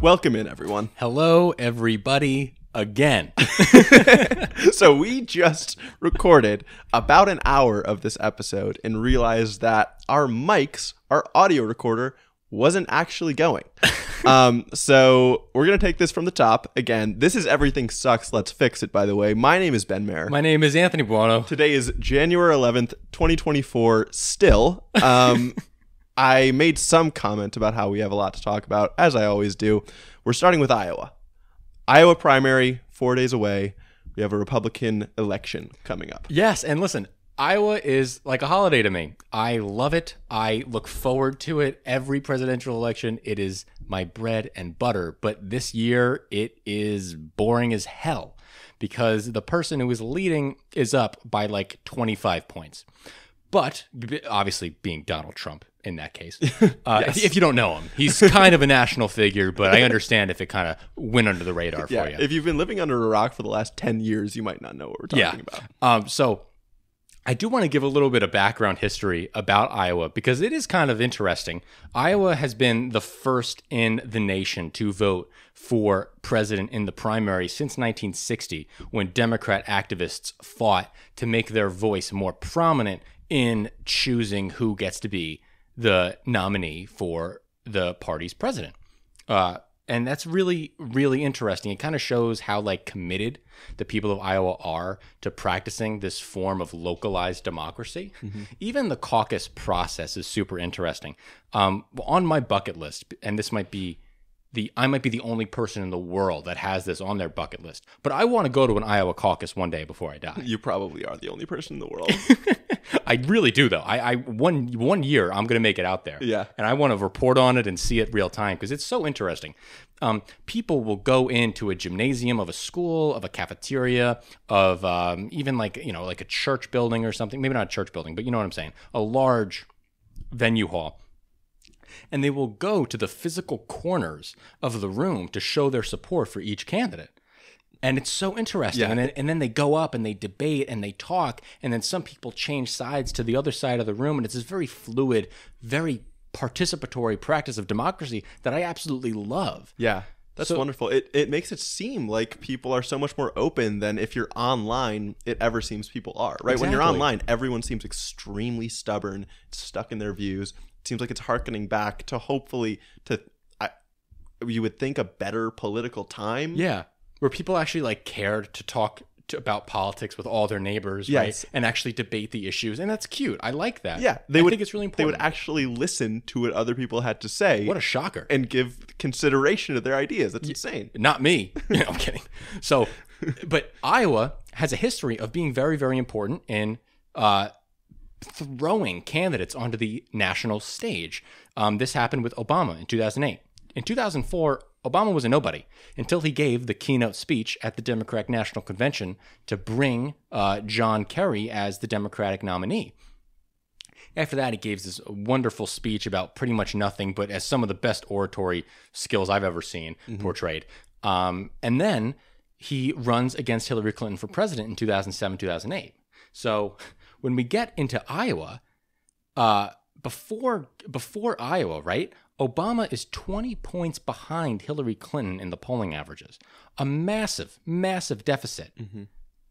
Welcome in, everyone. Hello, everybody, again. so, we just recorded about an hour of this episode and realized that our mics, our audio recorder, wasn't actually going. um, so, we're going to take this from the top. Again, this is Everything Sucks, Let's Fix It, by the way. My name is Ben Mayer. My name is Anthony Buono. Today is January 11th, 2024, still. Um, I made some comment about how we have a lot to talk about, as I always do. We're starting with Iowa. Iowa primary, four days away. We have a Republican election coming up. Yes, and listen, Iowa is like a holiday to me. I love it. I look forward to it. Every presidential election, it is my bread and butter. But this year, it is boring as hell because the person who is leading is up by like 25 points. But obviously, being Donald Trump in that case, uh, yes. if, if, you don't know him, he's kind of a national figure. But I understand if it kind of went under the radar yeah, for you. If you've been living under a rock for the last ten years, you might not know what we're talking yeah. about. Um, so I do want to give a little bit of background history about Iowa because it is kind of interesting. Iowa has been the first in the nation to vote for president in the primary since 1960 when Democrat activists fought to make their voice more prominent in choosing who gets to be the nominee for the party's president. Uh, and that's really really interesting. It kind of shows how like committed the people of Iowa are to practicing this form of localized democracy. Mm-hmm. Even the caucus process is super interesting. Um, on my bucket list, and this might be the I might be the only person in the world that has this on their bucket list. But I want to go to an Iowa caucus one day before I die. You probably are the only person in the world. I really do though. I, I one one year I'm gonna make it out there. Yeah. And I want to report on it and see it real time because it's so interesting. Um, people will go into a gymnasium of a school, of a cafeteria, of um, even like you know like a church building or something. Maybe not a church building, but you know what I'm saying. A large venue hall and they will go to the physical corners of the room to show their support for each candidate. And it's so interesting. Yeah. And, then, and then they go up and they debate and they talk. And then some people change sides to the other side of the room. And it's this very fluid, very participatory practice of democracy that I absolutely love. Yeah. That's so, wonderful. It it makes it seem like people are so much more open than if you're online, it ever seems people are. Right? Exactly. When you're online, everyone seems extremely stubborn, stuck in their views seems like it's harkening back to hopefully to I, you would think a better political time. Yeah, where people actually like cared to talk to, about politics with all their neighbors, yes. right? And actually debate the issues, and that's cute. I like that. Yeah, they I would. think it's really important. They would actually listen to what other people had to say. What a shocker! And give consideration to their ideas. That's insane. Not me. I'm kidding. So, but Iowa has a history of being very, very important in uh, throwing candidates onto the national stage. Um, this happened with Obama in 2008. In 2004, Obama was a nobody until he gave the keynote speech at the Democratic National Convention to bring uh, John Kerry as the Democratic nominee. After that, he gave this wonderful speech about pretty much nothing, but as some of the best oratory skills I've ever seen mm-hmm. portrayed. Um, and then he runs against Hillary Clinton for president in 2007, 2008. So when we get into Iowa, uh, before before Iowa, right? Obama is 20 points behind Hillary Clinton in the polling averages. A massive, massive deficit. Mm-hmm.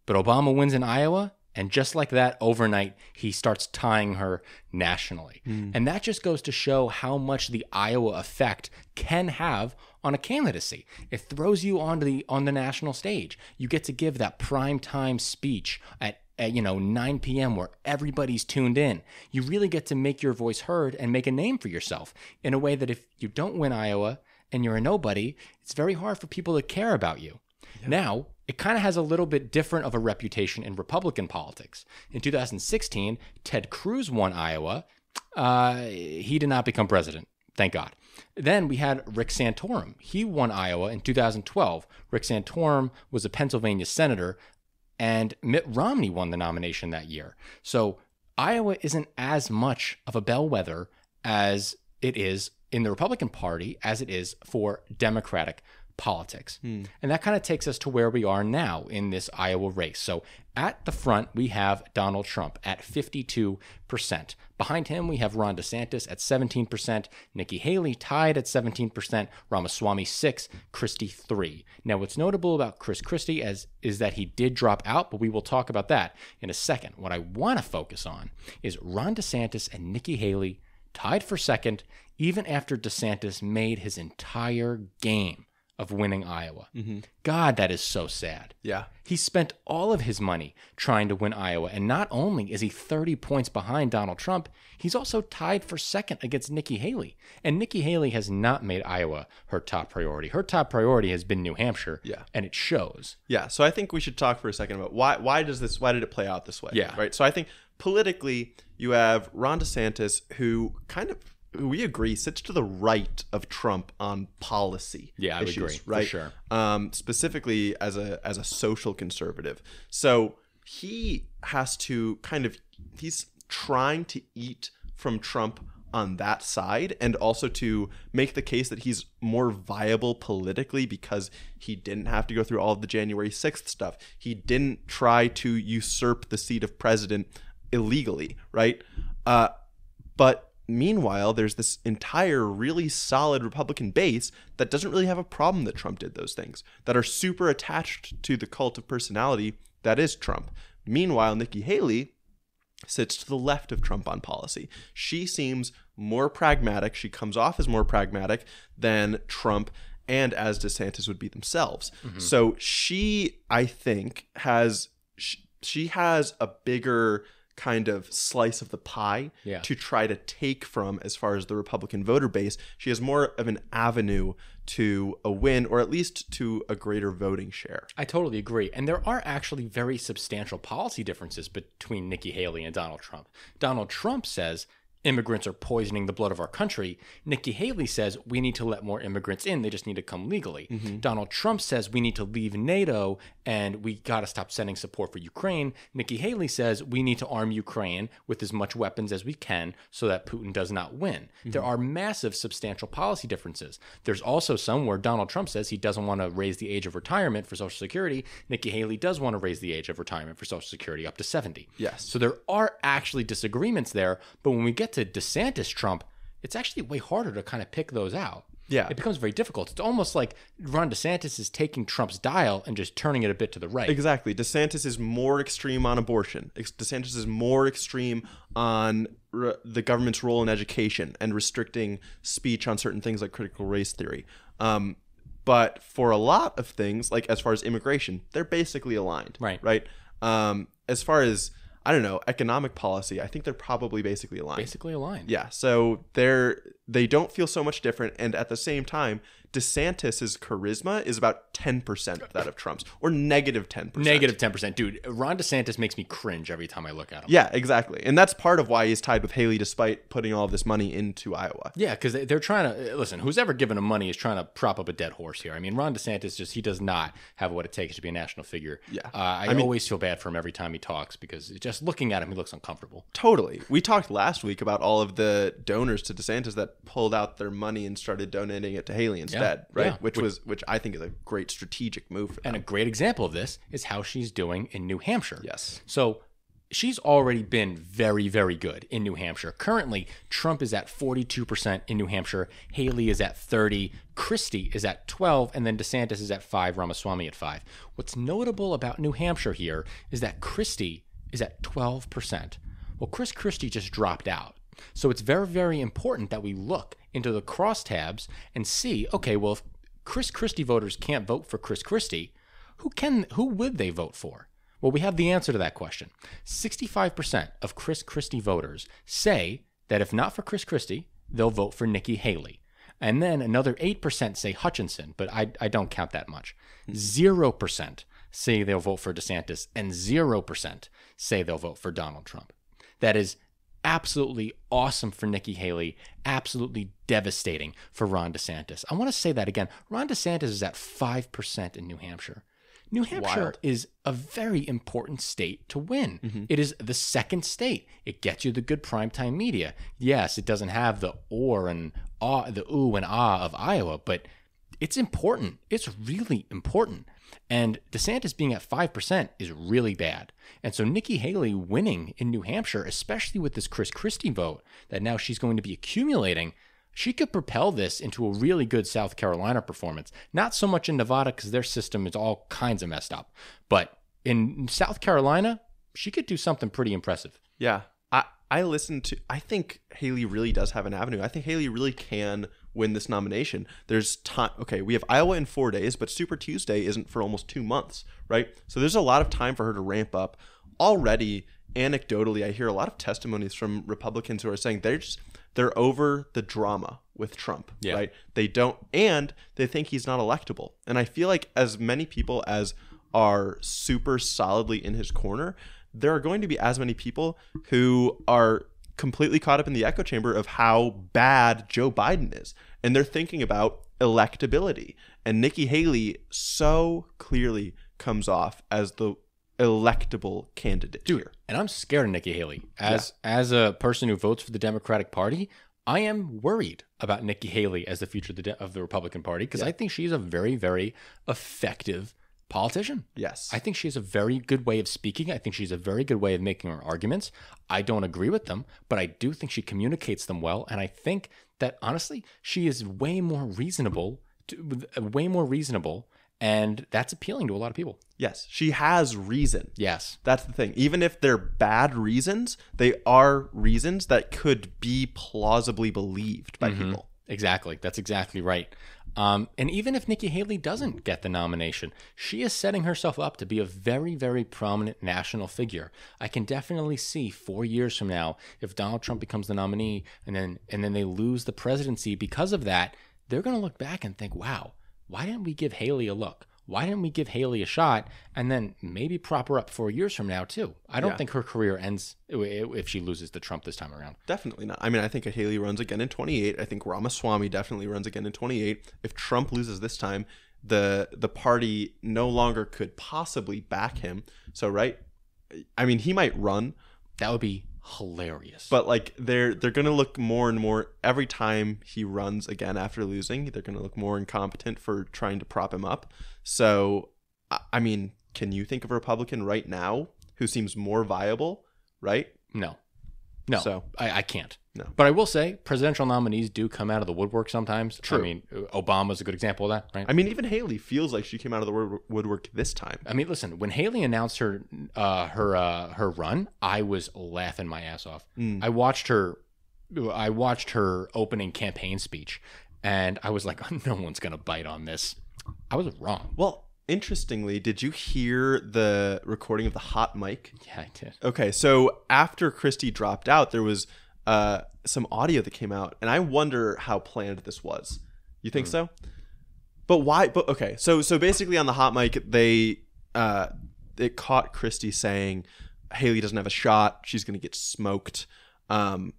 But Obama wins in Iowa, and just like that, overnight, he starts tying her nationally. Mm. And that just goes to show how much the Iowa effect can have on a candidacy. It throws you onto the on the national stage. You get to give that prime time speech at at you know 9 p.m. where everybody's tuned in. You really get to make your voice heard and make a name for yourself in a way that if you don't win Iowa and you're a nobody, it's very hard for people to care about you. Yeah. Now, it kind of has a little bit different of a reputation in Republican politics. In 2016, Ted Cruz won Iowa. Uh, he did not become president, thank God. Then we had Rick Santorum. He won Iowa in 2012. Rick Santorum was a Pennsylvania senator and Mitt Romney won the nomination that year. So Iowa isn't as much of a bellwether as it is in the Republican Party as it is for Democratic politics. Hmm. And that kind of takes us to where we are now in this Iowa race. So at the front, we have Donald Trump at 52%. Behind him, we have Ron DeSantis at 17%, Nikki Haley tied at 17%, Ramaswamy 6, Christie 3. Now, what's notable about Chris Christie as, is that he did drop out, but we will talk about that in a second. What I want to focus on is Ron DeSantis and Nikki Haley tied for second, even after DeSantis made his entire game of winning Iowa. Mm-hmm. God, that is so sad. Yeah. He spent all of his money trying to win Iowa, and not only is he 30 points behind Donald Trump, he's also tied for second against Nikki Haley. And Nikki Haley has not made Iowa her top priority. Her top priority has been New Hampshire, Yeah. and it shows. Yeah, so I think we should talk for a second about why why does this why did it play out this way? Yeah. Right. So I think politically you have Ron DeSantis who kind of we agree sits to the right of Trump on policy. Yeah, I issues, agree, right? sure. Um, specifically as a as a social conservative. So he has to kind of he's trying to eat from Trump on that side and also to make the case that he's more viable politically because he didn't have to go through all of the January 6th stuff. He didn't try to usurp the seat of president illegally, right? Uh, but meanwhile, there's this entire really solid Republican base that doesn't really have a problem that Trump did those things, that are super attached to the cult of personality that is Trump. Meanwhile, Nikki Haley sits to the left of Trump on policy. She seems more pragmatic. She comes off as more pragmatic than Trump and as DeSantis would be themselves. Mm-hmm. So she, I think, has she, she has a bigger kind of slice of the pie Yeah. to try to take from as far as the Republican voter base. She has more of an avenue to a win or at least to a greater voting share. I totally agree. And there are actually very substantial policy differences between Nikki Haley and Donald Trump. Donald Trump says immigrants are poisoning the blood of our country. Nikki Haley says we need to let more immigrants in, they just need to come legally. Mm-hmm. Donald Trump says we need to leave NATO and we got to stop sending support for Ukraine. Nikki Haley says we need to arm Ukraine with as much weapons as we can so that Putin does not win. Mm-hmm. There are massive substantial policy differences. There's also some where Donald Trump says he doesn't want to raise the age of retirement for Social Security. Nikki Haley does want to raise the age of retirement for Social Security up to 70. Yes. So there are actually disagreements there, but when we get to DeSantis Trump, it's actually way harder to kind of pick those out. Yeah. It becomes very difficult. It's almost like Ron DeSantis is taking Trump's dial and just turning it a bit to the right. Exactly. DeSantis is more extreme on abortion. DeSantis is more extreme on r- the government's role in education and restricting speech on certain things like critical race theory. Um, but for a lot of things, like as far as immigration, they're basically aligned. Right. Right. Um, as far as I don't know economic policy, I think they're probably basically aligned. Basically aligned. Yeah, so they're they don't feel so much different, and at the same time, DeSantis's charisma is about ten percent that of Trump's, or negative ten percent. Negative 10%. Dude, Ron DeSantis makes me cringe every time I look at him. Yeah, exactly, and that's part of why he's tied with Haley, despite putting all of this money into Iowa. Yeah, because they're trying to listen. Who's ever given him money is trying to prop up a dead horse here. I mean, Ron DeSantis just he does not have what it takes to be a national figure. Yeah. uh, I, I mean- always feel bad for him every time he talks because just looking at him, he looks uncomfortable. Totally. We talked last week about all of the donors to DeSantis that pulled out their money and started donating it to Haley instead, right? yeah. Which was which I think is a great strategic move for. And a great example of this is how she's doing in New Hampshire. Yes. So she's already been very, very good in New Hampshire. Currently, Trump is at 42% in New Hampshire. Haley is at 30. Christie is at 12. And then DeSantis is at 5. Ramaswamy at 5. What's notable about New Hampshire here is that Christie is at 12%. Well, Chris Christie just dropped out. So it's very, very important that we look into the crosstabs and see, okay, well, if Chris Christie voters can't vote for Chris Christie, who can who would they vote for? Well, we have the answer to that question. 65% of Chris Christie voters say that if not for Chris Christie, they'll vote for Nikki Haley. And then another 8% say Hutchinson, but I, I don't count that much. 0% say they'll vote for DeSantis, and 0% say they'll vote for Donald Trump. That is absolutely awesome for Nikki Haley, absolutely devastating for Ron DeSantis. I want to say that again. Ron DeSantis is at 5% in New Hampshire. New Hampshire Wild. is a very important state to win. It is the second state. It gets you the good primetime media. Yes, it doesn't have the or and ah, the ooh and ah of Iowa, but it's important. It's really important. And DeSantis being at 5% is really bad. And so Nikki Haley winning in New Hampshire, especially with this Chris Christie vote that now she's going to be accumulating, she could propel this into a really good South Carolina performance. Not so much in Nevada because their system is all kinds of messed up. But in South Carolina, she could do something pretty impressive. Yeah. I, I listened to I think Haley really does have an avenue. I think Haley really can win this nomination. There's time okay, we have Iowa in four days, but Super Tuesday isn't for almost two months, right? So there's a lot of time for her to ramp up. Already, anecdotally, I hear a lot of testimonies from Republicans who are saying they're just they're over the drama with Trump, Yeah. right? They don't and they think he's not electable. And I feel like as many people as are super solidly in his corner, there are going to be as many people who are completely caught up in the echo chamber of how bad Joe Biden is. And they're thinking about electability. And Nikki Haley so clearly comes off as the electable candidate here. And I'm scared of Nikki Haley. As as a person who votes for the Democratic Party, I am worried about Nikki Haley as the future of the, de- of the Republican Party because I think she's a very, very effective politician. Yes. I think she has a very good way of speaking. I think she's a very good way of making her arguments. I don't agree with them, but I do think she communicates them well. And I think that honestly, she is way more reasonable, to, way more reasonable, and that's appealing to a lot of people. yes. She has reason. Yes. That's the thing. Even if they're bad reasons, they are reasons that could be plausibly believed by mm-hmm. people. Exactly. That's exactly right. Um, and even if Nikki Haley doesn't get the nomination, she is setting herself up to be a very, very prominent national figure. I can definitely see four years from now, if Donald Trump becomes the nominee and then and then they lose the presidency because of that, they're going to look back and think, "Wow, why didn't we give Haley a look? Why didn't we give Haley a shot?" And then maybe prop her up four years from now too. I don't Yeah. think her career ends if she loses to Trump this time around. Definitely not. I mean, I think Haley runs again in 28. I think Ramaswamy definitely runs again in 28. If Trump loses this time, the the party no longer could possibly back him. So, right? I mean, he might run, That would be hilarious. but like they're they're going to look more and more every time he runs again after losing, they're going to look more incompetent for trying to prop him up. So, I- I mean, can you think of a Republican right now who seems more viable, right? No. No. So- I, I can't. No. But I will say presidential nominees do come out of the woodwork sometimes. True. I mean, Obama's a good example of that, right? I mean, even Haley feels like she came out of the wood- woodwork this time. I mean, listen, when Haley announced her uh, her uh, her run, I was laughing my ass off. Mm. I watched her I watched her opening campaign speech and I was like, no one's going to bite on this. I was wrong. Well, interestingly, did you hear the recording of the hot mic? Yeah, I did. Okay, so after Christie dropped out, there was uh, some audio that came out, and I wonder how planned this was. You think so? But why? But okay, so so basically on the hot mic, they uh, it caught Christie saying Haley doesn't have a shot; she's gonna get smoked. Um,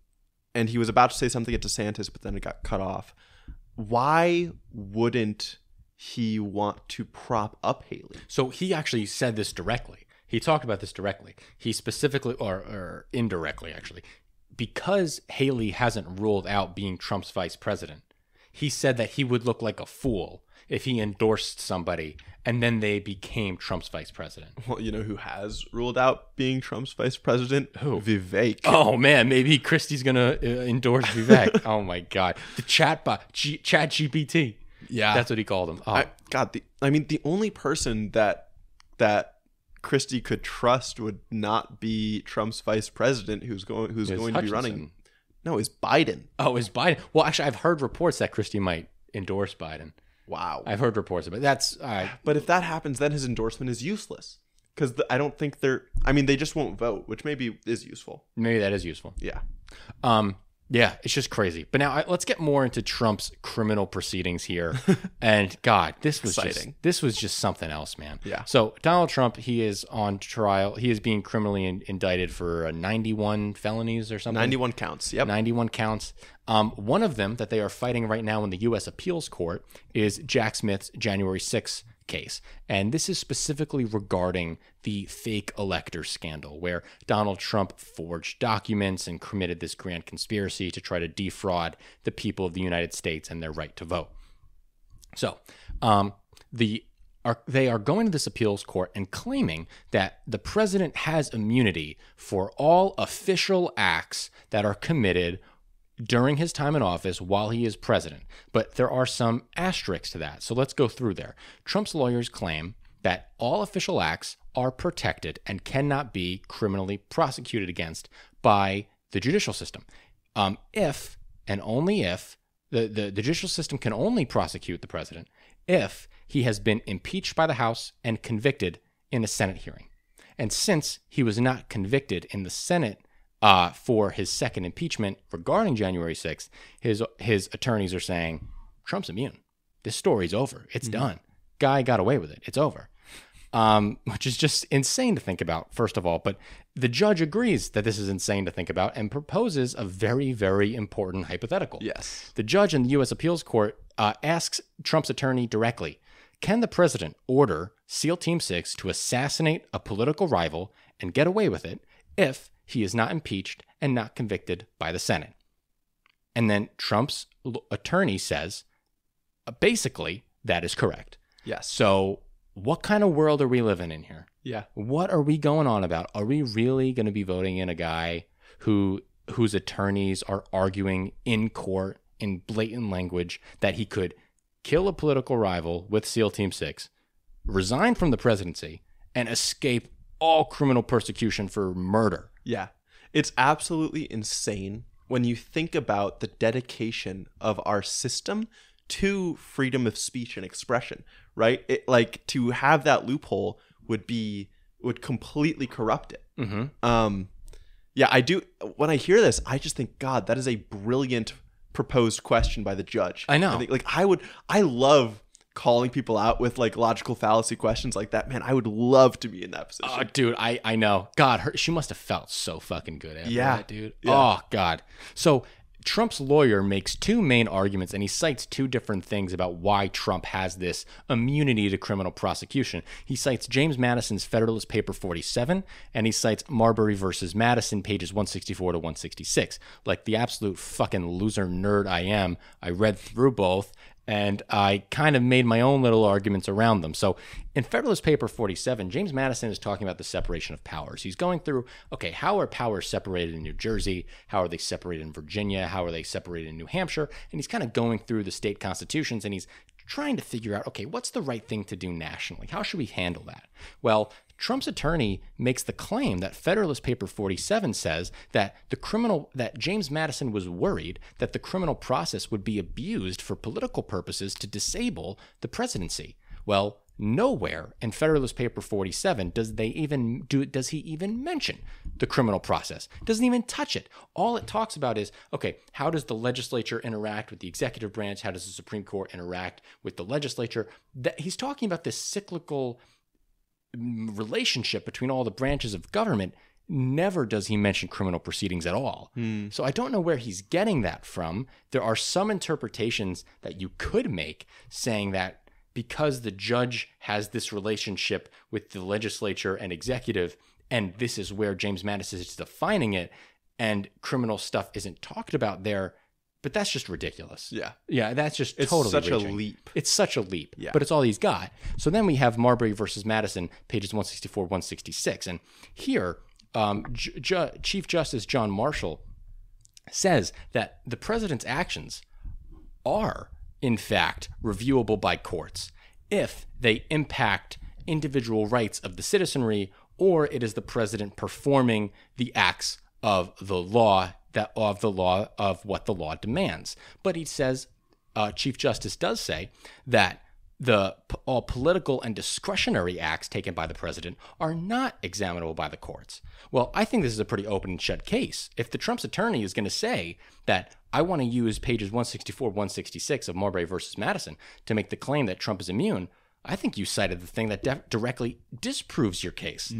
and he was about to say something at DeSantis, but then it got cut off. Why wouldn't he want to prop up Haley? So he actually said this directly. He talked about this directly. He specifically, or, or indirectly, actually, because Haley hasn't ruled out being Trump's vice president. He said that he would look like a fool if he endorsed somebody and then they became Trump's vice president. Well, you know who has ruled out being Trump's vice president? Who? Vivek. Oh man, maybe Christie's gonna uh, endorse Vivek. oh my god, the chatbot, G- Chat GPT. yeah. That's what he called him. Oh, I, God, the I mean, the only person that that Christie could trust would not be Trump's vice president, who's going who's Is going to be running. No, is Biden. oh, is Biden? Well, actually, I've heard reports that Christie might endorse Biden. Wow. I've heard reports of it. That's uh, but if that happens, then his endorsement is useless because I don't think they're. I mean, they just won't vote, which maybe is useful. maybe that is useful. Yeah. Um, yeah, it's just crazy. But now I, let's get more into Trump's criminal proceedings here. and God, this was Exciting. just this was just something else, man. Yeah. So Donald Trump, he is on trial. He is being criminally in, indicted for uh, 91 felonies or something. Ninety-one counts. Yep. 91 counts. Um, one of them that they are fighting right now in the U.S. appeals court is Jack Smith's January 6th case. And this is specifically regarding the fake elector scandal, where Donald Trump forged documents and committed this grand conspiracy to try to defraud the people of the United States and their right to vote. So, um, the are they are going to this appeals court and claiming that the president has immunity for all official acts that are committed during his time in office while he is president. But there are some asterisks to that. So let's go through there. Trump's lawyers claim that all official acts are protected and cannot be criminally prosecuted against by the judicial system. Um, if and only if the, the, the judicial system can only prosecute the president if he has been impeached by the House and convicted in a Senate hearing. And since he was not convicted in the Senate uh, for his second impeachment regarding January 6th, his, his attorneys are saying Trump's immune. This story's over. It's done. Guy got away with it. It's over. Um, which is just insane to think about, first of all. But the judge agrees that this is insane to think about and proposes a very, very important hypothetical. Yes. The judge in the U.S. Appeals Court uh, asks Trump's attorney directly Can the president order SEAL Team 6 to assassinate a political rival and get away with it if he is not impeached and not convicted by the Senate? And then Trump's l- attorney says, uh, basically, that is correct. Yes. So, what kind of world are we living in here? Yeah. What are we going on about? Are we really going to be voting in a guy who whose attorneys are arguing in court in blatant language that he could kill a political rival with SEAL Team 6, resign from the presidency and escape all criminal persecution for murder? Yeah. It's absolutely insane when you think about the dedication of our system to freedom of speech and expression, right? It, like to have that loophole would be would completely corrupt it. Mm-hmm. Um yeah, I do when I hear this, I just think god, that is a brilliant proposed question by the judge. I know. think, like I would I love calling people out with like logical fallacy questions like that. Man, I would love to be in that position. Oh, dude, I I know. God, her, she must have felt so fucking good after Yeah. that, dude. Yeah. Oh, God. So Trump's lawyer makes two main arguments, and he cites two different things about why Trump has this immunity to criminal prosecution. He cites James Madison's Federalist Paper 47, and he cites Marbury versus Madison, pages 164 to 166. Like the absolute fucking loser nerd I am, I read through both and I kind of made my own little arguments around them. So in Federalist Paper 47, James Madison is talking about the separation of powers. He's going through, okay, how are powers separated in New Jersey? How are they separated in Virginia? How are they separated in New Hampshire? And he's kind of going through the state constitutions and he's trying to figure out, okay, what's the right thing to do nationally? How should we handle that? Well, Trump's attorney makes the claim that Federalist Paper 47 says that the criminal that James Madison was worried that the criminal process would be abused for political purposes to disable the presidency. Well, nowhere in Federalist Paper 47 does they even do does he even mention the criminal process. Doesn't even touch it. All it talks about is okay, how does the legislature interact with the executive branch? How does the Supreme Court interact with the legislature? That he's talking about this cyclical relationship between all the branches of government never does he mention criminal proceedings at all. Hmm. So I don't know where he's getting that from. There are some interpretations that you could make saying that because the judge has this relationship with the legislature and executive, and this is where James Madison is defining it, and criminal stuff isn't talked about there. But that's just ridiculous. yeah. Yeah, that's just It's totally such a leap. It's such a leap. Yeah. But it's all he's got. So then we have Marbury versus Madison, pages 164, 166. And here, um, J- Ju- Chief Justice John Marshall says that the president's actions are, in fact, reviewable by courts if they impact individual rights of the citizenry or it is the president performing the acts of the law that of the law of what the law demands. But he says, uh, Chief Justice does say that the all political and discretionary acts taken by the president are not examinable by the courts. Well, I think this is a pretty open and shut case. If the Trump's attorney is going to say that I want to use pages 164, 166 of Marbury versus Madison to make the claim that Trump is immune, I think you cited the thing that def- directly disproves your case.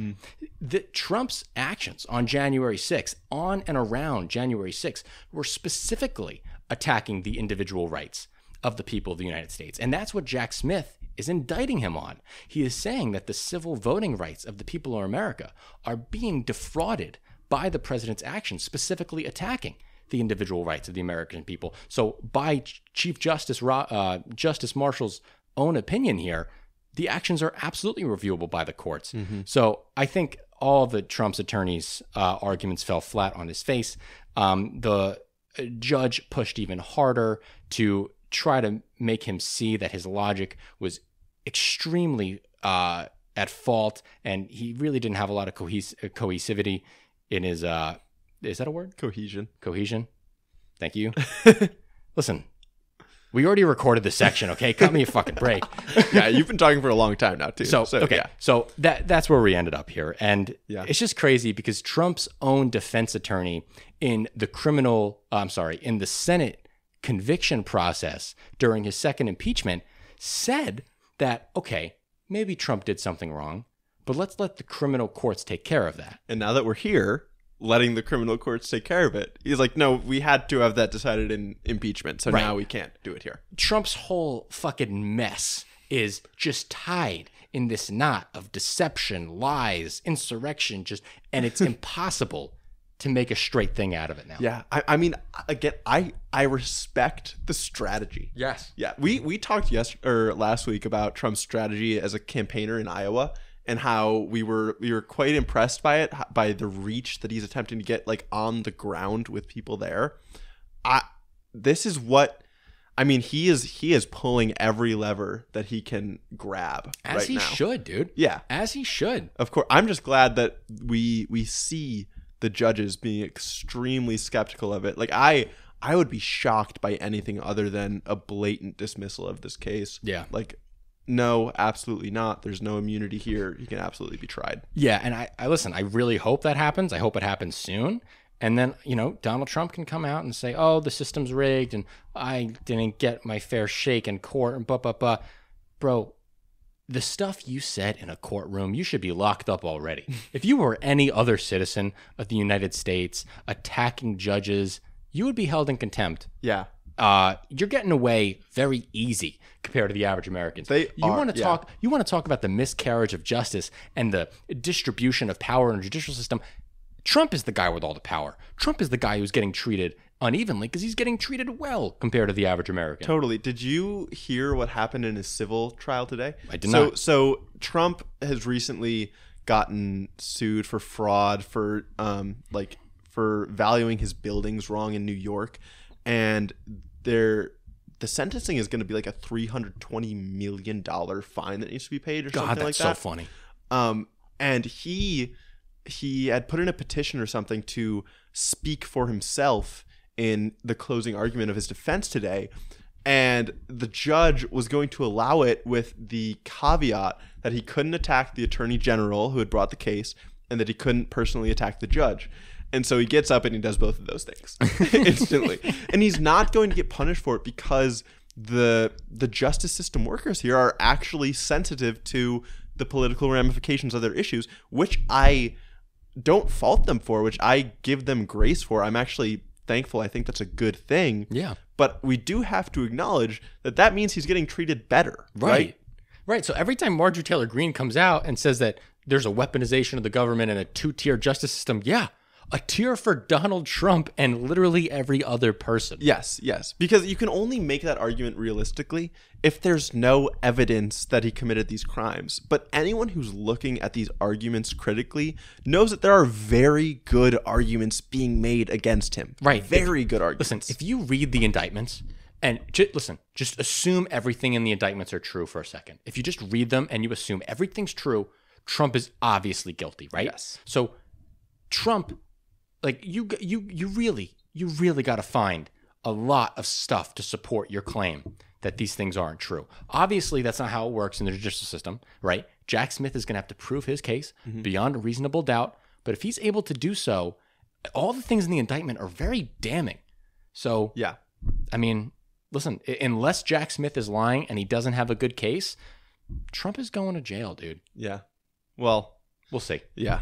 that Trump's actions on January 6th, on and around January 6th, were specifically attacking the individual rights of the people of the United States. And that's what Jack Smith is indicting him on. He is saying that the civil voting rights of the people of America are being defrauded by the president's actions, specifically attacking the individual rights of the American people. So, by Ch- Chief Justice Ro- uh, Justice Marshall's own opinion here, the actions are absolutely reviewable by the courts. So, I think all the Trump's attorneys' uh, arguments fell flat on his face. Um, the judge pushed even harder to try to make him see that his logic was extremely uh, at fault, and he really didn't have a lot of cohes- cohesivity in his. Uh, is that a word? Cohesion. Cohesion. Thank you. Listen, we already recorded this section. Okay, cut me a fucking break. Yeah, you've been talking for a long time now too. So, okay, yeah. so that that's where we ended up here, and Yeah. it's just crazy because Trump's own defense attorney in the criminal, uh, I'm sorry, in the Senate conviction process during his second impeachment said that okay, maybe Trump did something wrong, but let's let the criminal courts take care of that. And now that we're here, letting the criminal courts take care of it, he's like, no, we had to have that decided in impeachment, so Right. now we can't do it here. Trump's whole fucking mess is just tied in this knot of deception, lies, insurrection, just and it's impossible to make a straight thing out of it now. Yeah, I, I mean, again, I I respect the strategy. Yes. Yeah, we we talked yes or last week about Trump's strategy as a campaigner in Iowa and how we were we were quite impressed by it by the reach that he's attempting to get like on the ground with people there. I this is what I mean, he is he is pulling every lever that he can grab As right he now. should, dude. Yeah, As he should. of course. I'm just glad that we we see the judges being extremely skeptical of it. Like I I would be shocked by anything other than a blatant dismissal of this case. Yeah. Like no, absolutely not. There's no immunity here. You can absolutely be tried. Yeah, and I, I listen, I really hope that happens. I hope it happens soon. And then, you know, Donald Trump can come out and say, oh, the system's rigged and I didn't get my fair shake in court and blah, blah, blah. Bro, the stuff you said in a courtroom, you should be locked up already. if you were any other citizen of the United States attacking judges, you would be held in contempt. Yeah. Uh, you're getting away very easy compared to the average Americans. They you want to yeah. talk you want to talk about the miscarriage of justice and the distribution of power in the judicial system. Trump is the guy with all the power. Trump is the guy who's getting treated unevenly because he's getting treated well compared to the average American. Totally. Did you hear what happened in his civil trial today? I did so, not. So Trump has recently gotten sued for fraud for um like for valuing his buildings wrong in New York, and there the sentencing is going to be like a three hundred twenty million dollar fine that needs to be paid or God, something like that. God, that's so funny. Um, and he he had put in a petition or something to speak for himself in the closing argument of his defense today. And the judge was going to allow it with the caveat that he couldn't attack the attorney general who had brought the case and that he couldn't personally attack the judge. And so he gets up and he does both of those things instantly. And he's not going to get punished for it because the the justice system workers here are actually sensitive to the political ramifications of their issues, which I don't fault them for, which I give them grace for. I'm actually thankful. I think that's a good thing. Yeah. But we do have to acknowledge that that means he's getting treated better, right? Right. Right. So every time Marjorie Taylor Greene comes out and says that there's a weaponization of the government and a two tier justice system, yeah, a tier for Donald Trump and literally every other person. Yes, yes. Because you can only make that argument realistically if there's no evidence that he committed these crimes. But anyone who's looking at these arguments critically knows that there are very good arguments being made against him. Right. Very good arguments. Listen, if you read the indictments and listen, just assume everything in the indictments are true for a second. If you just read them and you assume everything's true, Trump is obviously guilty, right? Yes. So Trump, like you, you, you really, you really got to find a lot of stuff to support your claim that these things aren't true. Obviously, that's not how it works in the judicial system, right? Jack Smith is going to have to prove his case mm-hmm. beyond a reasonable doubt. But if he's able to do so, all the things in the indictment are very damning. So, yeah. I mean, listen, unless Jack Smith is lying and he doesn't have a good case, Trump is going to jail, dude. Yeah. Well, We'll see. Yeah.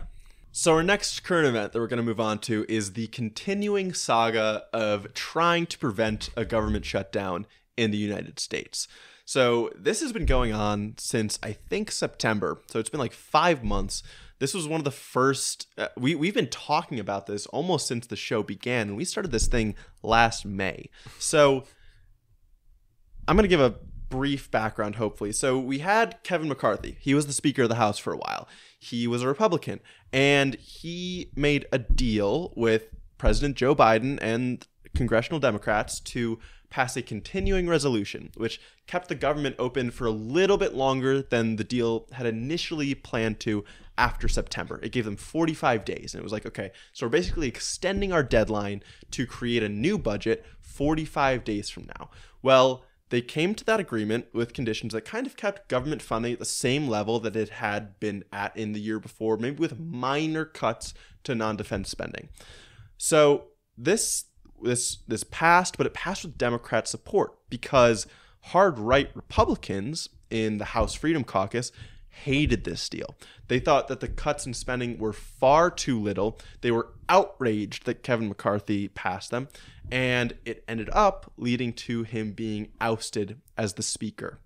So our next current event that we're going to move on to is the continuing saga of trying to prevent a government shutdown in the United States. So this has been going on since I think September. So it's been like 5 months This was one of the first. Uh, we we've been talking about this almost since the show began, we started this thing last May. So I'm going to give a brief background, hopefully. So we had Kevin McCarthy. He was the Speaker of the House for a while. He was a Republican, and he made a deal with President Joe Biden and congressional Democrats to pass a continuing resolution, which kept the government open for a little bit longer than the deal had initially planned to after September. It gave them 45 days. And it was like, okay, so we're basically extending our deadline to create a new budget 45 days from now. Well, they came to that agreement with conditions that kind of kept government funding at the same level that it had been at in the year before, maybe with minor cuts to non defense spending. So this this this passed, but it passed with Democrat support because hard right Republicans in the House Freedom Caucus hated this deal. They thought that the cuts in spending were far too little. They were outraged that Kevin McCarthy passed them, and it ended up leading to him being ousted as the speaker.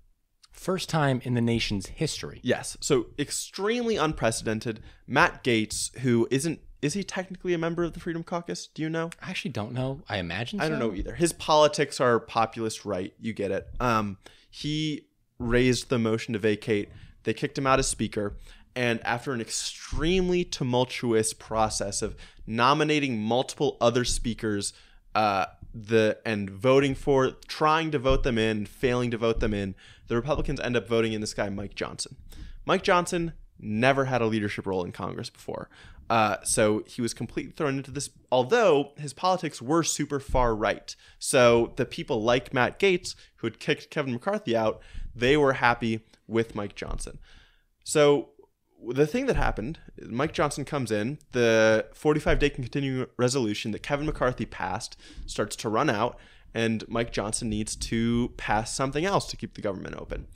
First time in the nation's history. Yes, so extremely unprecedented. Matt Gaetz, who isn't is he technically a member of the Freedom Caucus? Do you know? I actually don't know. I imagine I don't know either. His politics are populist right. You get it. Um, he raised the motion to vacate. They kicked him out as speaker. And after an extremely tumultuous process of nominating multiple other speakers, uh, the and voting for, trying to vote them in, failing to vote them in, the Republicans end up voting in this guy Mike Johnson. Mike Johnson never had a leadership role in Congress before. Uh, so he was completely thrown into this, although his politics were super far right. So the people like Matt Gaetz, who had kicked Kevin McCarthy out, they were happy with Mike Johnson. So the thing that happened, Mike Johnson comes in, the 45 day continuing resolution that Kevin McCarthy passed starts to run out, and Mike Johnson needs to pass something else to keep the government open.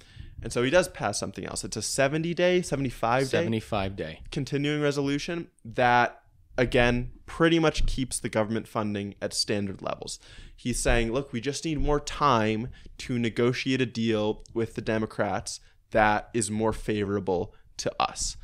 And so he does pass something else. It's a 70 day, 75 day 75 day. continuing resolution that again pretty much keeps the government funding at standard levels. He's saying, look, we just need more time to negotiate a deal with the Democrats that is more favorable to us.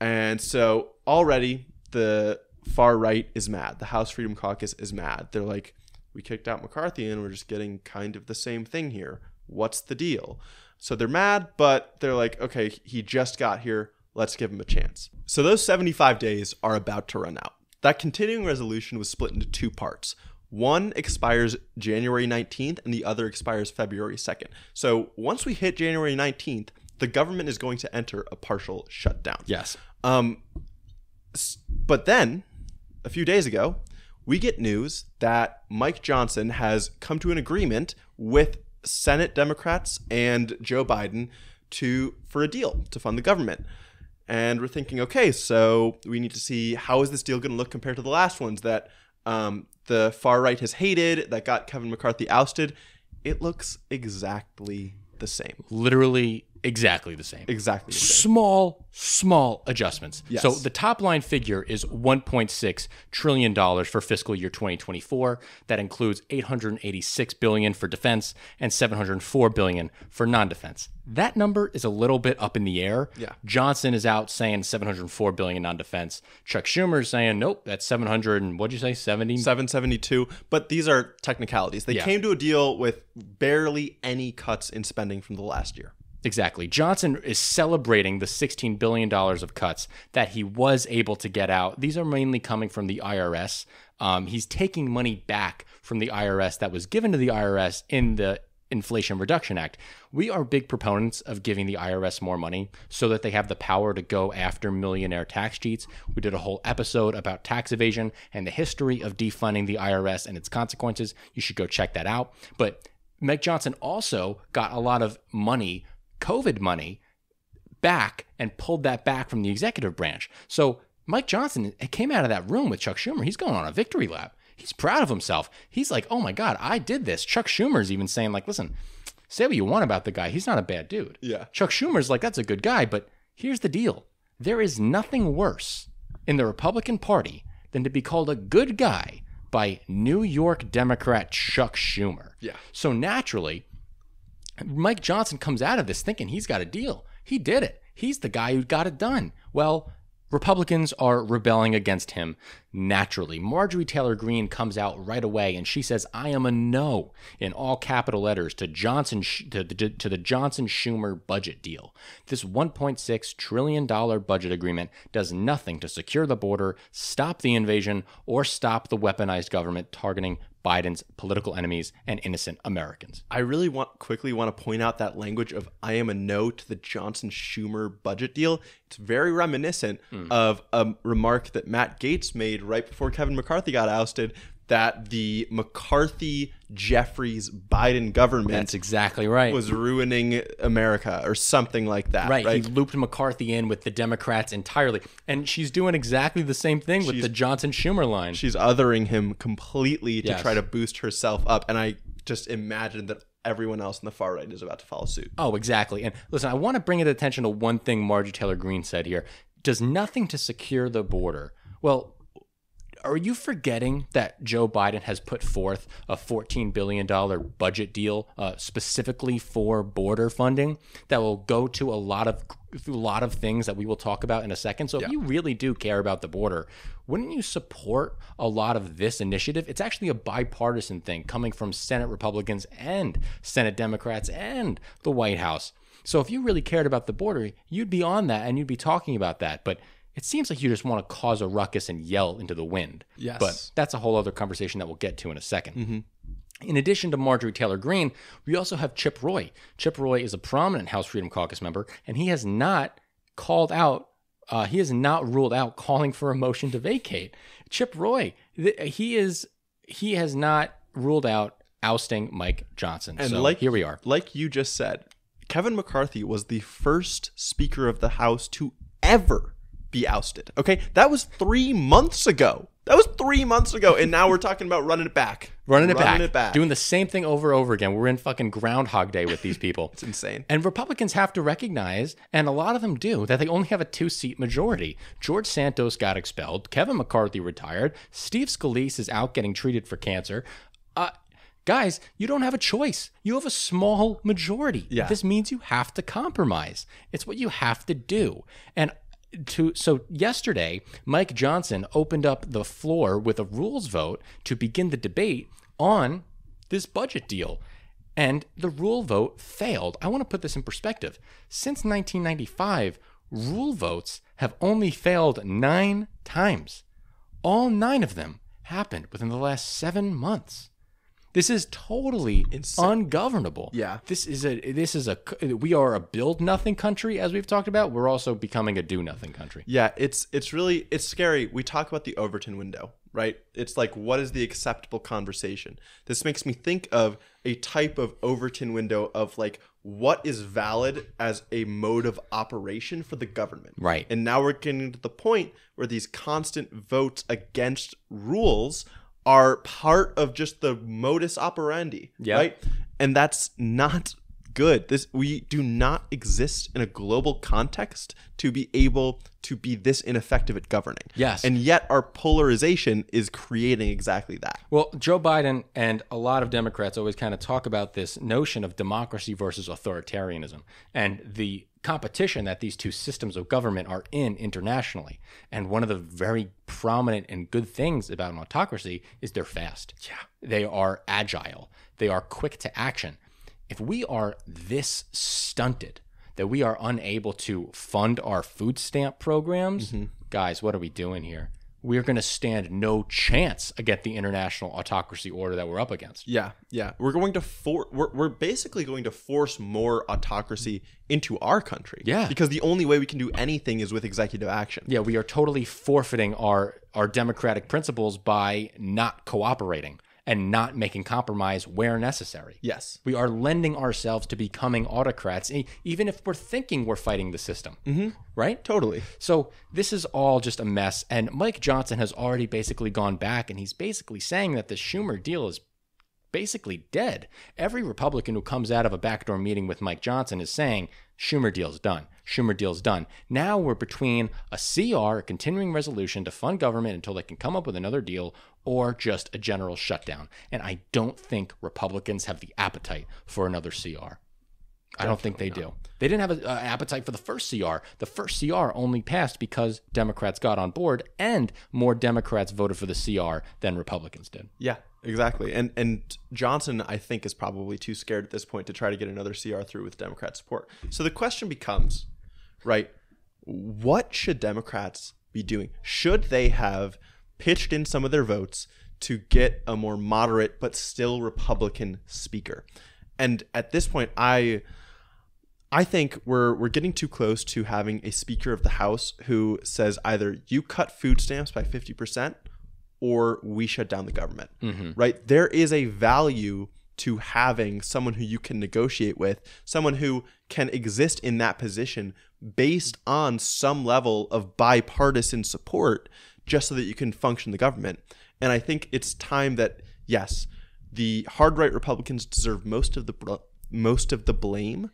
And so already the far right is mad. The House Freedom Caucus is mad. They're like, we kicked out McCarthy and we're just getting kind of the same thing here. What's the deal? So they're mad, but they're like, okay, he just got here. Let's give him a chance. So those 75 days are about to run out. That continuing resolution was split into two parts. One expires January 19th and the other expires February 2nd. So once we hit January 19th, the government is going to enter a partial shutdown. Yes. Um, but then, a few days ago, we get news that Mike Johnson has come to an agreement with Senate Democrats and Joe Biden to for a deal to fund the government. And we're thinking, okay, so we need to see how is this deal going to look compared to the last ones that um, the far right has hated, that got Kevin McCarthy ousted. It looks exactly the same. Literally exactly the same. Exactly the same. Small, small adjustments. Yes. So the top line figure is $1.6 trillion for fiscal year 2024. That includes 886 billion for defense and 704 billion for non-defense. That number is a little bit up in the air. Yeah. Johnson is out saying 704 billion non-defense. Chuck Schumer is saying nope, that's 700 and what'd you say 70 772 but these are technicalities they Yeah. came to a deal with barely any cuts in spending from the last year Exactly. Johnson is celebrating the $16 billion of cuts that he was able to get out. These are mainly coming from the IRS. Um, he's taking money back from the IRS that was given to the IRS in the Inflation Reduction Act. We are big proponents of giving the IRS more money so that they have the power to go after millionaire tax cheats. We did a whole episode about tax evasion and the history of defunding the IRS and its consequences. You should go check that out. But Mike Johnson also got a lot of money, COVID money, back and pulled that back from the executive branch. So Mike Johnson came out of that room with Chuck Schumer. He's going on a victory lap. He's proud of himself. He's like, oh my God, I did this. Chuck Schumer's even saying, like, listen, say what you want about the guy. He's not a bad dude. Yeah. Chuck Schumer's like, that's a good guy. But here's the deal there is nothing worse in the Republican Party than to be called a good guy by New York Democrat Chuck Schumer. Yeah. So naturally, Mike Johnson comes out of this thinking he's got a deal. He did it. He's the guy who got it done. Well, Republicans are rebelling against him naturally. Marjorie Taylor Greene comes out right away and she says, "I am a no" in all capital letters to Johnson to the, to the Johnson Schumer budget deal. This 1.6 trillion dollar budget agreement does nothing to secure the border, stop the invasion, or stop the weaponized government targeting Biden's political enemies and innocent Americans. I really want quickly want to point out that language of I am a no to the Johnson Schumer budget deal. It's very reminiscent Hmm. of a remark that Matt Gaetz made right before Kevin McCarthy got ousted that the McCarthy Jeffries Biden government That's exactly right. was ruining America or something like that. Right, Right. he looped McCarthy in with the Democrats entirely, and she's doing exactly the same thing with the Johnson Schumer line. She's othering him completely to Yes. try to boost herself up. And I just imagine that everyone else on the far right is about to follow suit. Oh, exactly. And listen, I want to bring it attention to one thing Marjorie Taylor Greene said here. Does nothing to secure the border. Well, are you forgetting that Joe Biden has put forth a $14 billion budget deal uh, specifically for border funding that will go to a lot of a lot of things that we will talk about in a second. So if you really do care about the border, wouldn't you support a lot of this initiative? It's actually a bipartisan thing coming from Senate Republicans and Senate Democrats and the White House. So if you really cared about the border, you'd be on that and you'd be talking about that. But it seems like you just want to cause a ruckus and yell into the wind. Yes. But that's a whole other conversation that we'll get to in a 2nd In addition to Marjorie Taylor Greene, we also have Chip Roy. Chip Roy is a prominent House Freedom Caucus member, and he has not called out, uh, he has not ruled out calling for a motion to vacate. Chip Roy, th- he is, he has not ruled out ousting Mike Johnson. And so like here we are. Like you just said, Kevin McCarthy was the first Speaker of the House to ever be ousted. Okay, that was three months ago. That was three months ago, and now we're talking about running it back. Running it, back, it back. doing the same thing over and over again. We're in fucking Groundhog Day with these people. it's insane. And Republicans have to recognize, and a lot of them do, that they only have a two seat majority. George Santos got expelled. Kevin McCarthy retired. Steve Scalise is out getting treated for cancer. Uh, guys, you don't have a choice. You have a small majority. Yeah. This means you have to compromise. It's what you have to do. And to so yesterday, Mike Johnson opened up the floor with a rules vote to begin the debate on this budget deal. And the rule vote failed. I want to put this in perspective. Since 1995, rule votes have only failed nine times. All nine of them happened within the last seven months. This is totally ungovernable. Yeah. This is a this is a we are a build nothing country as we've talked about. We're also becoming a do nothing country. Yeah, it's it's really it's scary. We talk about the Overton window, right? It's like what is the acceptable conversation? This makes me think of a type of Overton window of like what is valid as a mode of operation for the government. Right. And now we're getting to the point where these constant votes against rules are part of just the modus operandi, Yeah. right? And that's not good. This we do not exist in a global context to be able to be this ineffective at governing. Yes. And yet our polarization is creating exactly that. Well, Joe Biden and a lot of Democrats always kind of talk about this notion of democracy versus authoritarianism and the competition that these two systems of government are in internationally. And one of the very prominent and good things about an autocracy is they're fast. Yeah. They are agile. They are quick to action. If we are this stunted that we are unable to fund our food stamp programs, mm-hmm. guys, what are we doing here? We're going to stand no chance against the international autocracy order that we're up against. Yeah, yeah. We're going to for we're, we're basically going to force more autocracy into our country. Yeah. Because the only way we can do anything is with executive action. Yeah, we are totally forfeiting our our democratic principles by not cooperating and not making compromise where necessary. Yes. We are lending ourselves to becoming autocrats, even if we're thinking we're fighting the system. Mm-hmm. Right? Totally. So this is all just a mess. And Mike Johnson has already basically gone back and he's basically saying that the Schumer deal is basically dead. Every Republican who comes out of a backdoor meeting with Mike Johnson is saying Schumer deal's done. Schumer deal's done. Now we're between a CR, a continuing resolution to fund government until they can come up with another deal, or just a general shutdown. And I don't think Republicans have the appetite for another CR. I don't think they do. They didn't have an appetite for the first CR. The first CR only passed because Democrats got on board, and more Democrats voted for the CR than Republicans did. Yeah, exactly. And and Johnson, I think, is probably too scared at this point to try to get another CR through with Democrat support. So the question becomes, right? What should Democrats be doing? Should they have pitched in some of their votes to get a more moderate but still Republican speaker? And at this point, I I think we're we're getting too close to having a Speaker of the House who says either you cut food stamps by fifty percent or we shut down the government. Mm-hmm. Right? There is a value to having someone who you can negotiate with, someone who can exist in that position based on some level of bipartisan support just so that you can function the government. And I think it's time that yes, the hard right Republicans deserve most of the most of the blame,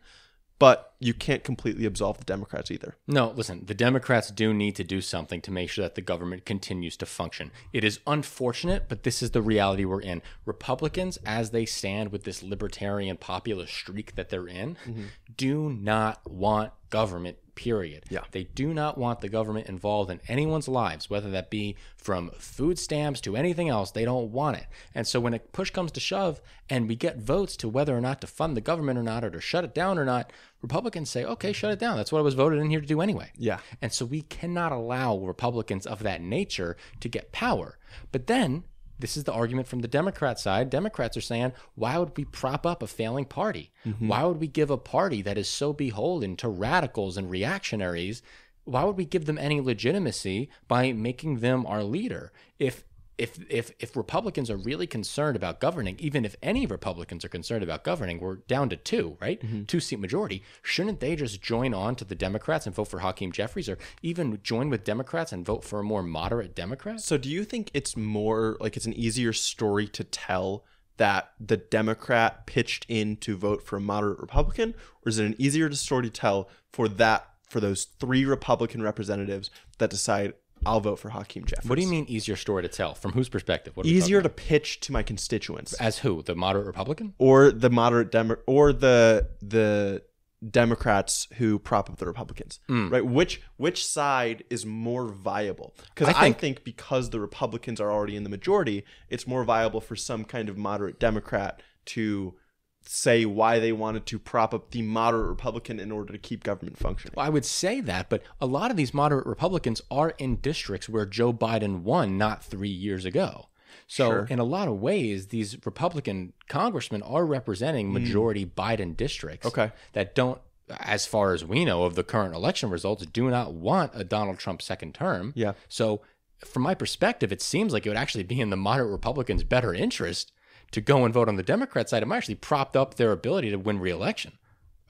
but you can't completely absolve the Democrats either. No, listen, the Democrats do need to do something to make sure that the government continues to function. It is unfortunate, but this is the reality we're in. Republicans, as they stand with this libertarian populist streak that they're in, mm-hmm. do not want government, period. Yeah. They do not want the government involved in anyone's lives, whether that be from food stamps to anything else. They don't want it. And so when a push comes to shove and we get votes to whether or not to fund the government or not, or to shut it down or not, Republicans say, okay, shut it down. That's what I was voted in here to do anyway. Yeah. And so we cannot allow Republicans of that nature to get power. But then this is the argument from the Democrat side. Democrats are saying, why would we prop up a failing party? Mm-hmm. Why would we give a party that is so beholden to radicals and reactionaries? Why would we give them any legitimacy by making them our leader? If if if if Republicans are really concerned about governing, even if any Republicans are concerned about governing, we're down to two, right? Mm-hmm. Two seat majority. Shouldn't they just join on to the Democrats and vote for Hakeem Jeffries, or even join with Democrats and vote for a more moderate Democrat? So do you think it's more like it's an easier story to tell that the Democrat pitched in to vote for a moderate Republican, or is it an easier story to tell for that for those three Republican representatives that decide I'll vote for Hakeem Jeffries? What do you mean easier story to tell? From whose perspective? What Easier to pitch to my constituents, as who? The moderate Republican? or the moderate Demo, or the the Democrats who prop up the Republicans, hmm. right? Which which side is more viable? Because. I I, think because the Republicans are already in the majority, it's more viable for some kind of moderate Democrat to say why they wanted to prop up the moderate Republican in order to keep government functioning. Well, I would say that, but a lot of these moderate Republicans are in districts where Joe Biden won not three years ago. So, Sure. in a lot of ways, these Republican congressmen are representing majority Biden districts Hmm. Okay. that don't, as far as we know of the current election results, do not want a Donald Trump second term. Yeah. So, from my perspective, it seems like it would actually be in the moderate Republicans' better interest to go and vote on the Democrat side. It might actually propped up their ability to win re-election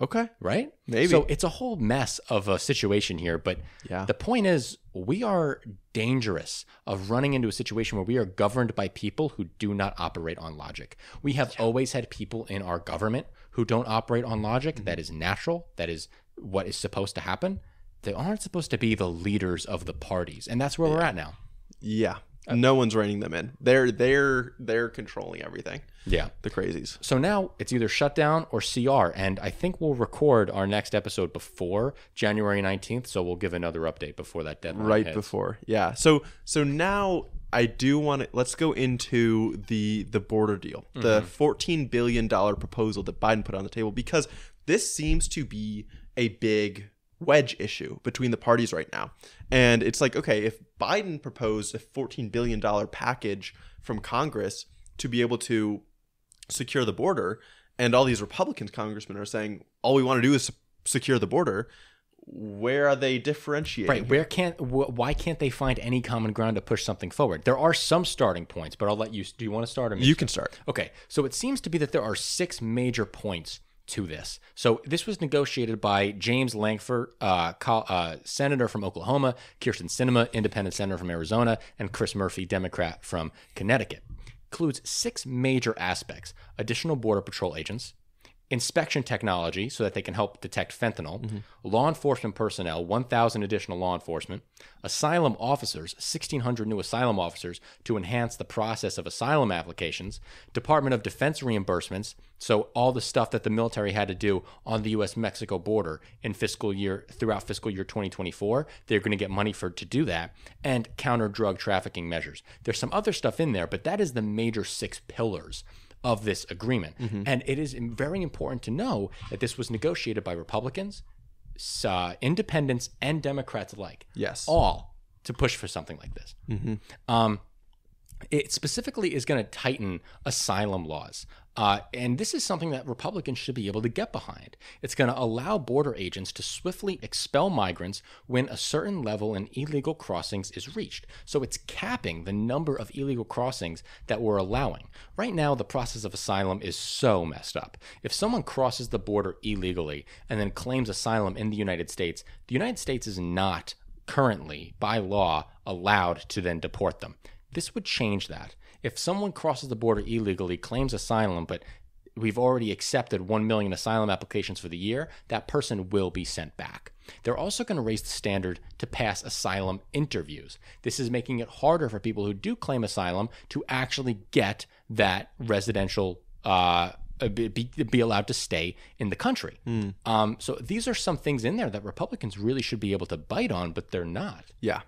Okay. right? Maybe. So it's a whole mess of a situation here. But Yeah. the point is, we are dangerous of running into a situation where we are governed by people who do not operate on logic. We have always had people in our government who don't operate on logic. Mm-hmm. That is natural. That is what is supposed to happen. They aren't supposed to be the leaders of the parties, and that's where we're at now. Yeah. Uh, no one's reining them in. They're they're they're controlling everything. Yeah. The crazies. So now it's either shutdown or CR. And I think we'll record our next episode before January 19th. So we'll give another update before that deadline. right hits. before yeah so so now i do want to let's go into the the border deal the 14 billion dollar proposal that biden put on the table because this seems to be a big wedge issue between the parties right now and it's like okay if biden proposed a 14 billion dollar package from congress to be able to secure the border and all these republican congressmen are saying all we want to do is secure the border where are they differentiating Right. Where can't? Wh- why can't they find any common ground to push something forward? There are some starting points, but I'll let you. Do you want to start? Or You can start. Okay, so it seems to be that there are six major points to this. So this was negotiated by James Lankford, uh, uh, senator from Oklahoma, Kyrsten Sinema, independent senator from Arizona, and Chris Murphy, Democrat from Connecticut. Includes six major aspects: additional border patrol agents, inspection technology so that they can help detect fentanyl, Mm-hmm. law enforcement personnel, 1,000 additional law enforcement, asylum officers, 1,600 new asylum officers to enhance the process of asylum applications, Department of Defense reimbursements, so all the stuff that the military had to do on the U.S. Mexico border in fiscal year throughout fiscal year 2024, they're going to get money for to do that, and counter drug trafficking measures. There's some other stuff in there, but that is the major six pillars of this agreement. And it is very important to know that this was negotiated by Republicans, uh, independents, and Democrats alike. Yes. All to push for something like this. Um, it specifically is going to tighten asylum laws. Uh, and this is something that Republicans should be able to get behind. It's going to allow border agents to swiftly expel migrants when a certain level in illegal crossings is reached. So it's capping the number of illegal crossings that we're allowing. Right now, the process of asylum is so messed up. If someone crosses the border illegally and then claims asylum in the United States, the United States is not currently, by law, allowed to then deport them. This would change that. If someone crosses the border illegally, claims asylum, but we've already accepted 1 million asylum applications for the year, that person will be sent back. They're also going to raise the standard to pass asylum interviews. This is making it harder for people who do claim asylum to actually get that residential. Uh, be, be allowed to stay in the country. Um, so these are some things in there that Republicans really should be able to bite on, but they're not. Yeah.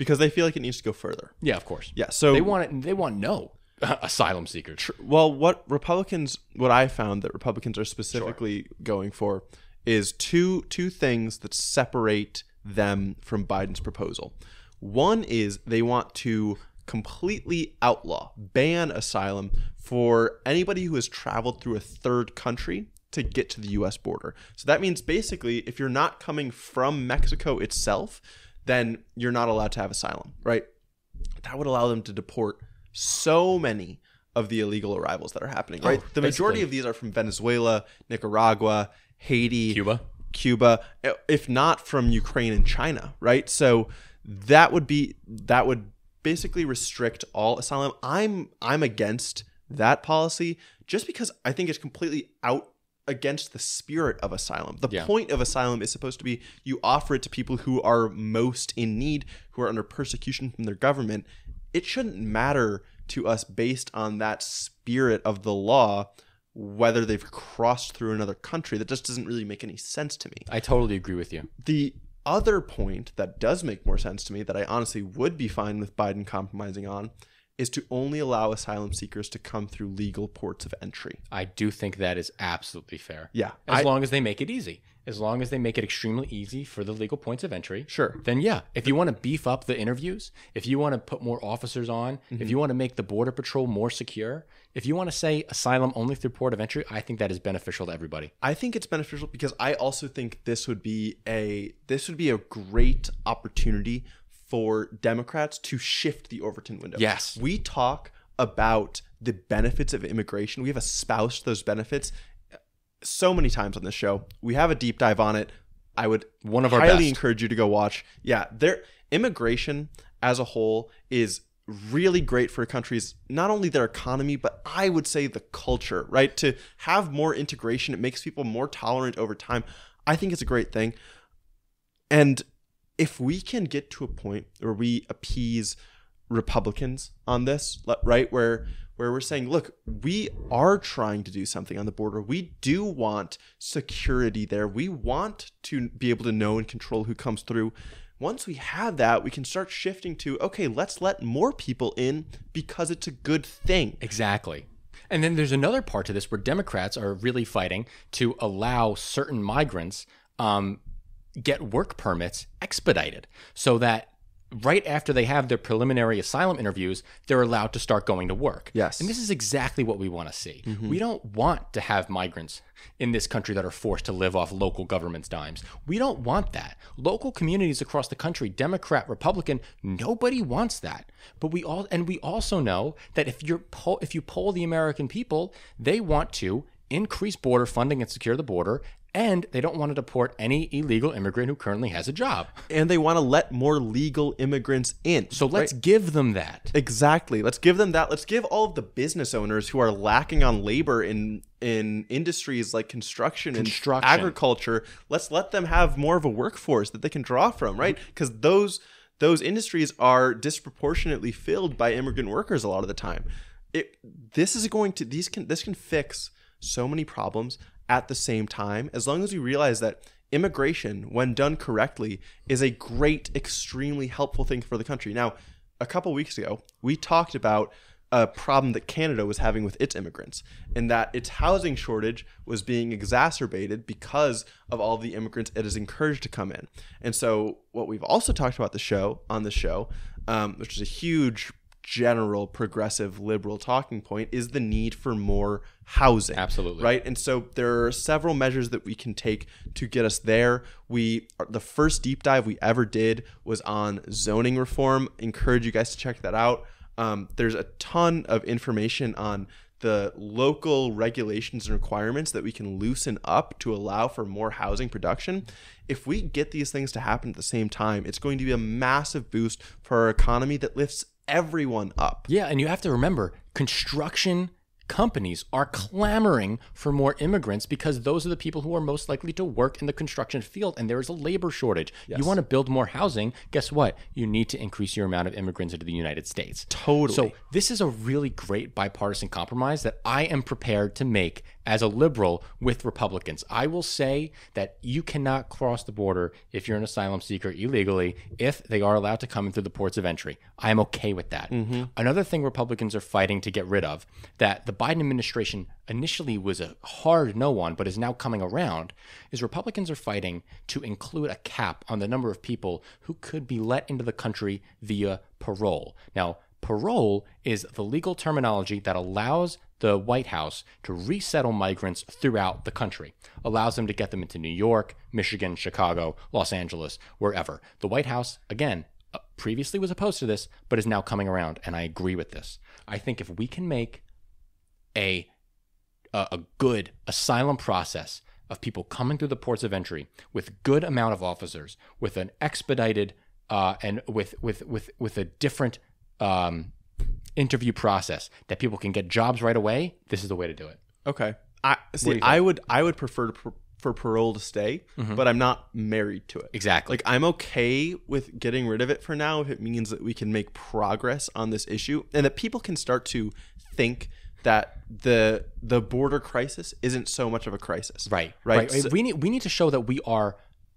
Because they feel like it needs to go further. Yeah, of course. Yeah. So They want it. They want no asylum seekers. Well, what Republicans, what I found that Republicans are specifically going for is two two things that separate them from Biden's proposal. One is they want to completely outlaw, ban asylum for anybody who has traveled through a third country to get to the US border. So that means basically if you're not coming from Mexico itself, then you're not allowed to have asylum, right? That would allow them to deport so many of the illegal arrivals that are happening, right? Oh, the majority basically. of these are from Venezuela, Nicaragua, Haiti, Cuba. Cuba, eh, if not from Ukraine and China, right? So that would be that would basically restrict all asylum. I'm I'm against that policy just because I think it's completely out against the spirit of asylum. The Yeah. point of asylum is supposed to be you offer it to people who are most in need, who are under persecution from their government. It shouldn't matter to us based on that spirit of the law whether they've crossed through another country. That just doesn't really make any sense to me. I totally agree with you. The other point that does make more sense to me that I honestly would be fine with Biden compromising on is to only allow asylum seekers to come through legal ports of entry. I do think that is absolutely fair. Yeah. As I- long as they make it easy. As long as they make it extremely easy for the legal points of entry. Sure. Then yeah, if you want to beef up the interviews, if you want to put more officers on, Mm-hmm. if you want to make the border patrol more secure, if you want to say asylum only through port of entry, I think that is beneficial to everybody. I think it's beneficial because I also think this would be a this would be a great opportunity for Democrats to shift the Overton window. Yes. We talk about the benefits of immigration. We have espoused those benefits so many times on this show. We have a deep dive on it. I would One of our highly best. encourage you to go watch. Yeah, their immigration as a whole is really great for countries not only their economy but I would say the culture, right? To have more integration, it makes people more tolerant over time. I think it's a great thing. And if we can get to a point where we appease Republicans on this, right? Where where we're saying, look, we are trying to do something on the border. We do want security there. We want to be able to know and control who comes through. Once we have that, we can start shifting to, okay, let's let more people in because it's a good thing. Exactly. And then there's another part to this where Democrats are really fighting to allow certain migrants um, get work permits expedited so that right after they have their preliminary asylum interviews, they're allowed to start going to work. Yes. And this is exactly what we want to see. Mm-hmm. We don't want to have migrants in this country that are forced to live off local government's dimes. We don't want that. Local communities across the country, Democrat, Republican, nobody wants that. But we all and we also know that if you're poll, if you poll the American people, they want to increase border funding and secure the border and they don't want to deport any illegal immigrant who currently has a job. And they want to let more legal immigrants in. So let's give them that. Exactly. Let's give them that. Let's give all of the business owners who are lacking on labor in in industries like construction, Construction. and agriculture. Let's let them have more of a workforce that they can draw from, right? Mm-hmm. Because those those industries are disproportionately filled by immigrant workers a lot of the time. It this is going to these can this can fix so many problems at the same time as long as we realize that immigration when done correctly is a great extremely helpful thing for the country. Now, a couple weeks ago, we talked about a problem that Canada was having with its immigrants, and that its housing shortage was being exacerbated because of all the immigrants it is encouraged to come in. And so, what we've also talked about the show on the show, um, which is a huge general progressive liberal talking point, is the need for more housing. Absolutely. Right. And so there are several measures that we can take to get us there. We the first deep dive we ever did was on zoning reform. Encourage you guys to check that out. Um, there's a ton of information on the local regulations and requirements that we can loosen up to allow for more housing production. If we get these things to happen at the same time, it's going to be a massive boost for our economy that lifts everyone up. Yeah, and you have to remember construction companies are clamoring for more immigrants because those are the people who are most likely to work in the construction field and there is a labor shortage. You want to build more housing, guess what? You need to increase your amount of immigrants into the United States. Totally. So, this is a really great bipartisan compromise that I am prepared to make as a liberal with Republicans. I will say that you cannot cross the border if you're an asylum seeker illegally if they are allowed to come in through the ports of entry. I am okay with that. Mm-hmm. Another thing Republicans are fighting to get rid of that the Biden administration initially was a hard no on, but is now coming around, is Republicans are fighting to include a cap on the number of people who could be let into the country via parole. Now, parole is the legal terminology that allows the White House to resettle migrants throughout the country, allows them to get them into New York, Michigan, Chicago, Los Angeles, wherever. The White House, again, uh, previously was opposed to this, but is now coming around, and I agree with this. I think if we can make a a, a good asylum process of people coming through the ports of entry with good amount of officers, with an expedited uh, and with with with with a different um, interview process that people can get jobs right away. This is the way to do it. Okay. I see. I would I would prefer to pr- for parole to stay, but I'm not married to it. Exactly. Like I'm okay with getting rid of it for now if it means that we can make progress on this issue and that people can start to think that the the border crisis isn't so much of a crisis. Right. Right. Right. So- we need we need to show that we are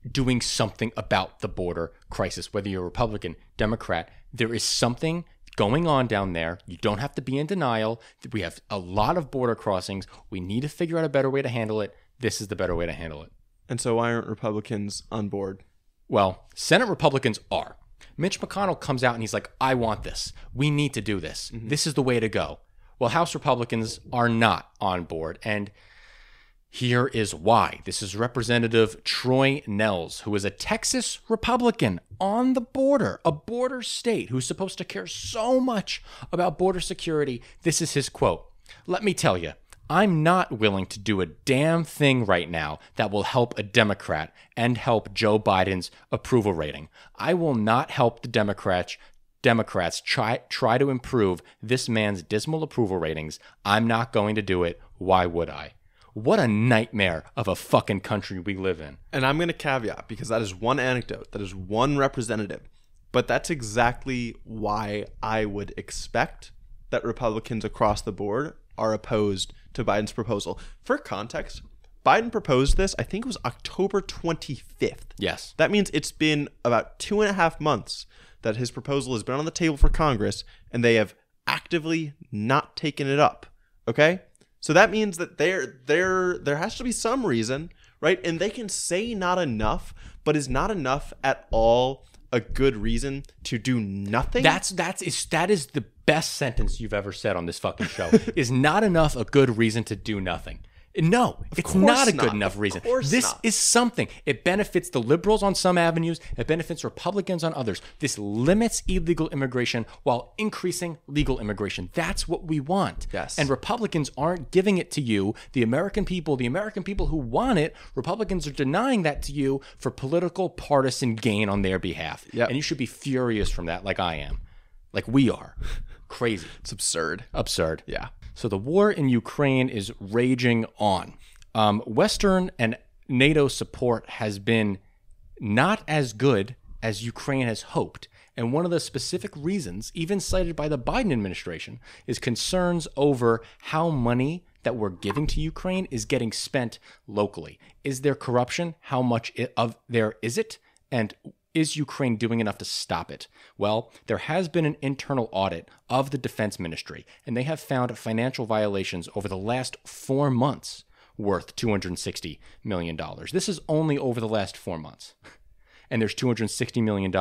doing something about the border crisis, whether you're Republican, Democrat. There is something going on down there. You don't have to be in denial. We have a lot of border crossings. We need to figure out a better way to handle it. This is the better way to handle it. And so why aren't Republicans on board? Well, Senate Republicans are. Mitch McConnell comes out and he's like, I want this. We need to do this. Mm-hmm. This is the way to go. Well, House Republicans are not on board. And here is why. This is Representative Troy Nehls, who is a Texas Republican on the border, a border state who's supposed to care so much about border security. This is his quote Let me tell you, I'm not willing to do a damn thing right now that will help a Democrat and help Joe Biden's approval rating. I will not help the Democrats Democrats try try to improve this man's dismal approval ratings. I'm not going to do it. Why would I? What a nightmare of a fucking country we live in. And I'm going to caveat because that is one anecdote, that is one representative. But that's exactly why I would expect that Republicans across the board are opposed to Biden's proposal. For context, Biden proposed this, I think it was October 25th. Yes. That means it's been about two and a half months that his proposal has been on the table for Congress, and they have actively not taken it up. Okay, so that means that there, there, there has to be some reason, right? And they can say not enough, but is not enough at all a good reason to do nothing? That's that's is that is the best sentence you've ever said on this fucking show. is not enough a good reason to do nothing. No, it's not a good not. enough Of reason. This not. is something. It benefits the liberals on some avenues, it benefits Republicans on others. This limits illegal immigration while increasing legal immigration. That's what we want. Yes. And Republicans aren't giving it to you, the American people, the American people who want it. Republicans are denying that to you for political partisan gain on their behalf. Yep. And you should be furious from that, like I am. Like we are. Crazy. It's absurd. Absurd. Yeah. So the war in Ukraine is raging on. Um, Western and NATO support has been not as good as Ukraine has hoped. And one of the specific reasons, even cited by the Biden administration, is concerns over how money that we're giving to Ukraine is getting spent locally. Is there corruption? How much of there is it? And is Ukraine doing enough to stop it? Well, there has been an internal audit of the defense ministry, and they have found financial violations over the last four months worth $260 million. This is only over the last four months. And there's $260 million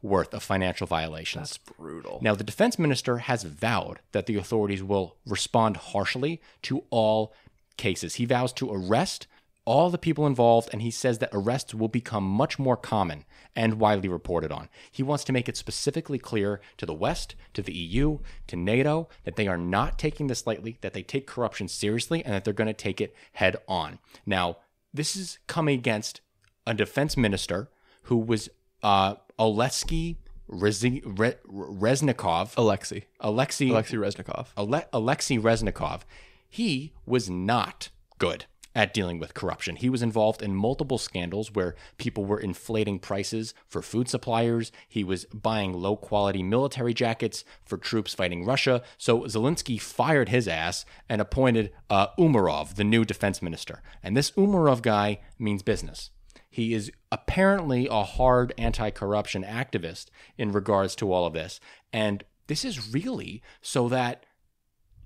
worth of financial violations. That's brutal. Now, the defense minister has vowed that the authorities will respond harshly to all cases. He vows to arrest all the people involved, and he says that arrests will become much more common and widely reported on. He wants to make it specifically clear to the West, to the EU, to NATO, that they are not taking this lightly, that they take corruption seriously, and that they're going to take it head on. Now, this is coming against a defense minister who was uh, Oleksiy Rezi- Re- Reznikov. Alexei. Alexei Alexei Reznikov. Ale- Alexei Reznikov, he was not good at dealing with corruption. He was involved in multiple scandals where people were inflating prices for food suppliers. He was buying low quality military jackets for troops fighting Russia. So Zelensky fired his ass and appointed uh, Umerov, the new defense minister. And this Umerov guy means business. He is apparently a hard anti corruption activist in regards to all of this. And this is really so that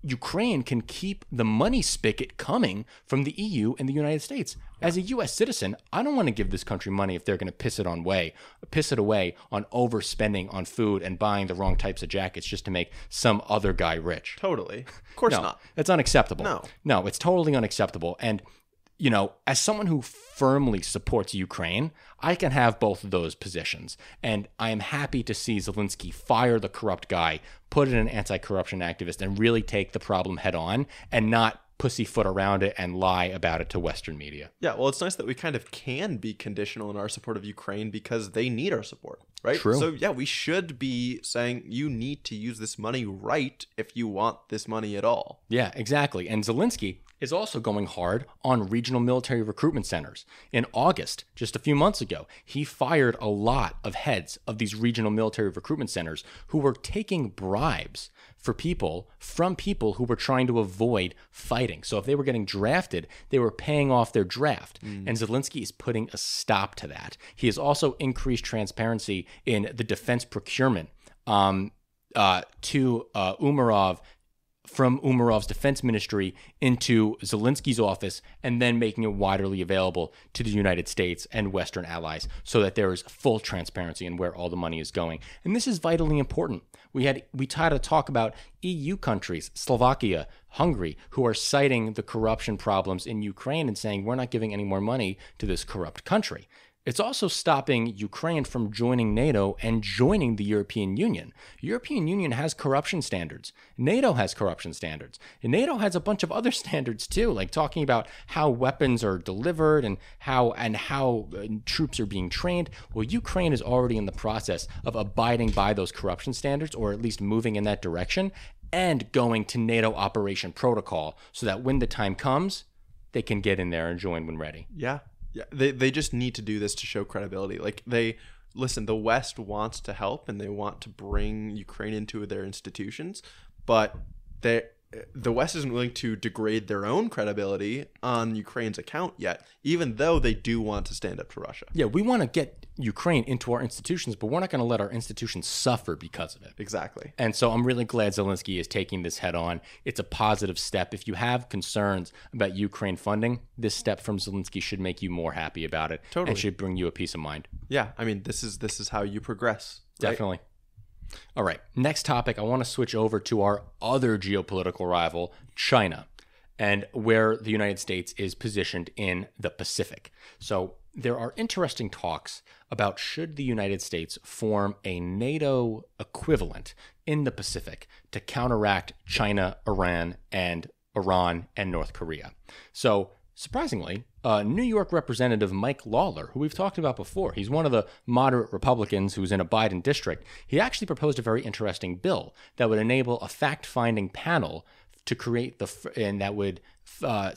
Ukraine can keep the money spigot coming from the EU and the United States. As a US citizen, I don't want to give this country money if they're going to piss it on way, piss it away on overspending on food and buying the wrong types of jackets just to make some other guy rich. Totally. Of course No, not. that's unacceptable. No. no, it's totally unacceptable. And you know, as someone who firmly supports Ukraine, I can have both of those positions, and I am happy to see Zelensky fire the corrupt guy, put in an anti-corruption activist, and really take the problem head on, and not pussyfoot around it and lie about it to Western media. Yeah, well, it's nice that we kind of can be conditional in our support of Ukraine because they need our support, right? True. So, yeah, we should be saying you need to use this money right if you want this money at all. Yeah, exactly. And Zelensky is also going hard on regional military recruitment centers. In August, just a few months ago, he fired a lot of heads of these regional military recruitment centers who were taking bribes for people from people who were trying to avoid fighting. So if they were getting drafted, they were paying off their draft. And Zelensky is putting a stop to that. He has also increased transparency in the defense procurement um, uh, to uh, Umerov from Umerov's defense ministry into Zelensky's office and then making it widely available to the United States and Western allies so that there is full transparency in where all the money is going. And this is vitally important. We had we tried to talk about EU countries, Slovakia, Hungary, who are citing the corruption problems in Ukraine and saying we're not giving any more money to this corrupt country. It's also stopping Ukraine from joining NATO and joining the European Union. European Union has corruption standards. NATO has corruption standards. And NATO has a bunch of other standards too, like talking about how weapons are delivered and how and how uh, troops are being trained. Well, Ukraine is already in the process of abiding by those corruption standards or at least moving in that direction and going to NATO operation protocol so that when the time comes, they can get in there and join when ready. Yeah. Yeah. They, they just need to do this to show credibility. Like, they listen, the West wants to help and they want to bring Ukraine into their institutions, but they the West isn't willing to degrade their own credibility on Ukraine's account yet, even though they do want to stand up to Russia. Yeah, we want to get Ukraine into our institutions, but we're not going to let our institutions suffer because of it. Exactly. And so I'm really glad Zelensky is taking this head on. It's a positive step. If you have concerns about Ukraine funding, this step from Zelensky should make you more happy about it Totally. and should bring you a peace of mind. Yeah. I mean, this is this is how you progress. right? Definitely. All right. Next topic, I want to switch over to our other geopolitical rival, China. and where the United States is positioned in the Pacific. So there are interesting talks about should the United States form a NATO equivalent in the Pacific to counteract China, Iran, and Iran and North Korea. So surprisingly, uh, New York Representative Mike Lawler, who we've talked about before, he's one of the moderate Republicans who's in a Biden district. He actually proposed a very interesting bill that would enable a fact-finding panel to create the and that would uh,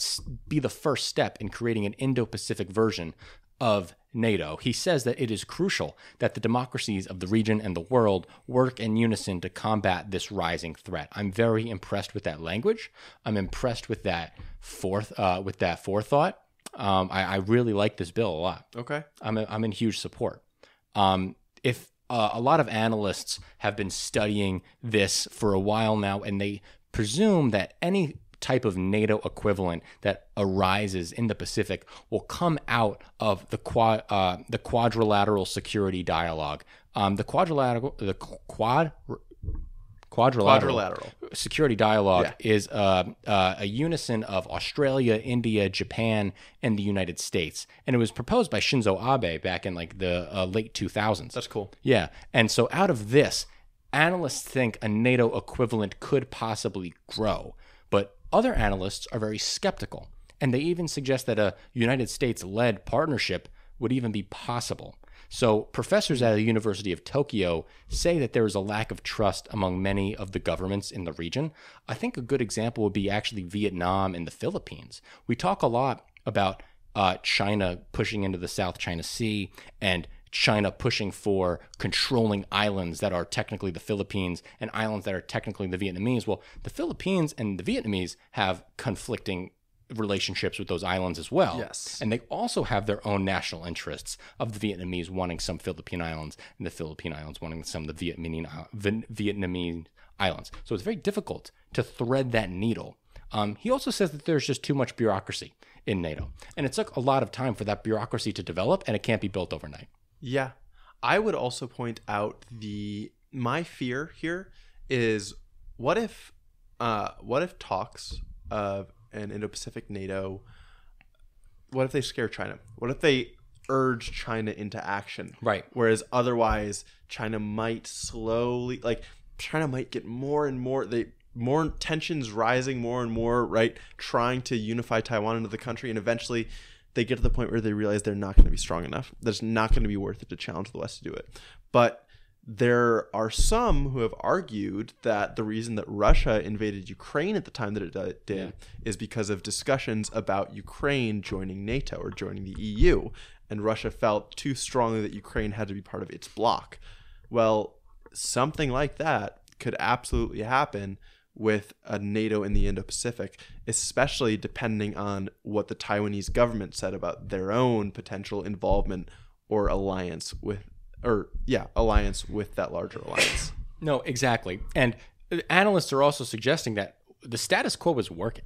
be the first step in creating an Indo-Pacific version of NATO. He says that it is crucial that the democracies of the region and the world work in unison to combat this rising threat. I'm very impressed with that language. I'm impressed with that forth uh, with that forethought. Um, I, I, really like this bill a lot. Okay, I'm a, I'm in huge support. Um, if uh, a lot of analysts have been studying this for a while now, and they presume that any type of NATO equivalent that arises in the Pacific will come out of the quad, uh, the quadrilateral security dialogue. Um, the quadrilateral, the quad, quadrilateral, quadrilateral. security dialogue yeah. is uh, uh, a unison of Australia, India, Japan, and the United States, and it was proposed by Shinzo Abe back in like the uh, late 2000s. That's cool. Yeah, and so out of this, analysts think a NATO equivalent could possibly grow, but other analysts are very skeptical, and they even suggest that a United States led partnership would even be possible. So, professors at the University of Tokyo say that there is a lack of trust among many of the governments in the region. I think a good example would be actually Vietnam and the Philippines. We talk a lot about uh, China pushing into the South China Sea and China pushing for controlling islands that are technically the Philippines and islands that are technically the Vietnamese. Well, the Philippines and the Vietnamese have conflicting relationships with those islands as well. Yes. And they also have their own national interests of the Vietnamese wanting some Philippine islands and the Philippine islands wanting some of the Vietnamese, Vietnamese islands. So it's very difficult to thread that needle. Um, he also says that there's just too much bureaucracy in NATO. And it took a lot of time for that bureaucracy to develop, and it can't be built overnight. Yeah. I would also point out the my fear here is what if uh what if talks of an Indo-Pacific NATO what if they scare China? What if they urge China into action? Right. Whereas otherwise China might slowly like China might get more and more they more tensions rising more and more, right? Trying to unify Taiwan into the country and eventually they get to the point where they realize they're not going to be strong enough. That's not going to be worth it to challenge the West to do it. But there are some who have argued that the reason that Russia invaded Ukraine at the time that it did yeah. is because of discussions about Ukraine joining NATO or joining the EU. And Russia felt too strongly that Ukraine had to be part of its bloc. Well, something like that could absolutely happen with a NATO in the Indo Pacific, especially depending on what the Taiwanese government said about their own potential involvement or alliance with, or yeah, alliance with that larger alliance. No, exactly. And analysts are also suggesting that the status quo is working.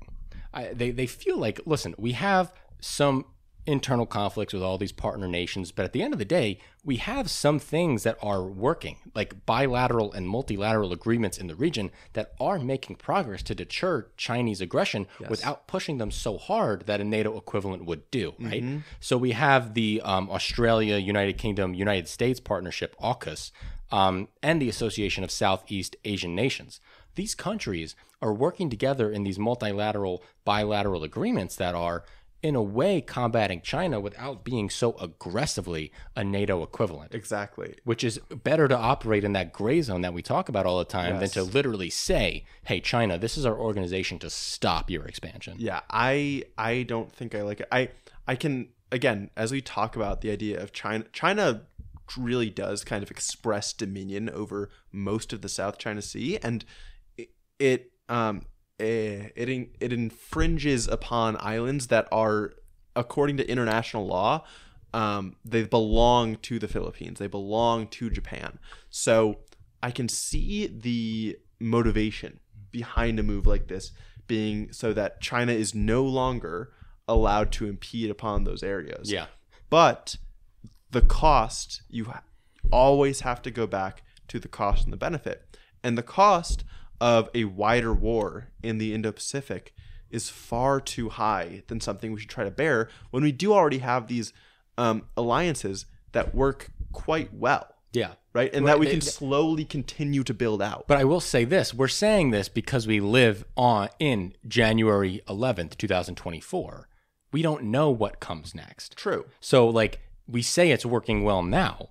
I, they, they feel like, listen, we have some internal conflicts with all these partner nations. But at the end of the day, we have some things that are working, like bilateral and multilateral agreements in the region that are making progress to deter Chinese aggression yes. without pushing them so hard that a NATO equivalent would do, right? Mm-hmm. So we have the um, Australia, United Kingdom, United States partnership, AUKUS, um, and the Association of Southeast Asian Nations. These countries are working together in these multilateral, bilateral agreements that are in a way combating China without being so aggressively a NATO equivalent. Exactly. Which is better to operate in that gray zone that we talk about all the time yes. than to literally say, "Hey China, this is our organization to stop your expansion." Yeah, I I don't think I like it. I I can again, as we talk about the idea of China China really does kind of express dominion over most of the South China Sea and it, it um Eh, it it infringes upon islands that are, according to international law, um, they belong to the Philippines. They belong to Japan. So I can see the motivation behind a move like this being so that China is no longer allowed to impede upon those areas. Yeah. But the cost, you always have to go back to the cost and the benefit. And the cost of a wider war in the Indo Pacific is far too high than something we should try to bear when we do already have these um, alliances that work quite well, Yeah. right? And Right, that we can slowly continue to build out. But I will say this: we're saying this because we live on in January 11th, 2024. We don't know what comes next. True. So, like, we say it's working well now,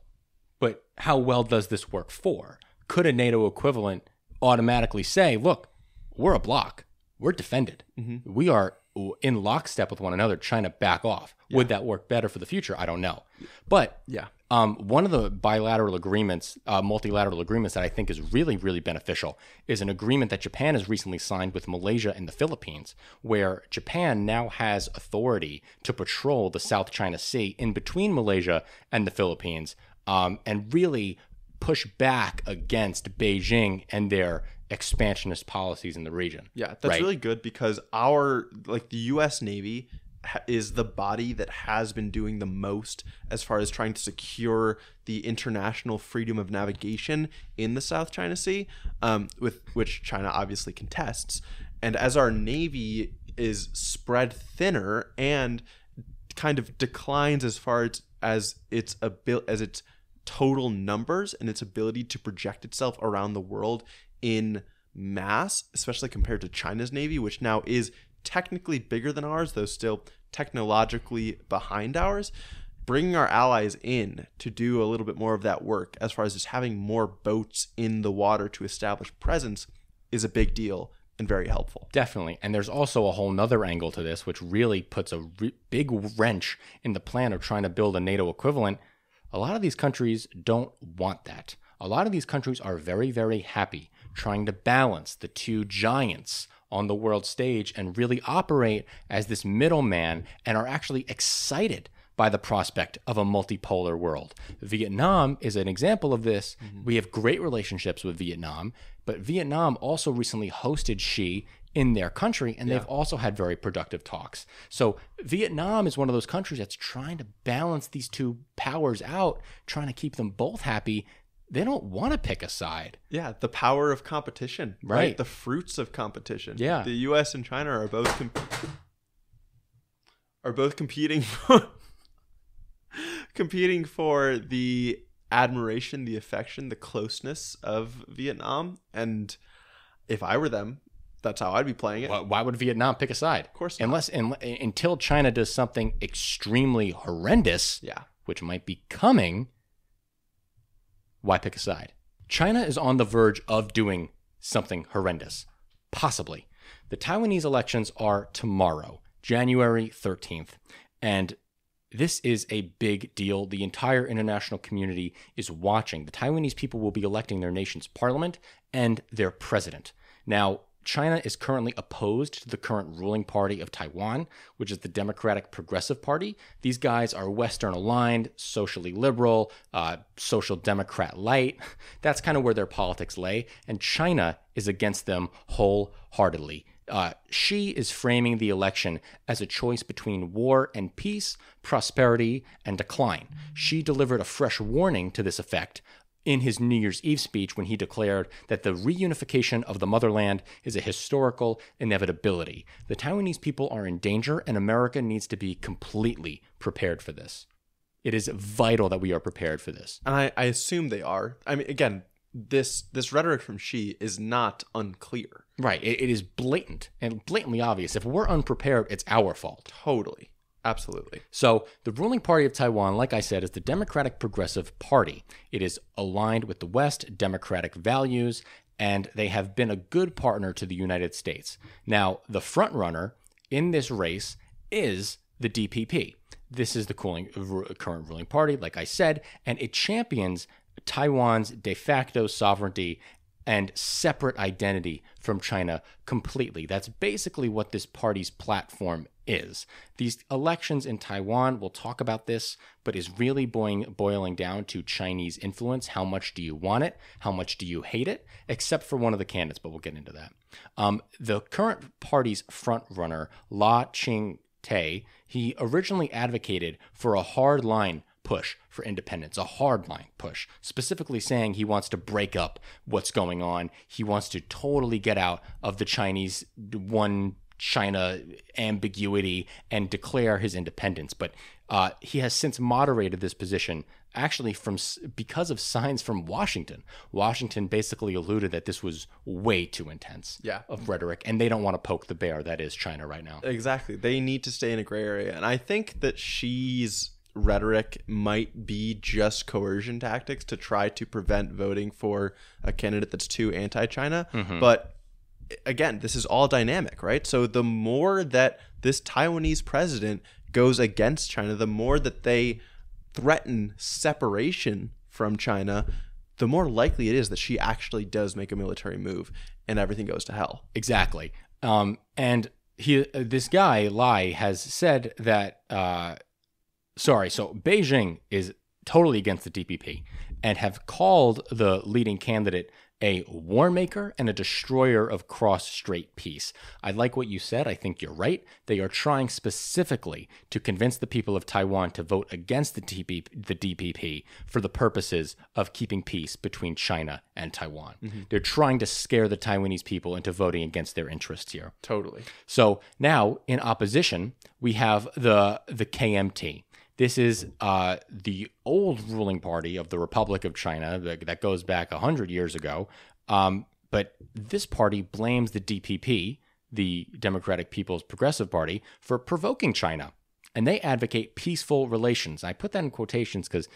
but how well does this work for? Could a NATO equivalent automatically say, look, we're a block, we're defended, we are in lockstep with one another, trying to back off? Would that work better for the future? I don't know. But Yeah. um, one of the bilateral agreements, uh, multilateral agreements that I think is really, really beneficial is an agreement that Japan has recently signed with Malaysia and the Philippines, where Japan now has authority to patrol the South China Sea in between Malaysia and the Philippines um, and really push back against Beijing and their expansionist policies in the region. Yeah, that's Right. really good because our like the U.S. Navy is the body that has been doing the most as far as trying to secure the international freedom of navigation in the South China Sea, um, with which China obviously contests. And as our navy is spread thinner and kind of declines as far as as its abil- as its total numbers and its ability to project itself around the world in mass, especially compared to China's navy, which now is technically bigger than ours, though still technologically behind ours. Bringing our allies in to do a little bit more of that work, as far as just having more boats in the water to establish presence, is a big deal and very helpful. Definitely. And there's also a whole nother angle to this, which really puts a re- big wrench in the plan of trying to build a NATO equivalent. A lot of these countries don't want that. A lot of these countries are very, very happy trying to balance the two giants on the world stage and really operate as this middleman and are actually excited by the prospect of a multipolar world. Vietnam is an example of this. Mm-hmm. We have great relationships with Vietnam, but Vietnam also recently hosted Xi in their country, and they've also had very productive talks. So Vietnam is one of those countries that's trying to balance these two powers out, trying to keep them both happy. They don't want to pick a side. Yeah, the power of competition, right? Right. The fruits of competition. Yeah. the U.S. and China are both are both competing for competing for the admiration, the affection, the closeness of Vietnam. And if I were them, that's how I'd be playing it. Why- Why would Vietnam pick a side? Of course not. unless un, until China does something extremely horrendous, Yeah, which might be coming. Why pick a side? China is on the verge of doing something horrendous, possibly. The Taiwanese elections are tomorrow, January 13th, and this is a big deal. The entire international community is watching. The Taiwanese people will be electing their nation's parliament and their president. Now, China is currently opposed to the current ruling party of Taiwan, which is the Democratic Progressive Party. These guys are Western aligned, socially liberal, uh, social democrat light. That's kind of where their politics lay. And China is against them wholeheartedly. Uh, Xi is framing the election as a choice between war and peace, prosperity and decline. Xi delivered a fresh warning to this effect in his New Year's Eve speech when he declared that the reunification of the motherland is a historical inevitability. The Taiwanese people are in danger, and America needs to be completely prepared for this. It is vital that we are prepared for this. and I, I assume they are. I mean, again, this this rhetoric from Xi is not unclear. Right. It, it is blatant and blatantly obvious. If we're unprepared, it's our fault. Totally, absolutely. So, the ruling party of Taiwan, like I said, is the Democratic Progressive Party. It is aligned with the West, democratic values, and they have been a good partner to the United States. Now, the frontrunner in this race is the DPP. This is the cooling, uh, current ruling party, like I said, and it champions Taiwan's de facto sovereignty and separate identity from China completely. That's basically what this party's platform is. These elections in Taiwan, we'll talk about this, but is really boiling, boiling down to Chinese influence. How much do you want it? How much do you hate it? Except for one of the candidates, but we'll get into that. Um, the current party's front runner, Lai Ching Te, he originally advocated for a hard line push for independence, a hardline push, specifically saying he wants to break up what's going on. He wants to totally get out of the Chinese one China ambiguity and declare his independence. But uh, he has since moderated this position, actually from because of signs from Washington. Washington basically alluded that this was way too intense Yeah. of rhetoric, and they don't want to poke the bear that is China right now. Exactly. They need to stay in a gray area. And I think that Xi's rhetoric might be just coercion tactics to try to prevent voting for a candidate that's too anti-China. But again, this is all dynamic, right? So the more that this Taiwanese president goes against China, the more that they threaten separation from China, the more likely it is that Xi actually does make a military move and everything goes to hell. Exactly. Um, and he, uh, this guy Lai has said that. Uh, sorry, so Beijing is totally against the DPP and have called the leading candidate a war maker and a destroyer of cross-strait peace. I like what you said. I think you're right. They are trying specifically to convince the people of Taiwan to vote against the, TP, the DPP for the purposes of keeping peace between China and Taiwan. Mm-hmm. They're trying to scare the Taiwanese people into voting against their interests here. Totally. So now, in opposition, we have the the KMT. This is uh, the old ruling party of the Republic of China that, that goes back hundred years ago. Um, but this party blames the DPP, the Democratic People's Progressive Party, for provoking China, and they advocate peaceful relations. I put that in quotations because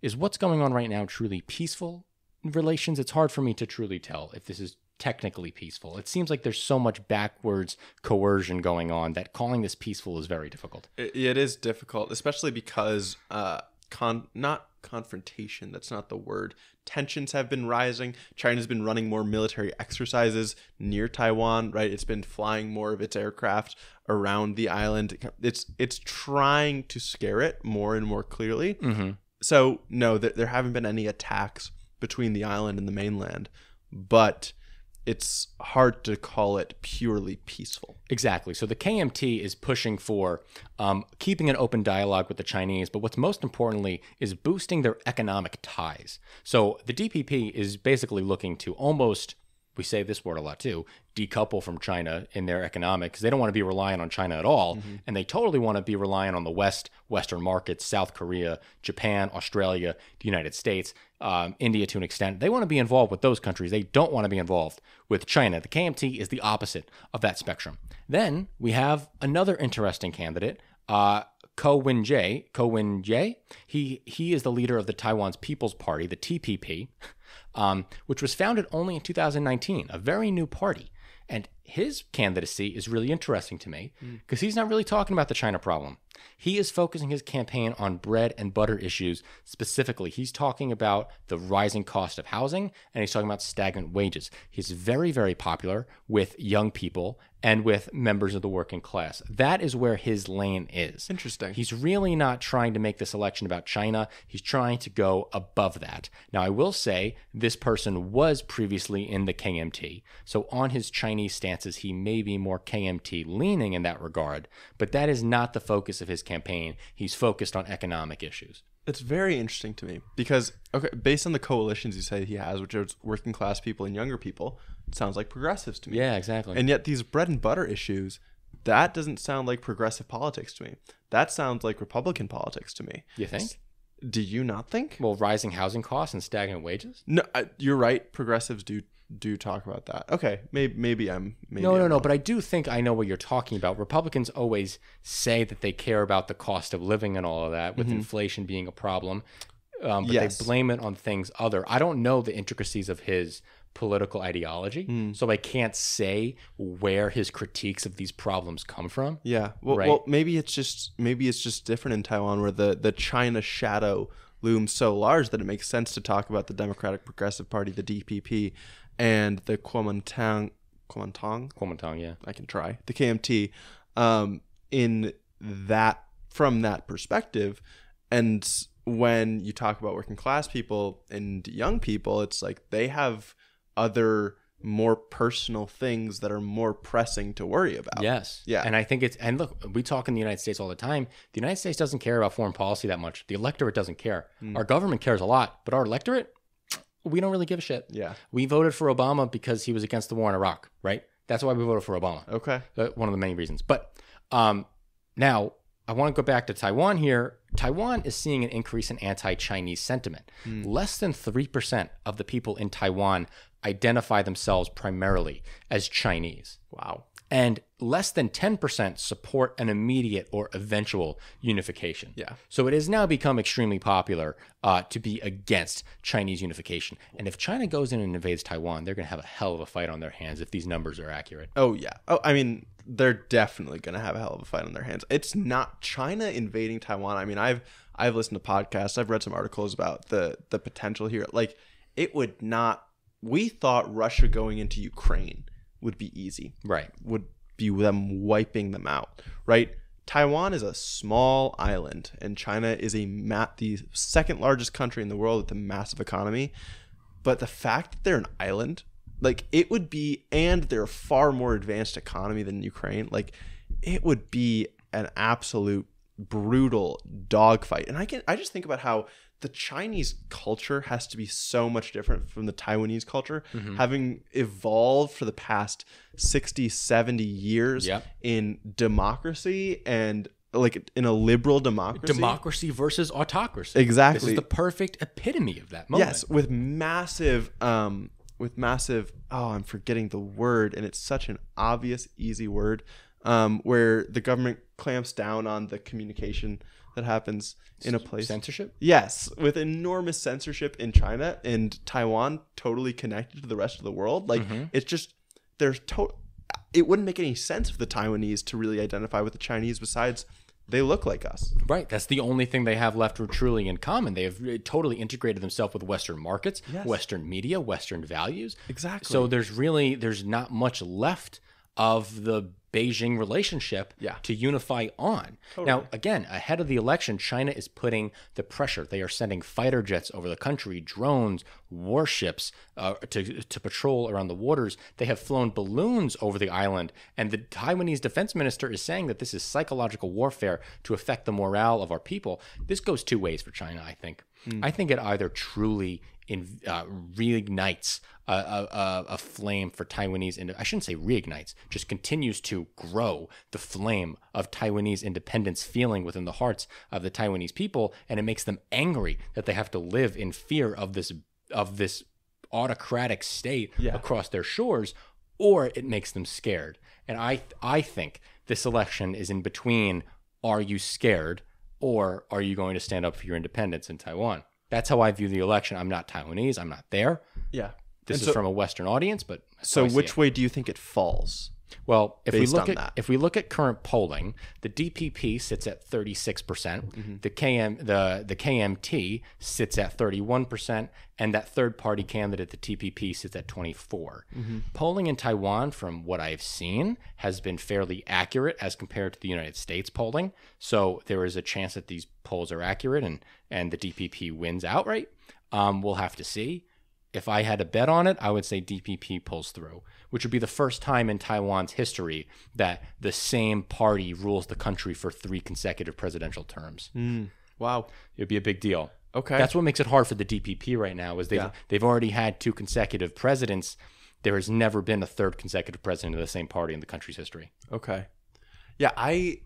is what's going on right now truly peaceful relations? It's hard for me to truly tell if this is technically peaceful. It seems like there's so much backwards coercion going on that calling this peaceful is very difficult. It, it is difficult, especially because uh, con not confrontation. That's not the word. Tensions have been rising. China's been running more military exercises near Taiwan. Right, it's been flying more of its aircraft around the island. It's it's trying to scare it more and more clearly. Mm-hmm. So no, th- there haven't been any attacks between the island and the mainland, but it's hard to call it purely peaceful. Exactly. So the KMT is pushing for um, keeping an open dialogue with the Chinese, but what's most importantly is boosting their economic ties. So the DPP is basically looking to almost, we say this word a lot too, decouple from China in their economic because they don't want to be reliant on China at all, and they totally want to be reliant on the West, Western markets, South Korea, Japan, Australia, the United States, um, India to an extent. They want to be involved with those countries. They don't want to be involved with China. The KMT is the opposite of that spectrum. Then we have another interesting candidate. Uh, Ko Wen Je, Ko Wen Je, he he is the leader of the Taiwan's People's Party, the TPP, um, which was founded only in 2019, a very new party. And his candidacy is really interesting to me mm. because he's not really talking about the China problem. He is focusing his campaign on bread and butter issues specifically. He's talking about the rising cost of housing and he's talking about stagnant wages. He's very, very popular with young people and with members of the working class. That is where his lane is. Interesting. He's really not trying to make this election about China. He's trying to go above that. Now, I will say this person was previously in the KMT. So, on his Chinese stances, he may be more KMT leaning in that regard, but that is not the focus of his campaign. He's focused on economic issues. It's very interesting to me because okay, based on the coalitions you say he has, which are working class people and younger people, it sounds like progressives to me. Yeah, exactly. And yet these bread and butter issues, that doesn't sound like progressive politics to me. That sounds like Republican politics to me. you think? Do you not think? Well, rising housing costs and stagnant wages? No, you're right. Progressives do do talk about that. Okay, maybe maybe I'm maybe No, no, I'm no. wrong. But I do think I know what you're talking about. Republicans always say that they care about the cost of living and all of that, with inflation being a problem. Um, but Yes. they blame it on things other. I don't know the intricacies of his political ideology, so I can't say where his critiques of these problems come from. Yeah. Well, Right. well, maybe it's just maybe it's just different in Taiwan where the the China shadow looms so large that it makes sense to talk about the Democratic Progressive Party, the DPP, and the Kuomintang Kuomintang. Kuomintang, yeah. I can try the KMT. Um, in that from that perspective, and when you talk about working class people and young people, it's like they have other more personal things that are more pressing to worry about. Yes. Yeah. And I think it's and look, we talk in the United States all the time. The United States doesn't care about foreign policy that much. The electorate doesn't care. Our government cares a lot, but our electorate, we don't really give a shit. Yeah. We voted for Obama because he was against the war in Iraq, right? That's why we voted for Obama. Okay. Uh, one of the many reasons. But um, now I want to go back to Taiwan here. Taiwan is seeing an increase in anti Chinese sentiment. Less than 3% of the people in Taiwan identify themselves primarily as Chinese. Wow. And less than 10% support an immediate or eventual unification. Yeah. So it has now become extremely popular uh, to be against Chinese unification. And if China goes in and invades Taiwan, they're going to have a hell of a fight on their hands if these numbers are accurate. Oh yeah. Oh, I mean, they're definitely gonna have a hell of a fight on their hands. It's not China invading Taiwan. I mean, I've I've listened to podcasts. I've read some articles about the the potential here. Like, it would not. We thought Russia going into Ukraine would be easy. Right. Would be them wiping them out. Right. Taiwan is a small island, and China is a ma- the second largest country in the world with a massive economy. But the fact that they're an island, like it would be, and they're a far more advanced economy than Ukraine, like it would be an absolute brutal dogfight. And I can, I just think about how the Chinese culture has to be so much different from the Taiwanese culture, having evolved for the past 60, 70 years Yep. in democracy and like in a liberal democracy. Democracy versus autocracy. Exactly. This is the perfect epitome of that moment. Yes, with massive, um, with massive. Oh, I'm forgetting the word, and it's such an obvious, easy word. Um, where the government clamps down on the communication that happens in a place. Censorship? Yes, with enormous censorship in China and Taiwan, totally connected to the rest of the world. Like Mm-hmm. it's just there's to. It wouldn't make any sense for the Taiwanese to really identify with the Chinese. Besides, they look like us. Right. That's the only thing they have left truly in common. They have uh, totally integrated themselves with Western markets, Yes. Western media, Western values. Exactly. So there's really there's not much left of the Beijing relationship Yeah. to unify on. Now, again, ahead of the election, China is putting the pressure. They are sending fighter jets over the country, drones, warships uh, to, to patrol around the waters. They have flown balloons over the island. And the Taiwanese defense minister is saying that this is psychological warfare to affect the morale of our people. This goes two ways for China, I think. I think it either truly in, uh, reignites a, a, a- a flame for Taiwanese. Ind- I shouldn't say reignites, just continues to grow the flame of Taiwanese independence feeling within the hearts of the Taiwanese people, and it makes them angry that they have to live in fear of this of this autocratic state Yeah. across their shores, or it makes them scared. And I I think this election is in between. Are you scared? Or are you going to stand up for your independence in Taiwan? That's how I view the election. I'm not Taiwanese. I'm not there. Yeah. This is from a Western audience, but So how I see which way do you think it falls? Well, if we look at that? if we look at current polling, the DPP sits at 36 percent, Mm-hmm. the KM the the KMT sits at 31 percent, and that third party candidate, the TPP, sits at 24. Mm-hmm. Polling in Taiwan, from what I've seen, has been fairly accurate as compared to the United States polling. So there is a chance that these polls are accurate and and the DPP wins outright. Um, we'll have to see. If I had to bet on it, I would say DPP pulls through, which would be the first time in Taiwan's history that the same party rules the country for three consecutive presidential terms. Hmm. Wow. It would be a big deal. Okay. That's what makes it hard for the DPP right now is they've Yeah. they've already had two consecutive presidents. There has never been a third consecutive president of the same party in the country's history. Okay. Yeah, I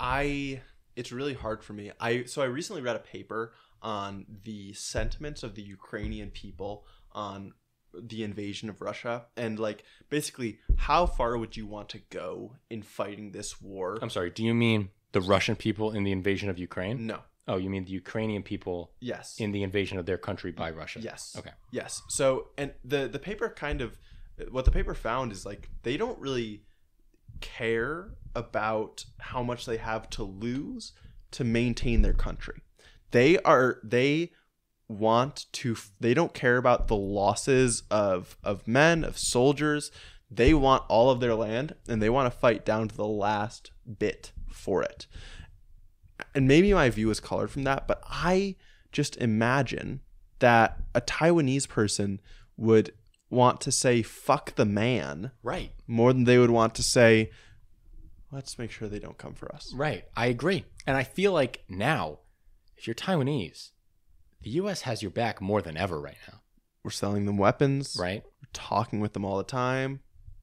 I it's really hard for me. I so I recently read a paper on the sentiments of the Ukrainian people on the invasion of Russia and like basically how far would you want to go in fighting this war? I'm sorry. Do you mean the Russian people in the invasion of Ukraine? no. Oh, you mean the Ukrainian people Yes. in the invasion of their country by Russia? Yes. Okay. Yes. So, and the the paper kind of what the paper found is like they don't really care about how much they have to lose to maintain their country. They are they want to they don't care about the losses of of men, of soldiers. They want all of their land and they want to fight down to the last bit for it and maybe my view is colored from that, but I just imagine that a Taiwanese person would want to say fuck the man Right. more than they would want to say let's make sure they don't come for us. Right. I agree. And I feel like now, if you're Taiwanese, the US has your back more than ever right now. We're selling them weapons. Right? We're talking with them all the time.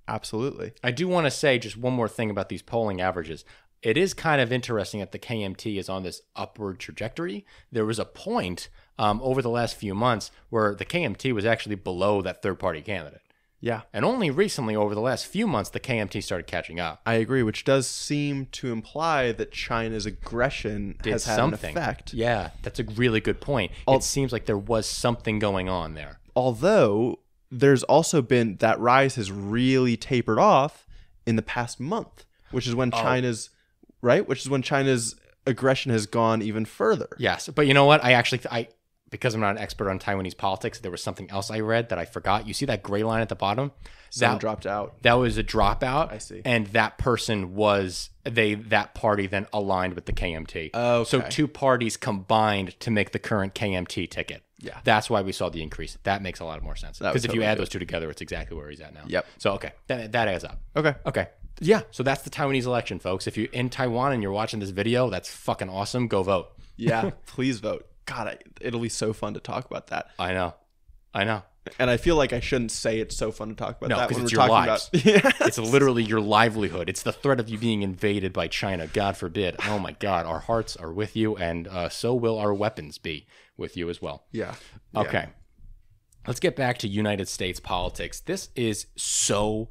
Absolutely. I do want to say just one more thing about these polling averages. It is kind of interesting that the KMT is on this upward trajectory. There was a point um, over the last few months where the KMT was actually below that third party candidate. Yeah. And only recently, over the last few months, the KMT started catching up. I agree, which does seem to imply that China's aggression Did has had something. an effect. Yeah, that's a really good point. it seems like there was something going on there. Although there's also been that rise has really tapered off in the past month, which is Oh. when China's right, which is when China's aggression has gone even further. Yes, but you know what? I actually I because I'm not an expert on Taiwanese politics, there was something else I read that I forgot. You see that gray line at the bottom? Someone That dropped out. that was a dropout. I see. And that person was they that party then aligned with the KMT. Okay. So two parties combined to make the current KMT ticket. Yeah. That's why we saw the increase. That makes a lot more sense. Because if you add do those two together, it's exactly where he's at now. Yep. So okay, that that adds up. Okay. Okay. Yeah. So that's the Taiwanese election, folks. If you're in Taiwan and you're watching this video, that's fucking awesome. Go vote. Yeah. please vote. God, I, it'll be so fun to talk about that. I know. I know. And I feel like I shouldn't say it's so fun to talk about No, that 'cause when it's we're your lives. about. Yeah. It's literally your livelihood. It's the threat of you being invaded by China. God forbid. Oh my God. Our hearts are with you, and uh, so will our weapons be with you as well. yeah. Okay. Let's get back to United States politics. This is so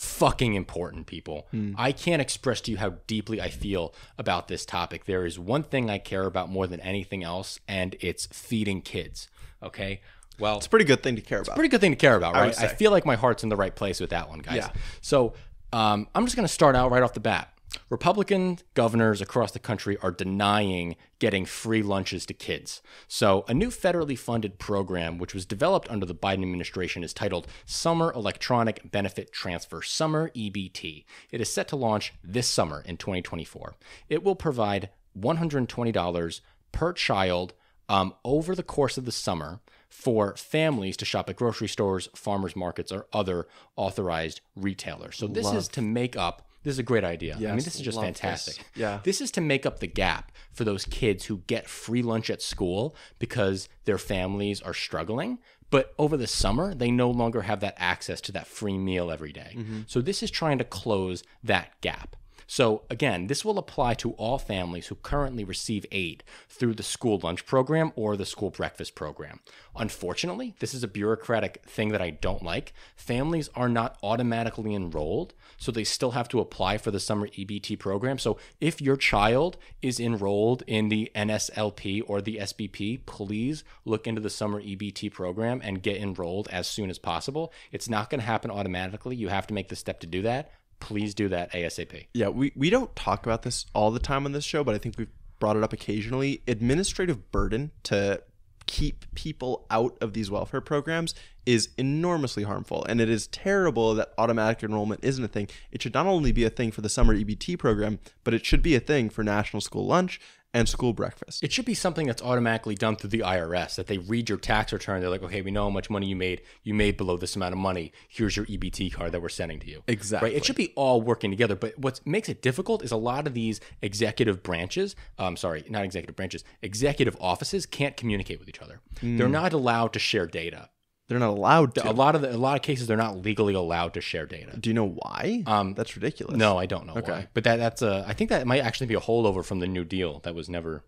fucking important, people. I can't express to you how deeply I feel about this topic. There is one thing I care about more than anything else, and it's feeding kids. Okay. Well, It's a pretty good thing to care about. It's a pretty good thing to care about, right? I, say. feel like my heart's in the right place with that one, guys. Yeah. So um, I'm just going to start out right off the bat. Republican governors across the country are denying getting free lunches to kids. So, a new federally funded program, which was developed under the Biden administration, is titled Summer Electronic Benefit Transfer, Summer EBT. It is set to launch this summer in 2024. It will provide $120 per child um, over the course of the summer for families to shop at grocery stores, farmers markets, or other authorized retailers. So this is to make up. This is a great idea. I mean, this is just fantastic. this. Yeah. This is to make up the gap for those kids who get free lunch at school because their families are struggling. But over the summer, they no longer have that access to that free meal every day. So this is trying to close that gap. So again, this will apply to all families who currently receive aid through the school lunch program or the school breakfast program. Unfortunately, this is a bureaucratic thing that I don't like. Families are not automatically enrolled, so they still have to apply for the summer EBT program. So if your child is enrolled in the NSLP or the SBP, please look into the summer EBT program and get enrolled as soon as possible. It's not going to happen automatically. You have to make the step to do that. Please do that ASAP. Yeah, we, we don't talk about this all the time on this show, but I think we've brought it up occasionally. Administrative burden to keep people out of these welfare programs is enormously harmful. And it is terrible that automatic enrollment isn't a thing. It should not only be a thing for the summer EBT program, but it should be a thing for national school lunch and school breakfast. It should be something that's automatically done through the IRS that they read your tax return. They're like, okay, we know how much money you made. You made below this amount of money. Here's your EBT card that we're sending to you. Exactly. Right? It should be all working together. But what makes it difficult is a lot of these executive branches, um, sorry, not executive branches, executive offices can't communicate with each other. They're not allowed to share data. They're not allowed to. A lot of the, a lot of cases, they're not legally allowed to share data. Do you know why? Um, That's ridiculous. No, I don't know why. But that that's a. I think that might actually be a holdover from the New Deal that was never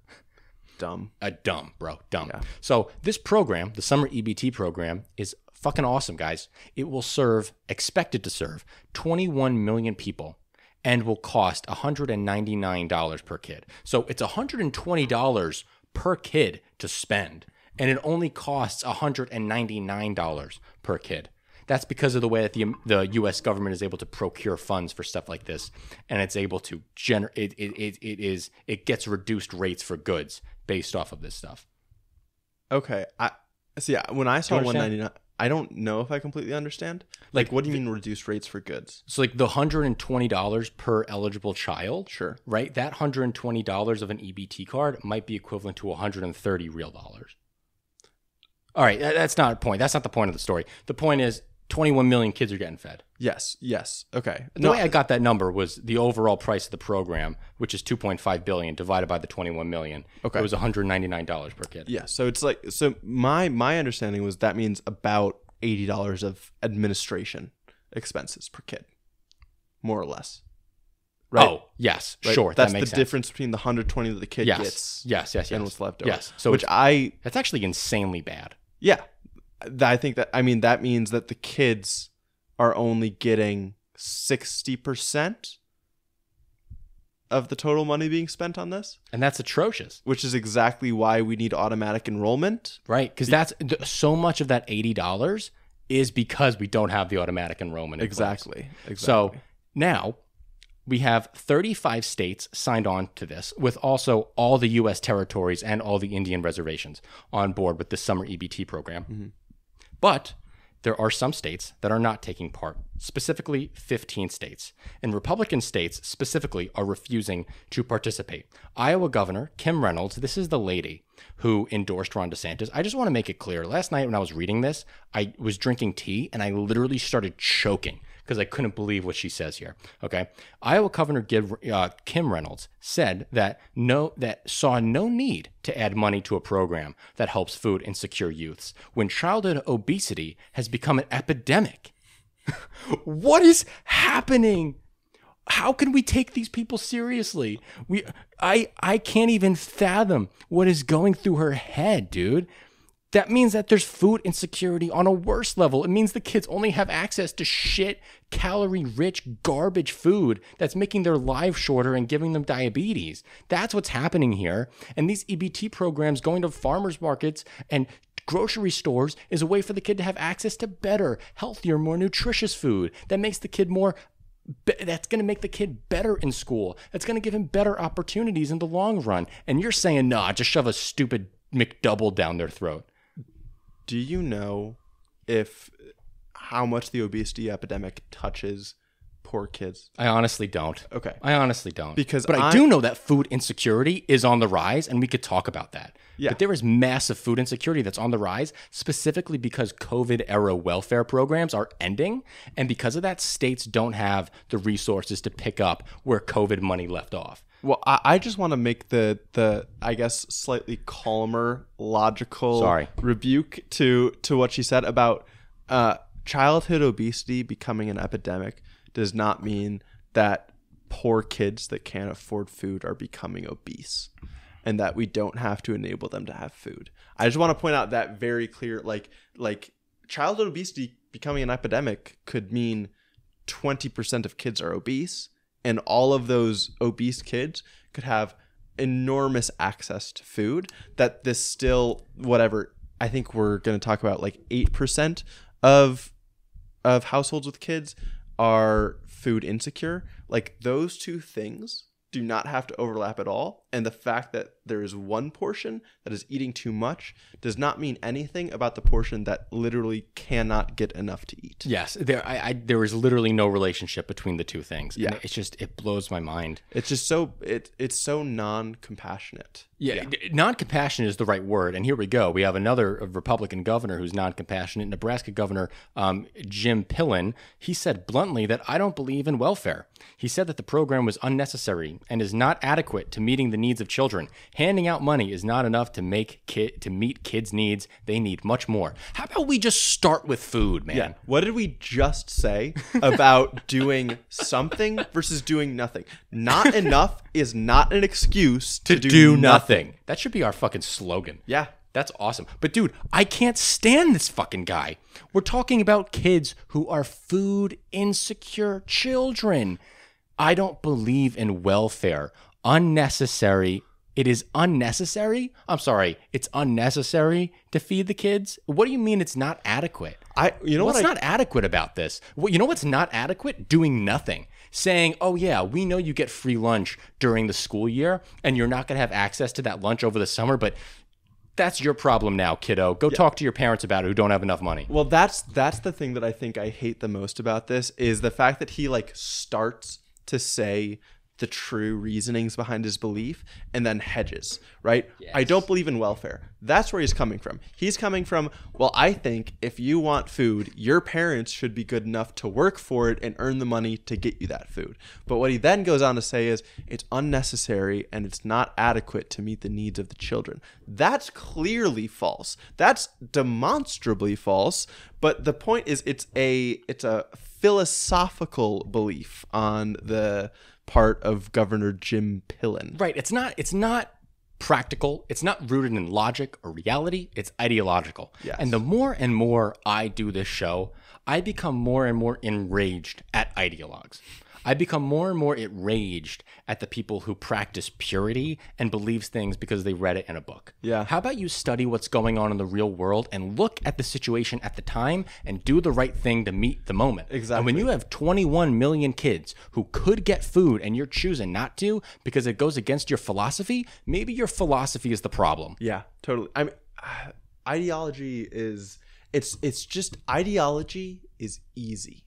Dumb. A dumb, bro, dumb. So this program, the summer EBT program, is fucking awesome, guys. It will serve, expected to serve, 21 million people, and will cost 199 dollars per kid. So it's 120 dollars per kid to spend, and it only costs 199 dollars per kid. That's because of the way that the um, the U.S. government is able to procure funds for stuff like this, and it's able to generate. It, it, it, it is it gets reduced rates for goods based off of this stuff. Okay. I see. When I saw one ninety nine, I don't know if I completely understand. Like, what do you mean reduced rates for goods? So like the hundred and twenty dollars per eligible child, Sure. right? That hundred and twenty dollars of an EBT card might be equivalent to one hundred and thirty real dollars. All right, that's not a point. That's not the point of the story. The point is, twenty-one million kids are getting fed. Yes. Yes. Okay. The way I got that number was the overall price of the program, which is two point five billion, divided by the twenty-one million. Okay. it was one hundred ninety-nine dollars per kid. Yeah. So it's like so my my understanding was that means about eighty dollars of administration expenses per kid, more or less. Right? Oh, yes, Right? sure. That's that makes the sense. difference between the 120 that the kid Yes. gets Yes, yes, yes. and what's left over. Yes. So which I That's actually insanely bad. Yeah, I think that I mean that means that the kids are only getting 60% of the total money being spent on this, And that's atrocious, which is exactly why we need automatic enrollment. right? Because that's so much of that $80 is because we don't have the automatic enrollment. Exactly. Exactly. So now we have 35 states signed on to this, with also all the U.S. territories and all the Indian reservations on board with the summer EBT program. Mm-hmm. But there are some states that are not taking part, specifically 15 states. And Republican states specifically are refusing to participate. Iowa Governor Kim Reynolds, this is the lady who endorsed Ron DeSantis. I just want to make it clear. Last night when I was reading this, I was drinking tea and I literally started choking because I couldn't believe what she says here. Okay, Iowa Governor uh, Kim Reynolds said that no, that saw no need to add money to a program that helps food insecure youths when childhood obesity has become an epidemic. what is happening? How can we take these people seriously? We, I, I can't even fathom what is going through her head, dude. That means that there's food insecurity on a worse level. It means the kids only have access to shit, calorie rich garbage food that's making their lives shorter and giving them diabetes. That's what's happening here. And these EBT programs going to farmers markets and grocery stores is a way for the kid to have access to better, healthier, more nutritious food that makes the kid more be- that's going to make the kid better in school. That's going to give him better opportunities in the long run. And you're saying, nah, just shove a stupid McDouble down their throat. Do you know if how much the obesity epidemic touches poor kids? I honestly don't. Okay. I honestly don't. Because but I, I- do know that food insecurity is on the rise, and we could talk about that. Yeah. But there is massive food insecurity that's on the rise, specifically because COVID era welfare programs are ending. And because of that, states don't have the resources to pick up where COVID money left off. Well, I, I just want to make the the I guess slightly calmer, logical Sorry. rebuke to to what she said about uh, childhood obesity becoming an epidemic does not mean that poor kids that can't afford food are becoming obese and that we don't have to enable them to have food. I just want to point out that very clear like like childhood obesity becoming an epidemic could mean 20% of kids are obese and all of those obese kids could have enormous access to food that this still whatever i think we're going to talk about like 8% of of households with kids are food insecure. Like those two things do not have to overlap at all and the fact that there is one portion that is eating too much does not mean anything about the portion that literally cannot get enough to eat Yes, there I, I there is literally no relationship between the two things. Yeah. it's just it blows my mind. It's just so it it's so non-compassionate. Yeah, non-compassionate is the right word. And here we go. We have another Republican governor who's non-compassionate. Nebraska Governor um, Jim Pillen. He said bluntly that I don't believe in welfare. He said that the program was unnecessary and is not adequate to meeting the needs of children. Handing out money is not enough to make kid to meet kids' needs. They need much more. How about we just start with food, man? Yeah. What did we just say about doing something versus doing nothing? Not enough is not an excuse to, To do, nothing. nothing. That should be our fucking slogan. Yeah. That's awesome. But dude, I can't stand this fucking guy. We're talking about kids who are food insecure children. I don't believe in welfare. Unnecessary. It is unnecessary? I'm sorry. It's unnecessary to feed the kids? What do you mean it's not adequate? I you know what's what I, not adequate about this? Well, you know what's not adequate? Doing nothing. Saying, "Oh yeah, we know you get free lunch during the school year, and you're not going to have access to that lunch over the summer, but that's your problem now, kiddo. Go talk to your parents about it who don't have enough money." Well, that's that's the thing that I think I hate the most about this is the fact that he like starts to say the true reasonings behind his belief and then hedges, right? I don't believe in welfare. That's where he's coming from. He's coming from, well, I think if you want food, your parents should be good enough to work for it and earn the money to get you that food. But what he then goes on to say is it's unnecessary and it's not adequate to meet the needs of the children. That's clearly false. That's demonstrably false, but the point is it's a it's a philosophical belief on the part of Governor Jim Pillen. Right. It's not. It's not practical. It's not rooted in logic or reality. It's ideological. Yes. And the more and more I do this show, I become more and more enraged at ideologues. I become more and more enraged at the people who practice purity and believes things because they read it in a book. Yeah. How about you study what's going on in the real world and look at the situation at the time and do the right thing to meet the moment? Exactly. And when you have 21 million kids who could get food and you're choosing not to because it goes against your philosophy, maybe your philosophy is the problem. Yeah, totally. I mean, uh, ideology is it's it's just ideology is easy.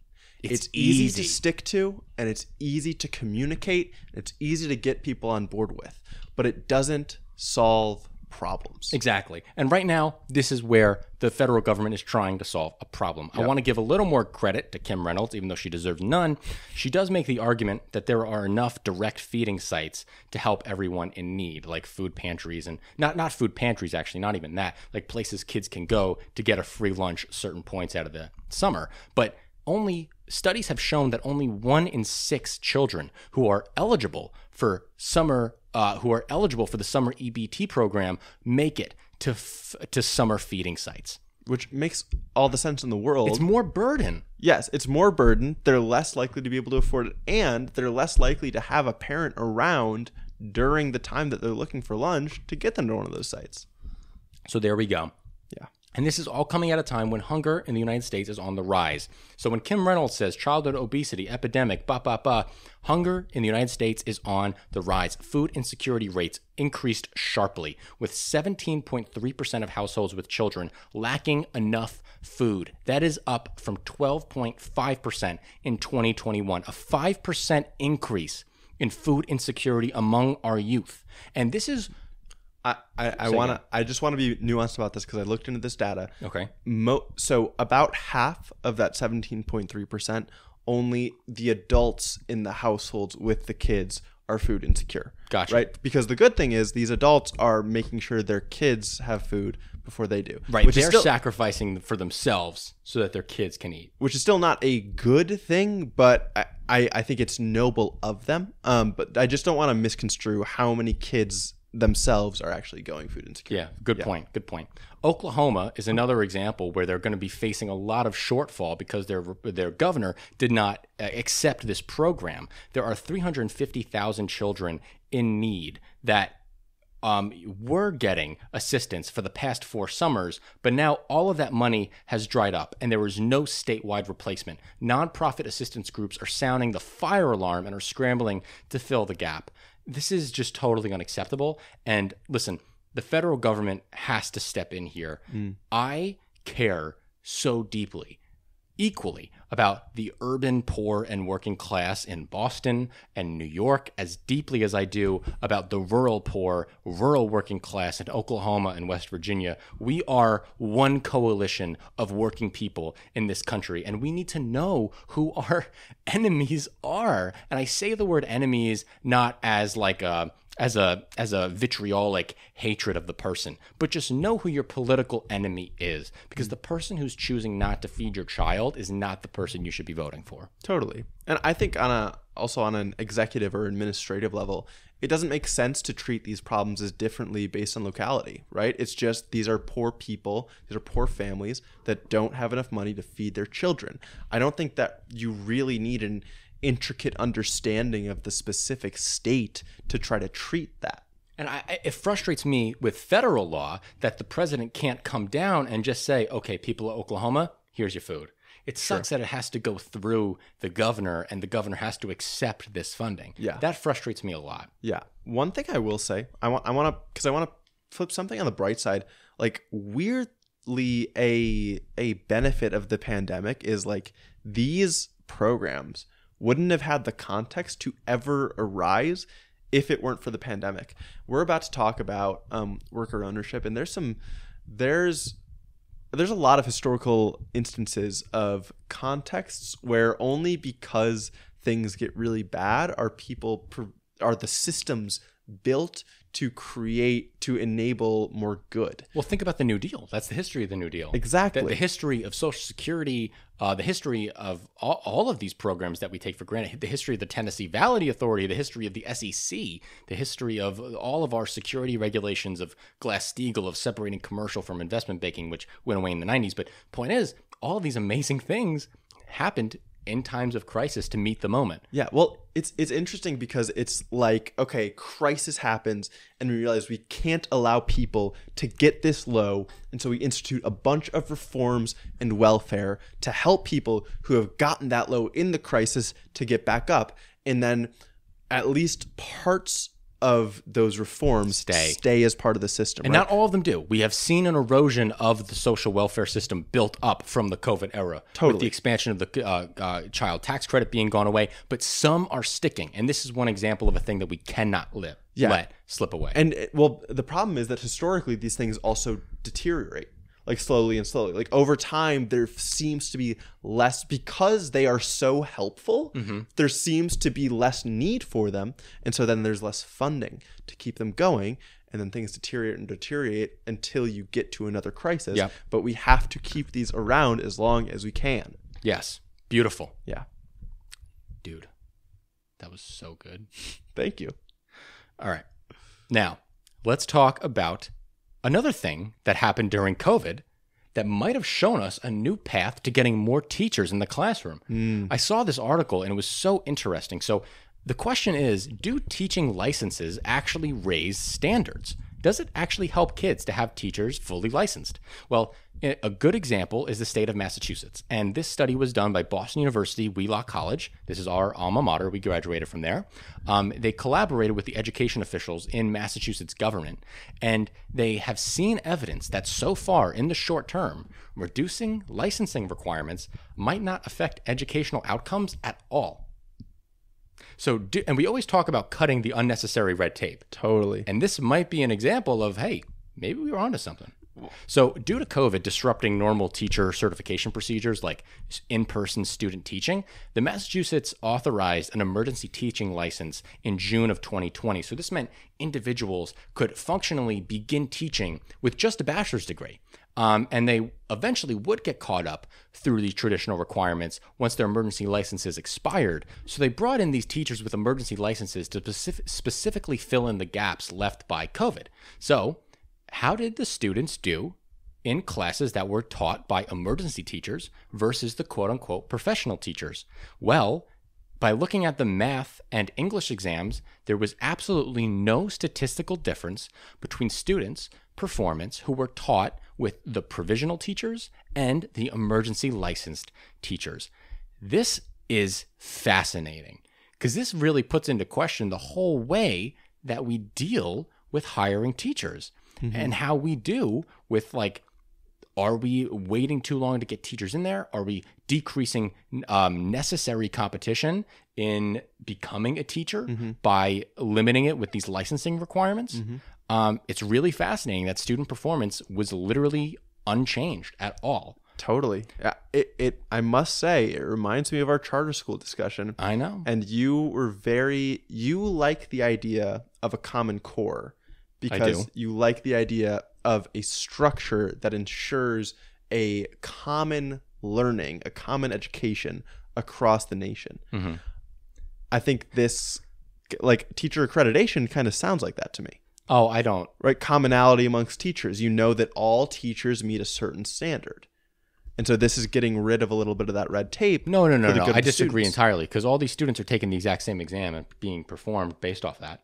It's, easy, easy. to stick to and it's easy to communicate. It's easy to get people on board with, but it doesn't solve problems. Exactly. And right now, this is where the federal government is trying to solve a problem. I want to give a little more credit to Kim Reynolds, even though she deserves none. She does make the argument that there are enough direct feeding sites to help everyone in need, like food pantries and not not food pantries actually, not even that, like places kids can go to get a free lunch certain points out of the summer. But only studies have shown that only one in six children who are eligible for summer uh, who are eligible for the summer EBT program make it to f- to summer feeding sites. which makes all the sense in the world. It's more burden. yes, it's more burden. They're less likely to be able to afford it, and they're less likely to have a parent around during the time that they're looking for lunch to get them to one of those sites. So there we go. And this is all coming at a time when hunger in the United States is on the rise. So when Kim Reynolds says childhood obesity epidemic, ba ba ba, hunger in the United States is on the rise. Food insecurity rates increased sharply, with 17.3% of households with children lacking enough food. That is up from 12.5% in 2021, a 5% increase in food insecurity among our youth. And this is I, I, I want to. I just want to be nuanced about this because I looked into this data. okay. Mo- so about half of that 17.3% only the adults in the households with the kids are food insecure. Gotcha. Right? Because the good thing is these adults are making sure their kids have food before they do. Right, Which they're still sacrificing for themselves so that their kids can eat. which is still not a good thing, but I, I, I think it's noble of them. Um, but I just don't want to misconstrue how many kids themselves are actually going food insecure. Yeah, good point. Good point. Oklahoma is another example where they're going to be facing a lot of shortfall because their their governor did not uh, accept this program. There are 350,000 children in need that um, were getting assistance for the past four summers, but now all of that money has dried up and there is no statewide replacement. Nonprofit assistance groups are sounding the fire alarm and are scrambling to fill the gap. This is just totally unacceptable. And listen, the federal government has to step in here. Mm. I care so deeply equally about the urban poor and working class in Boston and New York as deeply as I do about the rural poor, rural working class in Oklahoma and West Virginia. We are one coalition of working people in this country, and we need to know who our enemies are. And I say the word enemies not as like a as a as a vitriolic hatred of the person, but just know who your political enemy is because the person who's choosing not to feed your child is not the person you should be voting for. Totally. And I think on a also on an executive or administrative level, it doesn't make sense to treat these problems as differently based on locality, right? It's just these are poor people, these are poor families that don't have enough money to feed their children. I don't think that you really need an intricate understanding of the specific state to try to treat that. And I, it frustrates me with federal law that the president can't come down and just say, "Okay, people of Oklahoma, here's your food." It sucks that it has to go through the governor, and the governor has to accept this funding. Yeah. that frustrates me a lot. Yeah. One thing I will say, I want I want to cuz I want to flip something on the bright side. Like weirdly a a benefit of the pandemic is like these programs wouldn't have had the context to ever arise if it weren't for the pandemic. We're about to talk about um, worker ownership, and there's some there's there's a lot of historical instances of contexts where only because things get really bad are people are the systems built to create to enable more good. Well, think about the New Deal. That's the history of the New Deal. Exactly. The, the history of Social Security, uh, the history of all, all, of these programs that we take for granted, the history of the Tennessee Valley Authority, the history of the SEC, the history of all of our security regulations of Glass Steagall, of separating commercial from investment banking, which went away in the 90s. But point is, all of these amazing things happened in times of crisis to meet the moment. Yeah, well, it's it's interesting because it's like okay, crisis happens and we realize we can't allow people to get this low, and so we institute a bunch of reforms and welfare to help people who have gotten that low in the crisis to get back up, and then at least parts of those reforms Stay. stay as part of the system. And right? not all of them do. We have seen an erosion of the social welfare system built up from the COVID era. With Totally. the expansion of the uh, uh, child tax credit being gone away. But some are sticking. And this is one example of a thing that we cannot let, Yeah. let slip away. And well, the problem is that historically these things also deteriorate, like slowly and slowly. Like over time, there seems to be less because they are so helpful. Mm-hmm. There seems to be less need for them, and so then there's less funding to keep them going. And then things deteriorate and deteriorate until you get to another crisis. But we have to keep these around as long as we can. yes. Beautiful. Yeah. Dude. That was so good. Thank you. All right. Now, let's talk about another thing that happened during COVID that might have shown us a new path to getting more teachers in the classroom. Hmm. I saw this article and it was so interesting. So, the question is do teaching licenses actually raise standards? Does it actually help kids to have teachers fully licensed? Well, a good example is the state of Massachusetts. And this study was done by Boston University Wheelock College. This is our alma mater. We graduated from there. Um, they collaborated with the education officials in Massachusetts government. And they have seen evidence that so far in the short term, reducing licensing requirements might not affect educational outcomes at all. So, do, and we always talk about cutting the unnecessary red tape. Totally. And this might be an example of, hey, maybe we were onto something. So, due to COVID disrupting normal teacher certification procedures like in person student teaching, the Massachusetts authorized an emergency teaching license in June of 2020. So, this meant individuals could functionally begin teaching with just a bachelor's degree. Um, and they eventually would get caught up through the traditional requirements once their emergency licenses expired. So they brought in these teachers with emergency licenses to specific- specifically fill in the gaps left by COVID. So, how did the students do in classes that were taught by emergency teachers versus the quote unquote professional teachers? Well, by looking at the math and English exams, there was absolutely no statistical difference between students' performance who were taught with the provisional teachers and the emergency licensed teachers. This is fascinating because this really puts into question the whole way that we deal with hiring teachers and how we do with like are we waiting too long to get teachers in there? Are we decreasing um, necessary competition in becoming a teacher by limiting it with these licensing requirements? Um, it's really fascinating that student performance was literally unchanged at all. Totally. It, it I must say it reminds me of our charter school discussion. I know. And you were very you like the idea of a common core because you like the idea of a structure that ensures a common learning, a common education across the nation. Mhm. I think this like teacher accreditation kind of sounds like that to me. Oh, I don't. Right? Commonality amongst teachers. You know that all teachers meet a certain standard. And so this is getting rid of a little bit of that red tape. No, no, no, no. I disagree students. entirely because all these students are taking the exact same exam and being performed based off that.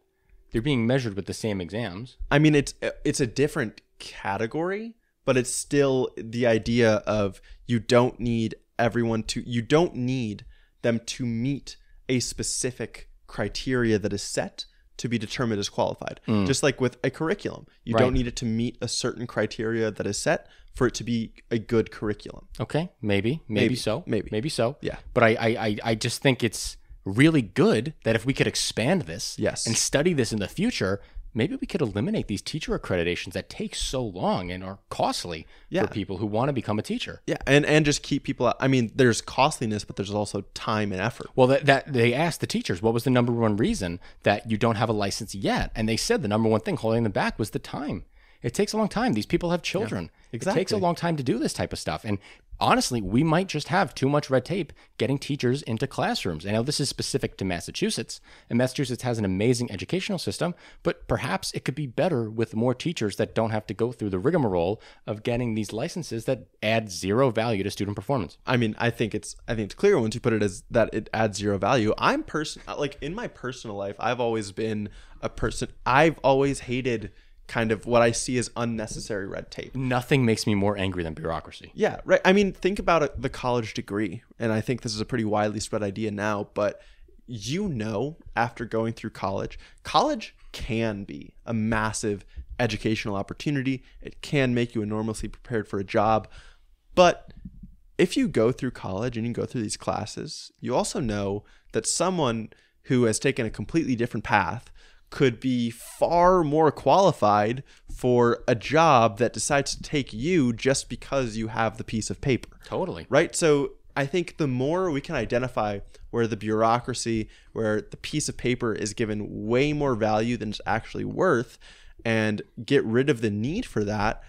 They're being measured with the same exams. I mean, it's it's a different category, but it's still the idea of you don't need everyone to you don't need them to meet a specific criteria that is set to be determined as qualified. Just like with a curriculum, you Mm. Right. don't need it to meet a certain criteria that is set for it to be a good curriculum. Okay, maybe, maybe, Maybe, so, maybe. maybe so. Yeah. But I, I, I just think it's really good that if we could expand this Yes. and study this in the future, maybe we could eliminate these teacher accreditations that take so long and are costly Yeah. for people who want to become a teacher. Yeah, and and just keep people. out. I mean, there's costliness, but there's also time and effort. Well, that, that they asked the teachers what was the number one reason that you don't have a license yet, and they said the number one thing holding them back was the time. It takes a long time. These people have children. exactly It takes a long time to do this type of stuff, and honestly, we might just have too much red tape getting teachers into classrooms. I know this is specific to Massachusetts, and Massachusetts has an amazing educational system, but perhaps it could be better with more teachers that don't have to go through the rigmarole of getting these licenses that add zero value to student performance. I mean, I think it's I think it's clear once you put it as that it adds zero value. I'm person like in my personal life, I've always been a person. I've always hated kind of what I see as unnecessary red tape. Nothing makes me more angry than bureaucracy. Yeah, right. I mean, think about the college degree, and I think this is a pretty widely spread idea now, but you know, after going through college, college can be a massive educational opportunity. It can make you enormously prepared for a job, but if you go through college and you go through these classes, you also know that someone who has taken a completely different path could be far more qualified for a job that decides to take you just because you have the piece of paper Totally. right? So I think the more we can identify where the bureaucracy, where the piece of paper is given way more value than it's actually worth, and get rid of the need for that,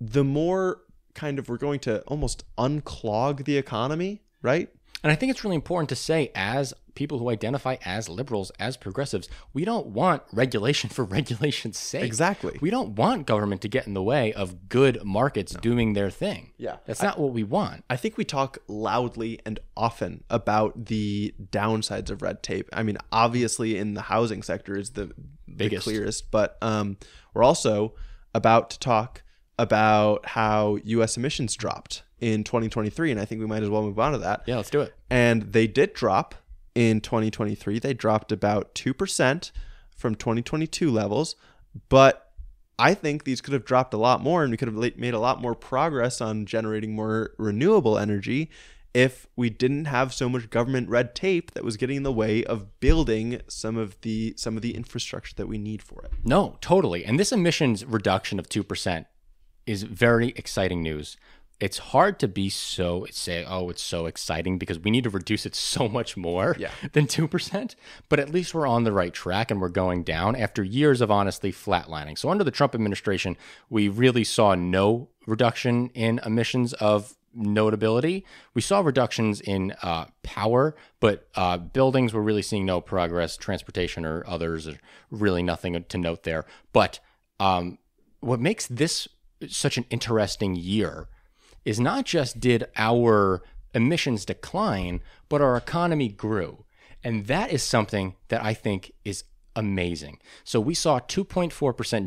the more kind of we're going to almost unclog the economy, right? And I think it's really important to say, as people who identify as liberals, as progressives, we don't want regulation for regulation's sake. Exactly. We don't want government to get in the way of good markets doing their thing. Yeah. That's not what we want. I think we talk loudly and often about the downsides of red tape. I mean, obviously, in the housing sector is the, the Biggest. clearest, but um, we're also about to talk about how U.S. emissions dropped in 2023, and I think we might as well move on to that. Yeah, let's do it. And they did drop in 2023. They dropped about 2% from 2022 levels, but I think these could have dropped a lot more and we could have made a lot more progress on generating more renewable energy if we didn't have so much government red tape that was getting in the way of building some of the some of the infrastructure that we need for it. No, totally. And this emissions reduction of 2% is very exciting news. It's hard to be so say, oh, it's so exciting because we need to reduce it so much more Yeah. than 2%. But at least we're on the right track and we're going down after years of honestly flatlining. So under the Trump administration, we really saw no reduction in emissions of notability. We saw reductions in uh, power, but uh, buildings were really seeing no progress. Transportation or others, really nothing to note there. But um, what makes this such an interesting year is not just did our emissions decline, but our economy grew. And that is something that I think is amazing. So we saw 2.4%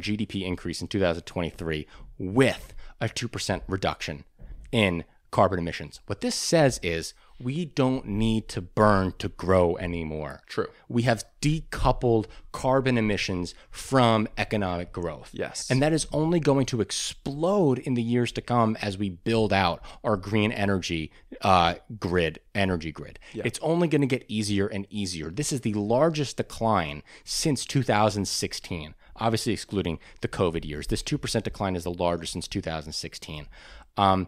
GDP increase in 2023 with a 2% reduction in carbon emissions. What this says is we don't need to burn to grow anymore. True. We have decoupled carbon emissions from economic growth. Yes. And that is only going to explode in the years to come as we build out our green energy uh, grid, energy grid. It's only going to get easier and easier. This is the largest decline since 2016, obviously excluding the COVID years. This 2% decline is the largest since 2016. Um,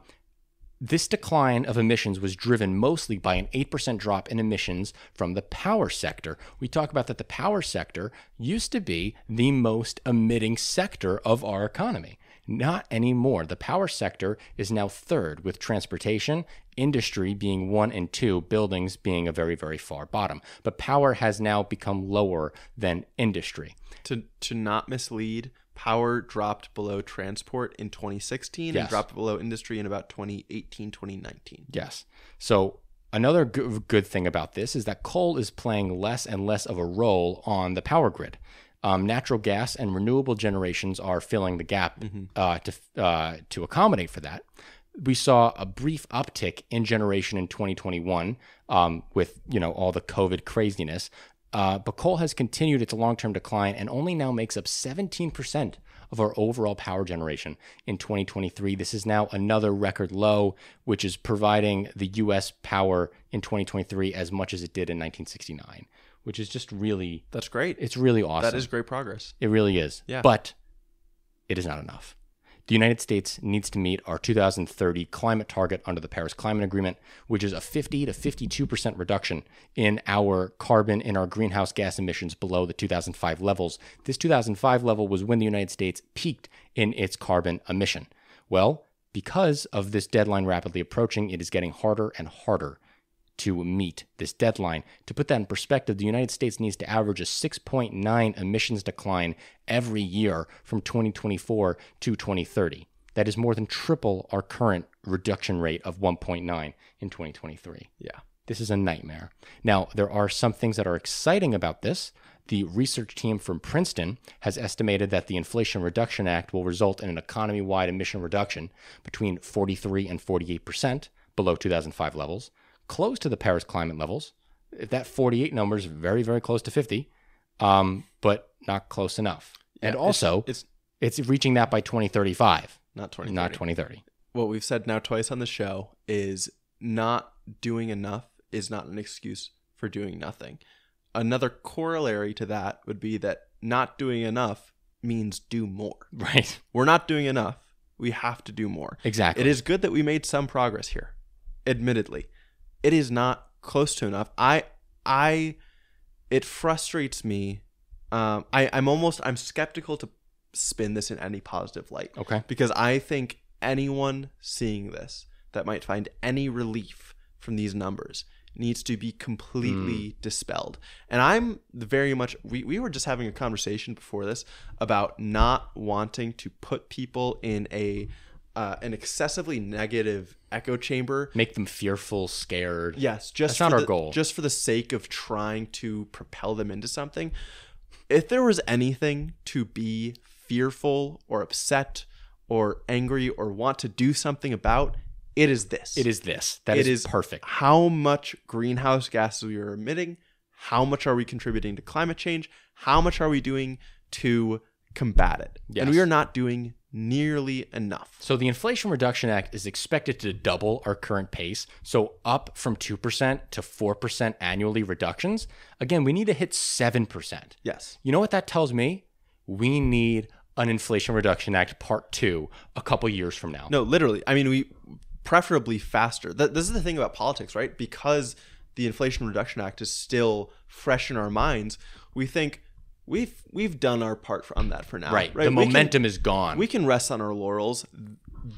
this decline of emissions was driven mostly by an 8% drop in emissions from the power sector. We talk about that the power sector used to be the most emitting sector of our economy. Not anymore. The power sector is now third, with transportation, industry being one and two, buildings being a very, very far bottom. But power has now become lower than industry. To to not mislead, power dropped below transport in 2016 and dropped below industry in about 2018 2019. Yes. So another go- good thing about this is that coal is playing less and less of a role on the power grid. Um, natural gas and renewable generations are filling the gap uh, to uh, to accommodate for that. We saw a brief uptick in generation in 2021 um, with you know all the COVID craziness, uh, but coal has continued its long term decline and only now makes up 17% of our overall power generation in 2023. This is now another record low, which is providing the US power in 2023 as much as it did in 1969, which is just really, That's great. it's really awesome. That is great progress. It really is. Yeah. But it is not enough. The United States needs to meet our 2030 climate target under the Paris Climate Agreement, which is a 50 to 52% reduction in our carbon in our greenhouse gas emissions below the 2005 levels. This 2005 level was when the United States peaked in its carbon emission. Well, because of this deadline rapidly approaching, it is getting harder and harder to meet this deadline. To put that in perspective, the United States needs to average a 6.9 emissions decline every year from 2024 to 2030. That is more than triple our current reduction rate of 1.9 in 2023. Yeah. This is a nightmare. Now, there are some things that are exciting about this. The research team from Princeton has estimated that the Inflation Reduction Act will result in an economy wide emission reduction between 43 and 48% below 2005 levels, close to the Paris climate levels. That 48 number is very, very close to 50, um, but not close enough. and also, It's it's reaching that by 2035, not 20. not 2030. What we've said now twice on the show is not doing enough is not an excuse for doing nothing. Another corollary to that would be that not doing enough means do more. Right. We're not doing enough. We have to do more. Exactly. It is good that we made some progress here. Admittedly, it is not close to enough. I I it frustrates me. Um, I I'm almost I'm skeptical to spin this in any positive light Okay. because I think anyone seeing this that might find any relief from these numbers needs to be completely dispelled. And I'm very much we, we were just having a conversation before this about not wanting to put people in a uh, an excessively negative echo chamber. Make them fearful, scared. Yes, just That's not our the- goal. Just for the sake of trying to propel them into something. If there was anything to be fearful or upset or angry or want to do something about, it is this. It is this. That It is is perfect. How much greenhouse gases we are emitting? How much are we contributing to climate change? How much are we doing to combat it? And we are not doing nearly enough. So the Inflation Reduction Act is expected to double our current pace. So up from 2% to 4% annually reductions. Again, we need to hit 7%. Yes. You know what that tells me? We need an Inflation Reduction Act part 2 a couple years from now. No, literally. I mean, we preferably faster. Th- this is the thing about politics, right? Because the Inflation Reduction Act is still fresh in our minds, we think we've we've done our part on that for now. right. The We can- momentum is gone. we can rest on our laurels.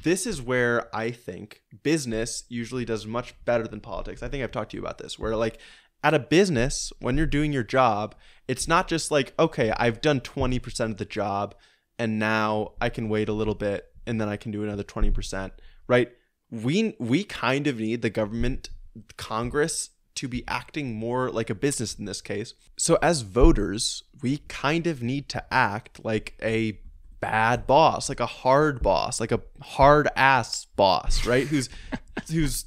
This is where I think business usually does much better than politics. I think I've talked to you about this, where like at a business, when you're doing your job, it's not just like, okay, I've done 20% of the job and now I can wait a little bit and then I can do another 20%, right? We we kind of need the government, Congress to be acting more like a business in this case. So as voters, we kind of need to act like a bad boss, like a hard boss, like a hard ass boss, right? Who's who's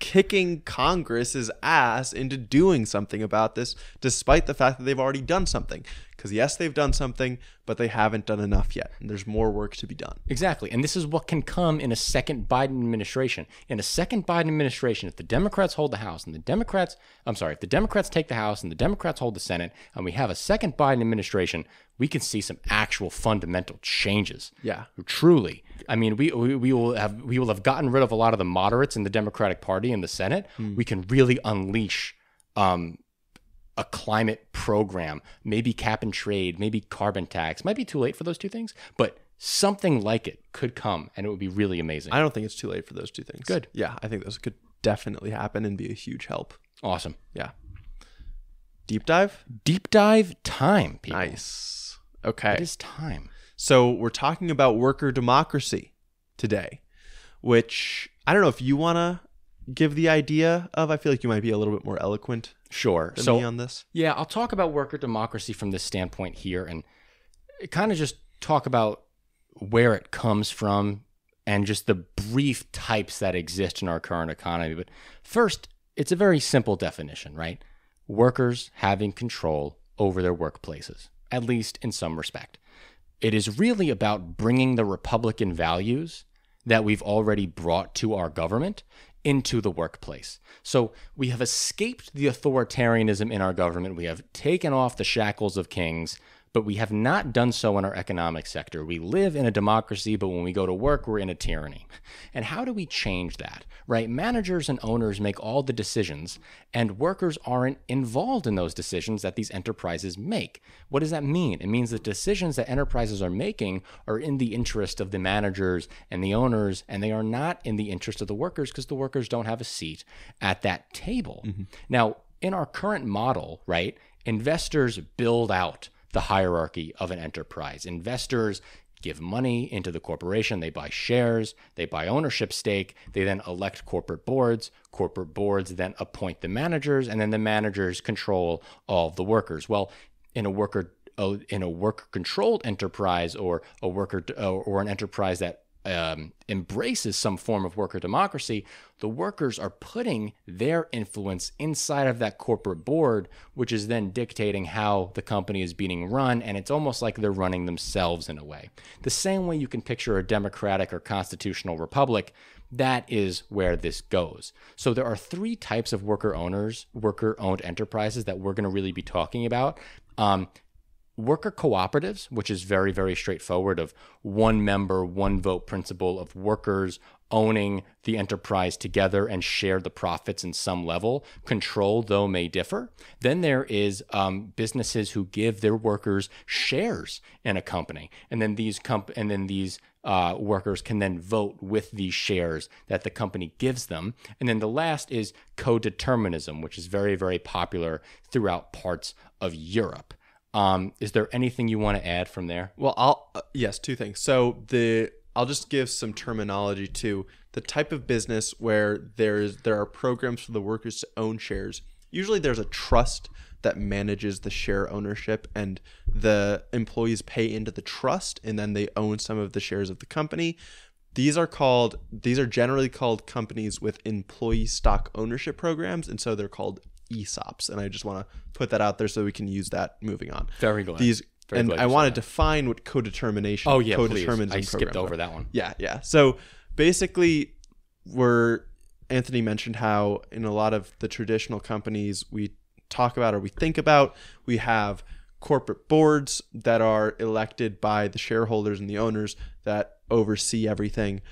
kicking Congress's ass into doing something about this, despite the fact that they've already done something. Because yes, they've done something, but they haven't done enough yet, and there's more work to be done. Exactly. And this is what can come in a second Biden administration. In a second Biden administration, if the Democrats hold the House and the Democrats, I'm sorry, if the Democrats take the House and the Democrats hold the Senate, and we have a second Biden administration, we can see some actual fundamental changes. Yeah. Truly. I mean, we, we, we will have we will have gotten rid of a lot of the moderates in the Democratic Party in the Senate. We can really unleash um, a climate program, maybe cap and trade, maybe carbon tax. Might be too late for those two things, but something like it could come and it would be really amazing. I don't think it's too late for those two things. Good. Yeah, I think those could definitely happen and be a huge help. awesome. Yeah. Deep dive? Deep dive time, people. Nice. Okay. It is time. So we're talking about worker democracy today, which I don't know if you want to give the idea of. I feel like you might be a little bit more eloquent Sure. So me on this. Yeah, I'll talk about worker democracy from this standpoint here and kind of just talk about where it comes from and just the brief types that exist in our current economy. But first, it's a very simple definition, right? Workers having control over their workplaces, at least in some respect. it is really about bringing the Republican values that we've already brought to our government into the workplace. So we have escaped the authoritarianism in our government. We have taken off the shackles of kings but we have not done so in our economic sector. We live in a democracy, but when we go to work, we're in a tyranny. And how do we change that? Right? Managers and owners make all the decisions, and workers aren't involved in those decisions that these enterprises make. What does that mean? It means the decisions that enterprises are making are in the interest of the managers and the owners, and they are not in the interest of the workers because the workers don't have a seat at that table. Mm-hmm. Now, in our current model, right, investors build out the hierarchy of an enterprise. Investors give money into the corporation, they buy shares, they buy ownership stake, they then elect corporate boards, corporate boards then appoint the managers, and then the managers control all the workers. Well, in a worker uh, in a worker controlled enterprise or a worker uh, or an enterprise that um, embraces some form of worker democracy, the workers are putting their influence inside of that corporate board, which is then dictating how the company is being run. And it's almost like they're running themselves in a way. The same way you can picture a democratic or constitutional republic, that is where this goes. So there are three types of worker owners, worker owned enterprises that we're going to really be talking about. Um, worker cooperatives, which is very, very straightforward of one member, one vote principle of workers owning the enterprise together and share the profits in some level. Control, though, may differ. Then there is um, businesses who give their workers shares in a company, and then these comp- and then these uh, workers can then vote with these shares that the company gives them. And then the last is co-determinism, which is very, very popular throughout parts of Europe. Um, is there anything you want to add from there? Well, I'll uh, yes, two things. So the I'll just give some terminology to the type of business where there's there are programs for the workers to own shares. Usually, there's a trust that manages the share ownership, and the employees pay into the trust, and then they own some of the shares of the company. These are called these are generally called companies with employee stock ownership programs, and so they're called ESOPs, and I just want to put that out there so we can use that moving on. Very glad. These Very and glad I want to define what co-determination. Oh yeah, co-determinism. I skipped over are. that one. Yeah, yeah. So basically, we're Anthony mentioned how in a lot of the traditional companies we talk about or we think about, we have corporate boards that are elected by the shareholders and the owners that oversee everything.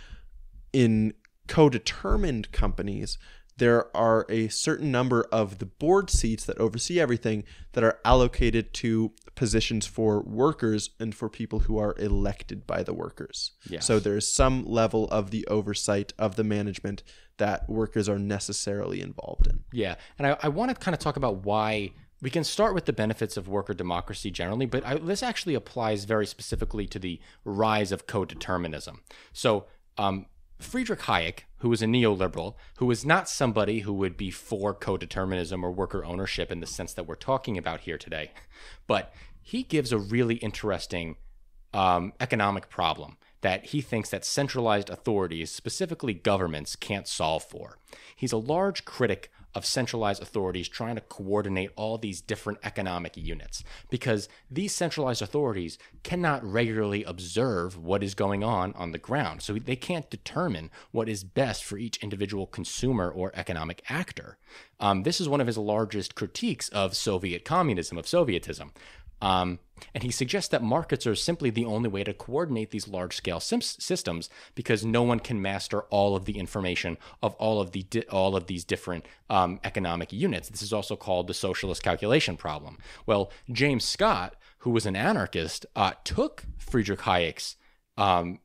In co-determined companies, there are a certain number of the board seats that oversee everything that are allocated to positions for workers and for people who are elected by the workers. Yes. So there's some level of the oversight of the management that workers are necessarily involved in. Yeah, and I, I want to kind of talk about why we can start with the benefits of worker democracy generally, but I, this actually applies very specifically to the rise of co-determinism. So. Um, Friedrich Hayek, who was a neoliberal, who was not somebody who would be for co-determinism or worker ownership in the sense that we're talking about here today, but he gives a really interesting um, economic problem that he thinks that centralized authorities, specifically governments, can't solve for. He's a large critic of centralized authorities trying to coordinate all these different economic units because these centralized authorities cannot regularly observe what is going on on the ground. So they can't determine what is best for each individual consumer or economic actor. Um, this is one of his largest critiques of Soviet communism, of Sovietism. Um, and he suggests that markets are simply the only way to coordinate these large scale systems because no one can master all of the information of all of the di- all of these different um, economic units. This is also called the socialist calculation problem. Well, James Scott, who was an anarchist, uh, took Friedrich Hayek's um,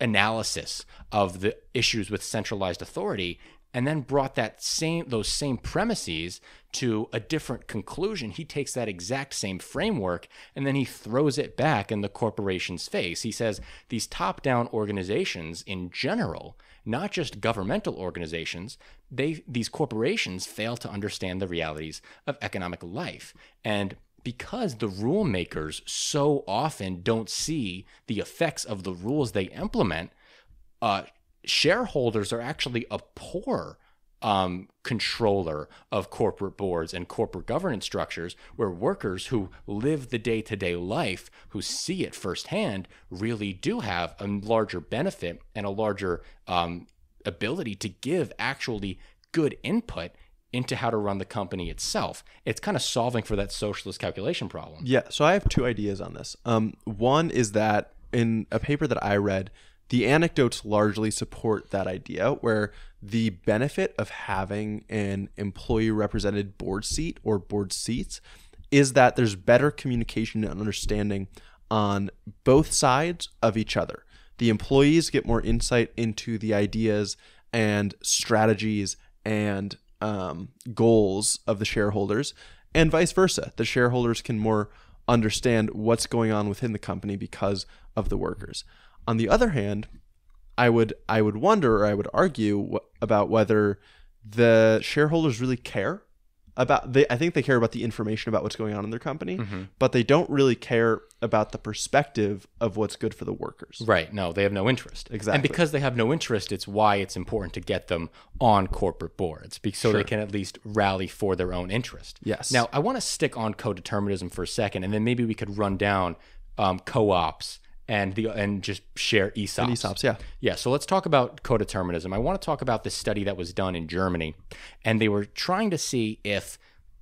analysis of the issues with centralized authority and then brought that same those same premises to a different conclusion. He takes that exact same framework and then he throws it back in the corporation's face. He says these top-down organizations in general not just governmental organizations they these corporations fail to understand the realities of economic life. And because the rule makers so often don't see the effects of the rules they implement uh, shareholders are actually a poor um, controller of corporate boards and corporate governance structures where workers who live the day to day life, who see it firsthand, really do have a larger benefit and a larger um, ability to give actually good input into how to run the company itself. It's kind of solving for that socialist calculation problem. Yeah, so I have two ideas on this. Um, one is that in a paper that I read, the anecdotes largely support that idea where the benefit of having an employee represented board seat or board seats is that there's better communication and understanding on both sides of each other. The employees get more insight into the ideas and strategies and um, goals of the shareholders, and vice versa. The shareholders can more understand what's going on within the company because of the workers. On the other hand, I would I would wonder or I would argue wh- about whether the shareholders really care about they I think they care about the information about what's going on in their company, but they don't really care about the perspective of what's good for the workers. Right. No, they have no interest. Exactly. And because they have no interest, it's why it's important to get them on corporate boards so they can at least rally for their own interest. Yes. Now, I want to stick on codeterminism for a second, and then maybe we could run down um, co-ops and the and just share ESOPs. ESOPs, yeah. Yeah, so let's talk about codeterminism. I want to talk about this study that was done in Germany, and they were trying to see if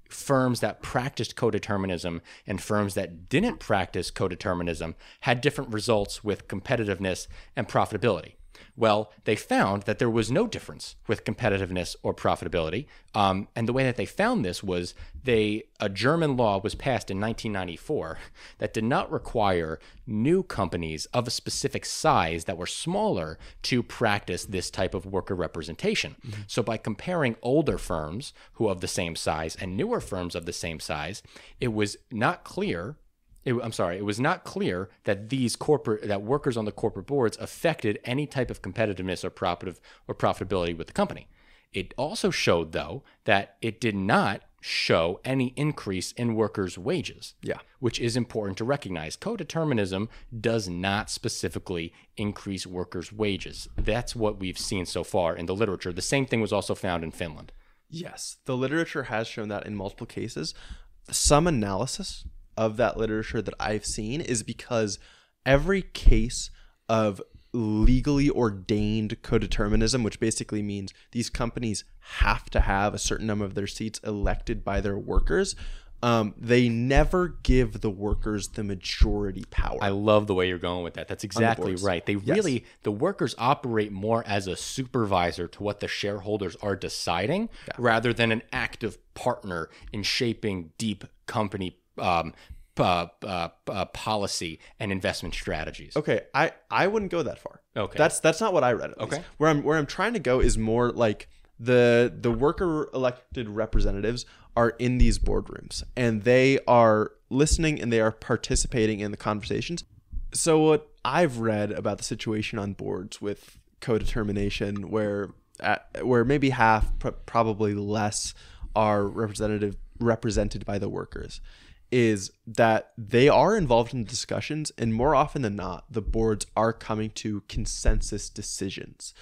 firms that practiced codeterminism and firms that didn't practice codeterminism had different results with competitiveness and profitability. Well, they found that there was no difference with competitiveness or profitability. Um, and the way that they found this was they a German law was passed in 1994 that did not require new companies of a specific size that were smaller to practice this type of worker representation. So by comparing older firms who of the same size and newer firms of the same size, it was not clear it, I'm sorry, it was not clear that these corporate that workers on the corporate boards affected any type of competitiveness or profit or profitability with the company. It also showed though that it did not show any increase in workers' wages. Yeah. Which is important to recognize. Codeterminism does not specifically increase workers' wages. That's what we've seen so far in the literature. The same thing was also found in Finland. Yes, the literature has shown that in multiple cases. Some analysis of that literature that I've seen is because every case of legally ordained codeterminism, which basically means these companies have to have a certain number of their seats elected by their workers, um, they never give the workers the majority power. I love the way you're going with that. That's exactly boards. right. They really, the workers operate more as a supervisor to what the shareholders are deciding rather than an active partner in shaping deep company um, uh, uh, uh, policy and investment strategies. Okay, I I wouldn't go that far. Okay. that's that's not what I read. At least. Okay. where I'm where I'm trying to go is more like the the worker elected representatives are in these boardrooms and they are listening and they are participating in the conversations. So what I've read about the situation on boards with co-determination, where at, where maybe half, pr- probably less, are representative represented by the workers is that they are involved in the discussions and more often than not the boards are coming to consensus decisions.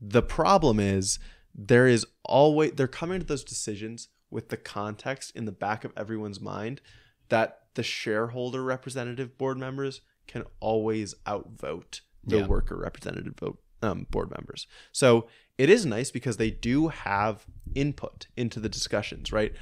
The problem is there is always they're coming to those decisions with the context in the back of everyone's mind that the shareholder representative board members can always outvote the Yeah. worker representative vote um, board members. So it is nice because they do have input into the discussions right?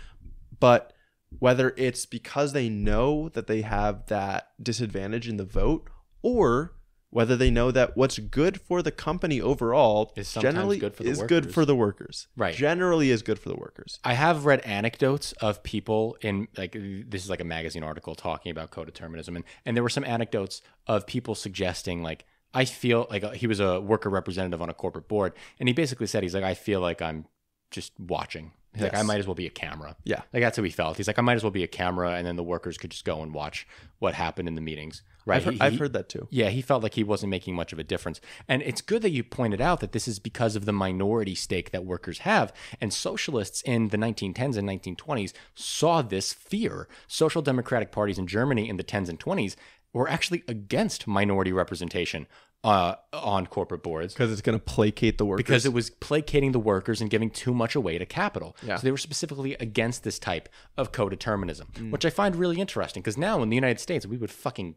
But whether it's because they know that they have that disadvantage in the vote or whether they know that what's good for the company overall Is sometimes generally good for the is good workers. for the workers Right. generally is good for the workers I have read anecdotes of people in like this is like a magazine article talking about codeterminism, and and there were some anecdotes of people suggesting like I feel like uh, he was a worker representative on a corporate board, and he basically said he's like I feel like I'm just watching. He's like I might as well be a camera. Yeah. like that's how he felt. He's like I might as well be a camera, and then the workers could just go and watch what happened in the meetings. Right? I've, heard, He- I've he- heard that too yeah, he felt like he wasn't making much of a difference. And it's good that you pointed out that this is because of the minority stake that workers have. And socialists in the 1910s and 1920s saw this fear. Social democratic parties in Germany in the 10s and 20s were actually against minority representation uh, on corporate boards because it's going to placate the workers. because it was placating the workers and giving too much away to capital. Yeah. So they were specifically against this type of codeterminism, Mm. which I find really interesting because now in the United States we would fucking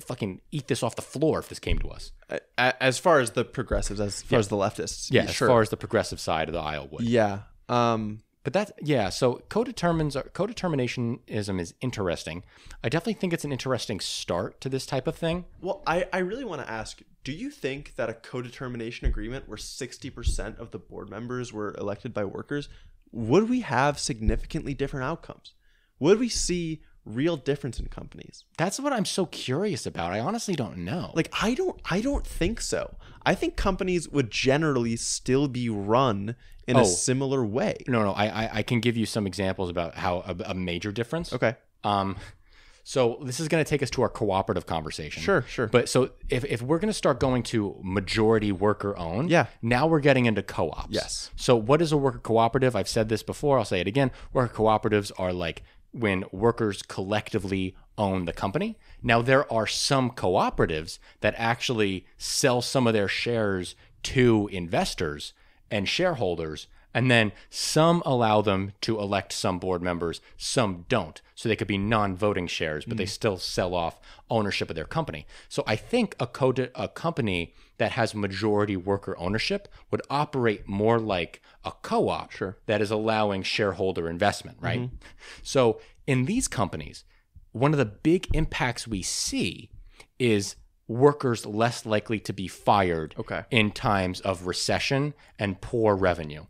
fucking eat this off the floor if this came to us. As far as the progressives, as far as the leftists, Yeah, as sure, far as the progressive side of the aisle would. yeah. Um, But that, yeah. So co-determines co-determinationism is interesting. I definitely think it's an interesting start to this type of thing. well, I I really want to ask: Do you think that a co-determination agreement where sixty percent of the board members were elected by workers would we have significantly different outcomes? Would we see real difference in companies? That's what I'm so curious about. I honestly don't know. Like I don't I don't think so. I think companies would generally still be run in Oh. a similar way. no, no. I, I, I can give you some examples about how a, a major difference. Okay. Um, so this is going to take us to our cooperative conversation. Sure, sure. But so if, if we're going to start going to majority worker owned, Yeah. now we're getting into co-ops. Yes. So what is a worker cooperative? I've said this before. I'll say it again. Worker cooperatives are like when workers collectively own the company. Now there are some cooperatives that actually sell some of their shares to investors and shareholders. And then some allow them to elect some board members, some don't. So they could be non-voting shares, but they mm. still sell off ownership of their company. So I think a, co- a company that has majority worker ownership would operate more like a co-op Sure. that is allowing shareholder investment, right? Mm-hmm. So in these companies, one of the big impacts we see is workers less likely to be fired Okay. in times of recession and poor revenue.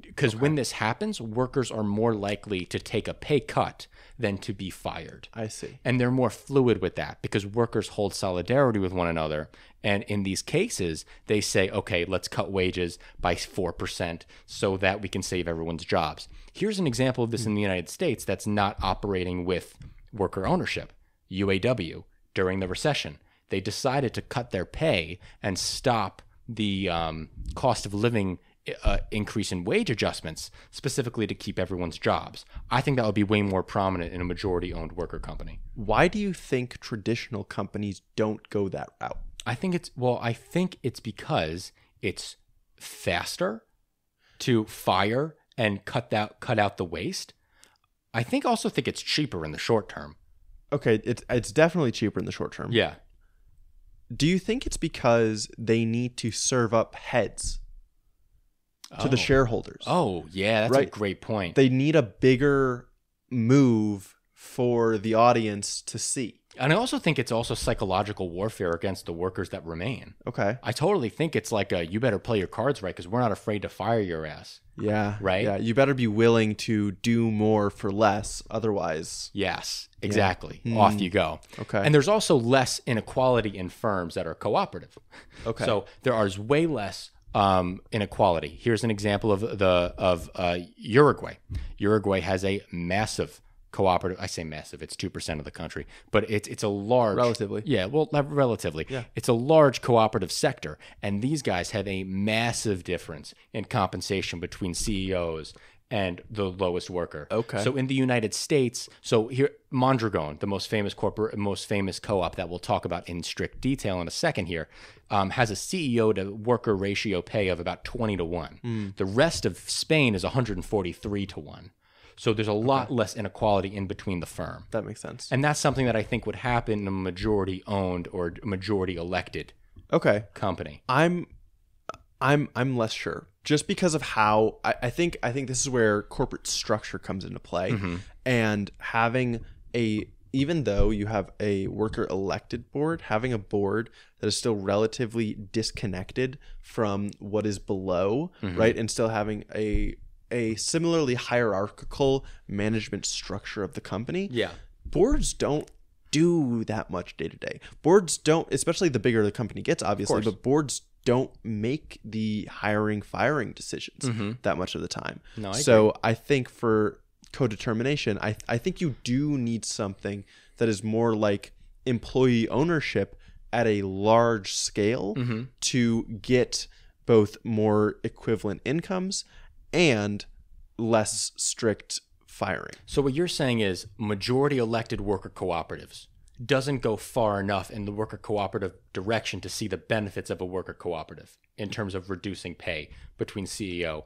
Because when this happens, workers are more likely to take a pay cut than to be fired. I see. And they're more fluid with that because workers hold solidarity with one another. And in these cases, they say, okay, let's cut wages by 4% so that we can save everyone's jobs. Here's an example of this in the United States that's not operating with worker ownership UAW during the recession. They decided to cut their pay and stop the um, cost of living uh, increase in wage adjustments specifically to keep everyone's jobs. I think that would be way more prominent in a majority owned worker company. Why do you think traditional companies don't go that route? I think it's well, I think it's because it's faster to fire and cut that cut out the waste. I think also think it's cheaper in the short term. Okay, it's it's definitely cheaper in the short term. Yeah. Do you think it's because they need to serve up heads to the Oh. shareholders? Oh, yeah, that's a great point. They need a bigger move for the audience to see. And I also think it's also psychological warfare against the workers that remain. Okay. I totally think it's like a you better play your cards right because we're not afraid to fire your ass. Yeah. Right? Yeah. You better be willing to do more for less. Otherwise. Yes, exactly. Off you go. Okay. And there's also less inequality in firms that are cooperative. Okay. So there is way less um, inequality. Here's an example of the of uh, Uruguay. Uruguay has a massive cooperative. I say massive; it's two percent of the country, but it's it's a large Relatively. Yeah, well, relatively. Yeah. It's a large cooperative sector, and these guys have a massive difference in compensation between CEOs and the lowest worker. Okay. So in the United States, so here Mondragon, the most famous corporate, most famous co-op that we'll talk about in strict detail in a second here, um, has a CEO to worker ratio pay of about twenty to one. The rest of Spain is one hundred and forty-three to one. So there's a lot less inequality in between the firm. that makes sense. And that's something that I think would happen in a majority owned or majority elected Okay. company. I'm I'm I'm less sure. Just because of how I, I think I think this is where corporate structure comes into play. Mm-hmm. And having a even though you have a worker elected board, having a board that is still relatively disconnected from what is below, mm-hmm. right? And still having a a similarly hierarchical management structure of the company Yeah. boards don't do that much day to day. Boards don't, especially the bigger the company gets, obviously, but boards don't make the hiring firing decisions that much of the time. Mm-hmm. No, I so I think for co-determination, I I think you do need something that is more like employee ownership at a large scale Mm-hmm. to get both more equivalent incomes and less strict firing. So what you're saying is majority elected worker cooperatives doesn't go far enough in the worker cooperative direction to see the benefits of a worker cooperative in terms of reducing pay between CEO.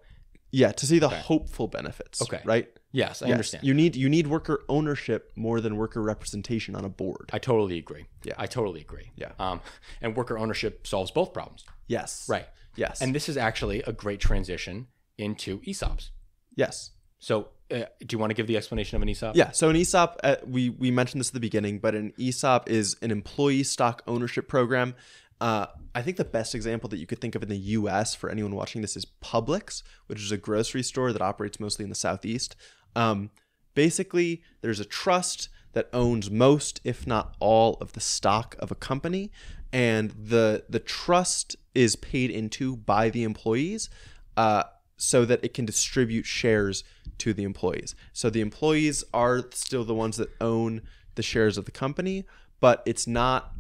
Yeah, to see the hopeful benefits. Okay. Right? Yes, I Yes. understand. You need you need worker ownership more than worker representation on a board. I totally agree. Yeah. I totally agree. Yeah. Um, and worker ownership solves both problems. yes. Right. Yes. And this is actually a great transition into ESOPs. yes. So, uh, do you want to give the explanation of an ESOP? Yeah. So an ESOP, uh, we we mentioned this at the beginning, but an ESOP is an employee stock ownership program. Uh, I think the best example that you could think of in the U.S. for anyone watching this is Publix, which is a grocery store that operates mostly in the Southeast. Um, basically, there's a trust that owns most, if not all, of the stock of a company, and the the trust is paid into by the employees. Uh, so that it can distribute shares to the employees. So the employees are still the ones that own the shares of the company, but it's not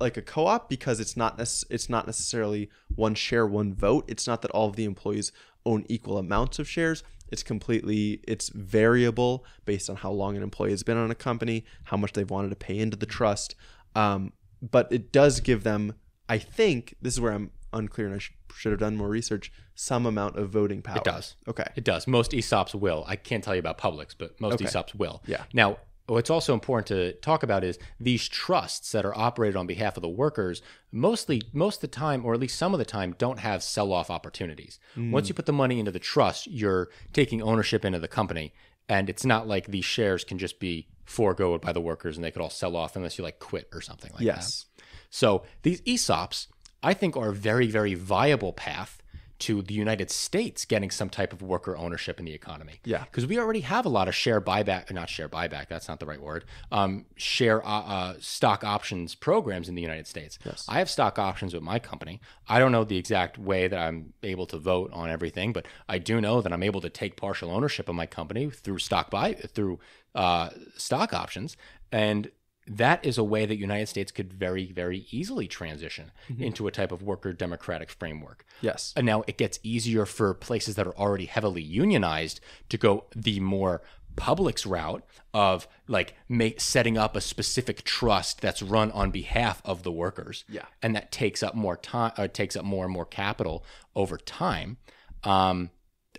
like a co-op because it's not it's not necessarily one share one vote. It's not that all of the employees own equal amounts of shares. It's completely it's variable based on how long an employee has been on a company, how much they've wanted to pay into the trust. Um, but it does give them, I think, this is where I'm unclear and I sh- should have done more research. Some amount of voting power. It does. Okay. It does. Most ESOPs will. I can't tell you about Publix, but most Okay. ESOPs will. Yeah. Now, what's also important to talk about is these trusts that are operated on behalf of the workers mostly most of the time or at least some of the time don't have sell-off opportunities. Hmm. Once you put the money into the trust, you're taking ownership into the company and it's not like these shares can just be foregoed by the workers and they could all sell off unless you like quit or something like that. Yes. So these ESOPs, I think, are a very, very viable path to the United States getting some type of worker ownership in the economy. Yeah. Because we already have a lot of share buyback, not share buyback, that's not the right word, um, share uh, uh, stock options programs in the United States. Yes. I have stock options with my company. I don't know the exact way that I'm able to vote on everything, but I do know that I'm able to take partial ownership of my company through stock buy, through uh, stock options. And that is a way that United States could very, very easily transition into a type of worker democratic framework. Yes. And now it gets easier for places that are already heavily unionized to go the more Publix route of like make, setting up a specific trust that's run on behalf of the workers. Yeah. And that takes up more time, uh, takes up more and more capital over time. Um,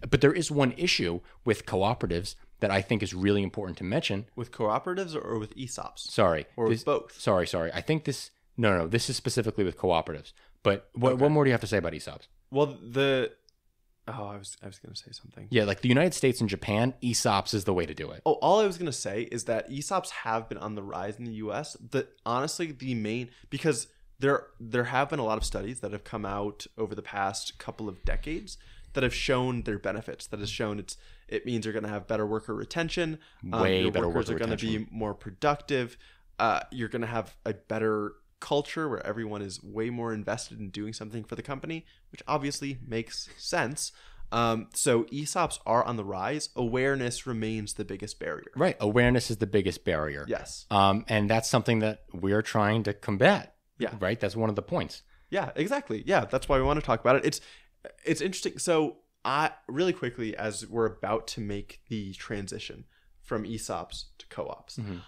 but there is one issue with cooperatives that I think is really important to mention. With cooperatives or with ESOPs? Sorry. Or this- with both? Sorry, sorry. I think this, no, no, no, this is specifically with cooperatives. But what, what more do you have to say about ESOPs? Well, the oh, I was I was gonna say something. Yeah, like the United States and Japan, ESOPs is the way to do it. Oh, all I was gonna say is that ESOPs have been on the rise in the U.S. The honestly, the main because there there have been a lot of studies that have come out over the past couple of decades that have shown their benefits. That has shown it's it means you're gonna have better worker retention. um, Way your better workers worker are gonna be more productive. Uh, you're gonna have a better culture where everyone is way more invested in doing something for the company, which obviously makes sense. Um, so ESOPs are on the rise. Awareness remains the biggest barrier. Right. Awareness is the biggest barrier. Yes. Um, and that's something that we're trying to combat. Yeah. Right. That's one of the points. Yeah, exactly. Yeah, that's why we want to talk about it. It's it's interesting. So, I really quickly as we're about to make the transition from ESOPs to co-ops. Mhm.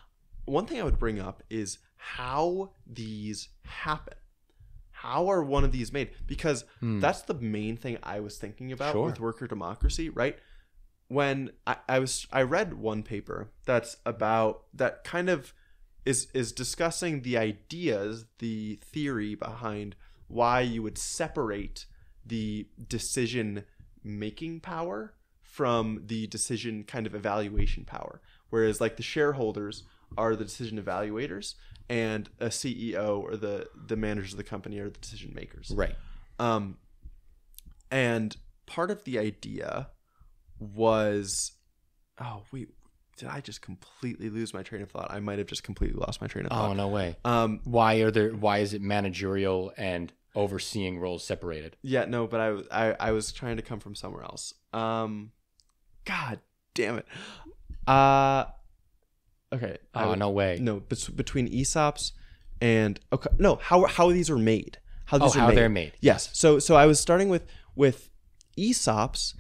One thing I would bring up is how these happen. How are one of these made? Because Hmm. that's the main thing I was thinking about Sure. with worker democracy, right? When I, I was I read one paper that's about that kind of is is discussing the ideas, the theory behind why you would separate the decision making power from the decision kind of evaluation power. Whereas like the shareholders are the decision evaluators and a CEO or the the managers of the company are the decision makers. Right. Um, and part of the idea was, oh wait, did I just completely lose my train of thought? I might have just completely lost my train of thought. Oh no way. Um, Why are there? Why is it managerial and overseeing roles separated? yeah, no, but I, was- I, I was trying to come from somewhere else. Um, God damn it. Uh, okay. I Oh would- no way. No, bet- between ESOPs and okay, no, how how these are made. How Oh, these are how made. they're made. Yes. So so I was starting with with ESOPs.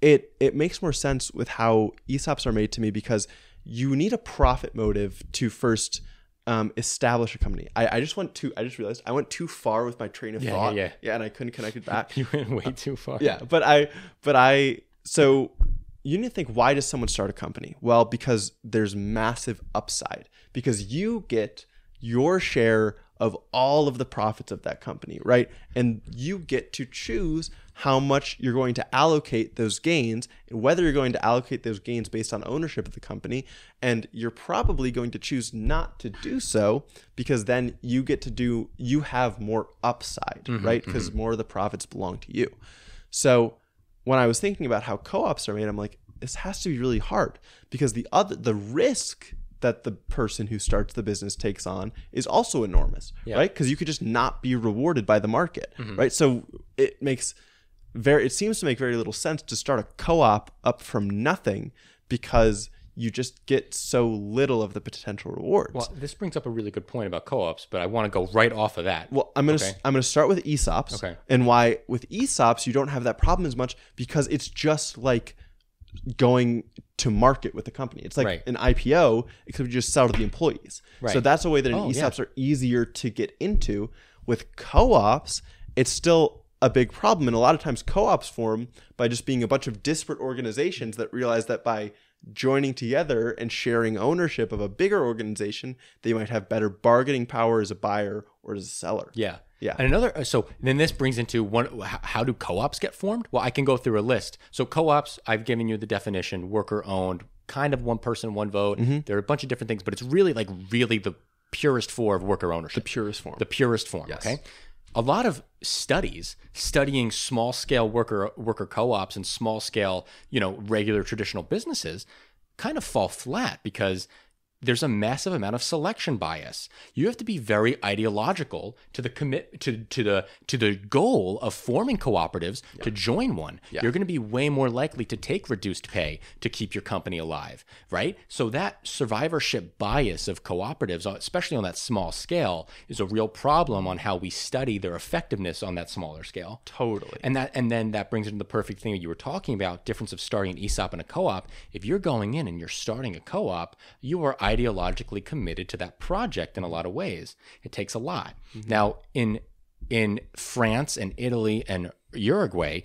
It it makes more sense with how ESOPs are made to me because you need a profit motive to first um, establish a company. I, I just went too. I just realized I went too far with my train of Yeah, thought. yeah, yeah. and I couldn't connect it back. You went way too far. yeah, but I, but I. So you need to think: Why does someone start a company? Well, because there's massive upside. Because you get your share of all of the profits of that company, right? And you get to choose how much you're going to allocate those gains and whether you're going to allocate those gains based on ownership of the company. And you're probably going to choose not to do so because then you get to do, you have more upside, mm-hmm, right? Mm-hmm. Because more of the profits belong to you. So when I was thinking about how co-ops are made, I'm like, this has to be really hard because the other, the risk that the person who starts the business takes on is also enormous, right? Because you could just not be rewarded by the market, mm-hmm. right? So it makes very it seems to make very little sense to start a co-op up from nothing because you just get so little of the potential rewards. Well, this brings up a really good point about co-ops, but I want to go right off of that. Well, I'm gonna Okay. I'm gonna start with ESOPs. Okay. And why with ESOPs you don't have that problem as much because it's just like going to market with the company. It's like Right. an IPO, except you just sell to the employees. So that's a way that an Oh, yeah. ESOPs are easier to get into. With co-ops, it's still a big problem. And a lot of times co-ops form by just being a bunch of disparate organizations that realize that by joining together and sharing ownership of a bigger organization, they might have better bargaining power as a buyer or as a seller. Yeah. Yeah. And another, uh, so then this brings into one, how do co-ops get formed? Well, I can go through a list. So co-ops, I've given you the definition, worker owned, kind of one person, one vote. Mm-hmm. There are a bunch of different things, but it's really like really the purest form of worker ownership. The purest form. the purest form. Okay. A lot of studies studying small scale worker worker co-ops and small scale, you know, regular traditional businesses kind of fall flat because there's a massive amount of selection bias. You have to be very ideological to the commit to to the to the goal of forming cooperatives to join one. You're going to be way more likely to take reduced pay to keep your company alive, right? So that survivorship bias of cooperatives, especially on that small scale, is a real problem on how we study their effectiveness on that smaller scale. totally. And that and then that brings into the perfect thing that you were talking about, difference of starting an ESOP and a co-op. If you're going in and you're starting a co-op, you are ideologically committed to that project in a lot of ways. It takes a lot. Now, in in France and Italy and Uruguay,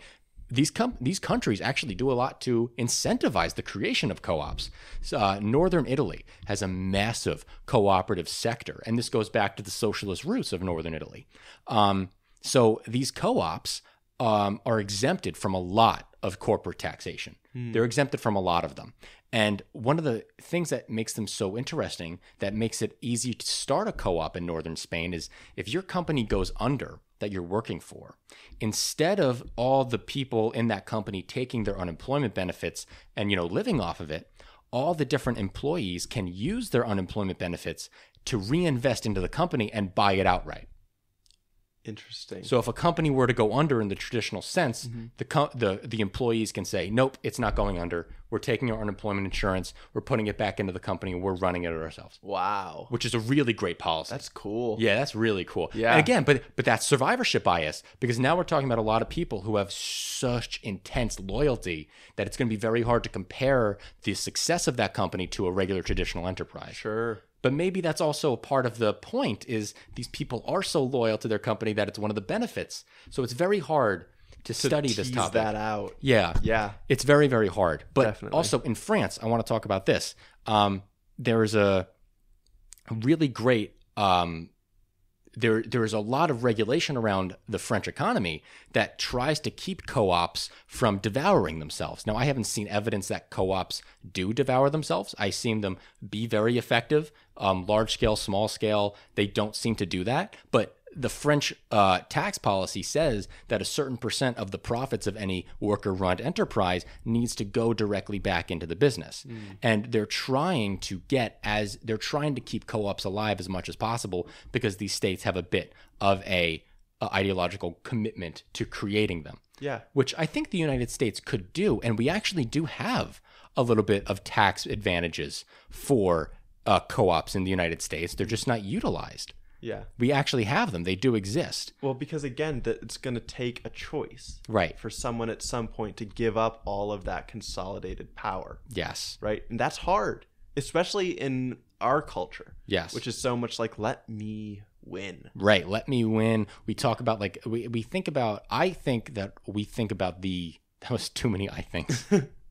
these com- these countries actually do a lot to incentivize the creation of co-ops. So, uh, Northern Italy has a massive cooperative sector, and this goes back to the socialist roots of Northern Italy. Um, so these co-ops um, are exempted from a lot of corporate taxation. They're exempted from a lot of them. And one of the things that makes them so interesting, that makes it easy to start a co-op in northern Spain, is if your company goes under that you're working for, instead of all the people in that company taking their unemployment benefits and you know living off of it, all the different employees can use their unemployment benefits to reinvest into the company and buy it outright. Interesting. So if a company were to go under in the traditional sense, mm-hmm. the, co- the the employees can say, "Nope, it's not going under. We're taking our unemployment insurance, we're putting it back into the company, and we're running it ourselves." wow. Which is a really great policy. That's cool. yeah, that's really cool. Yeah. And again, but but that's survivorship bias because now we're talking about a lot of people who have such intense loyalty that it's going to be very hard to compare the success of that company to a regular traditional enterprise. Sure. But maybe that's also a part of the point is these people are so loyal to their company that it's one of the benefits. So it's very hard to, study this topic. that out. Yeah. Yeah. It's very, very hard. But Definitely. also in France, I want to talk about this. Um, there is a, a really great um, there there is a lot of regulation around the French economy that tries to keep co-ops from devouring themselves. Now, I haven't seen evidence that co-ops do devour themselves. I've seen them be very effective, um, large scale, small scale. They don't seem to do that, but the French uh, tax policy says that a certain percent of the profits of any worker-run enterprise needs to go directly back into the business, and they're trying to get as they're trying to keep co-ops alive as much as possible because these states have a bit of a, a ideological commitment to creating them, Yeah. which I think the United States could do, and we actually do have a little bit of tax advantages for uh, co-ops in the United States. They're just not utilized Yeah. we actually have them. They do exist. Well, because again, that it's going to take a choice Right. for someone at some point to give up all of that consolidated power, Yes. right? And that's hard, especially in our culture. Yes. Which is so much like let me win. Right. Let me win. We talk about like we, we think about I think that we think about the that was too many I thinks.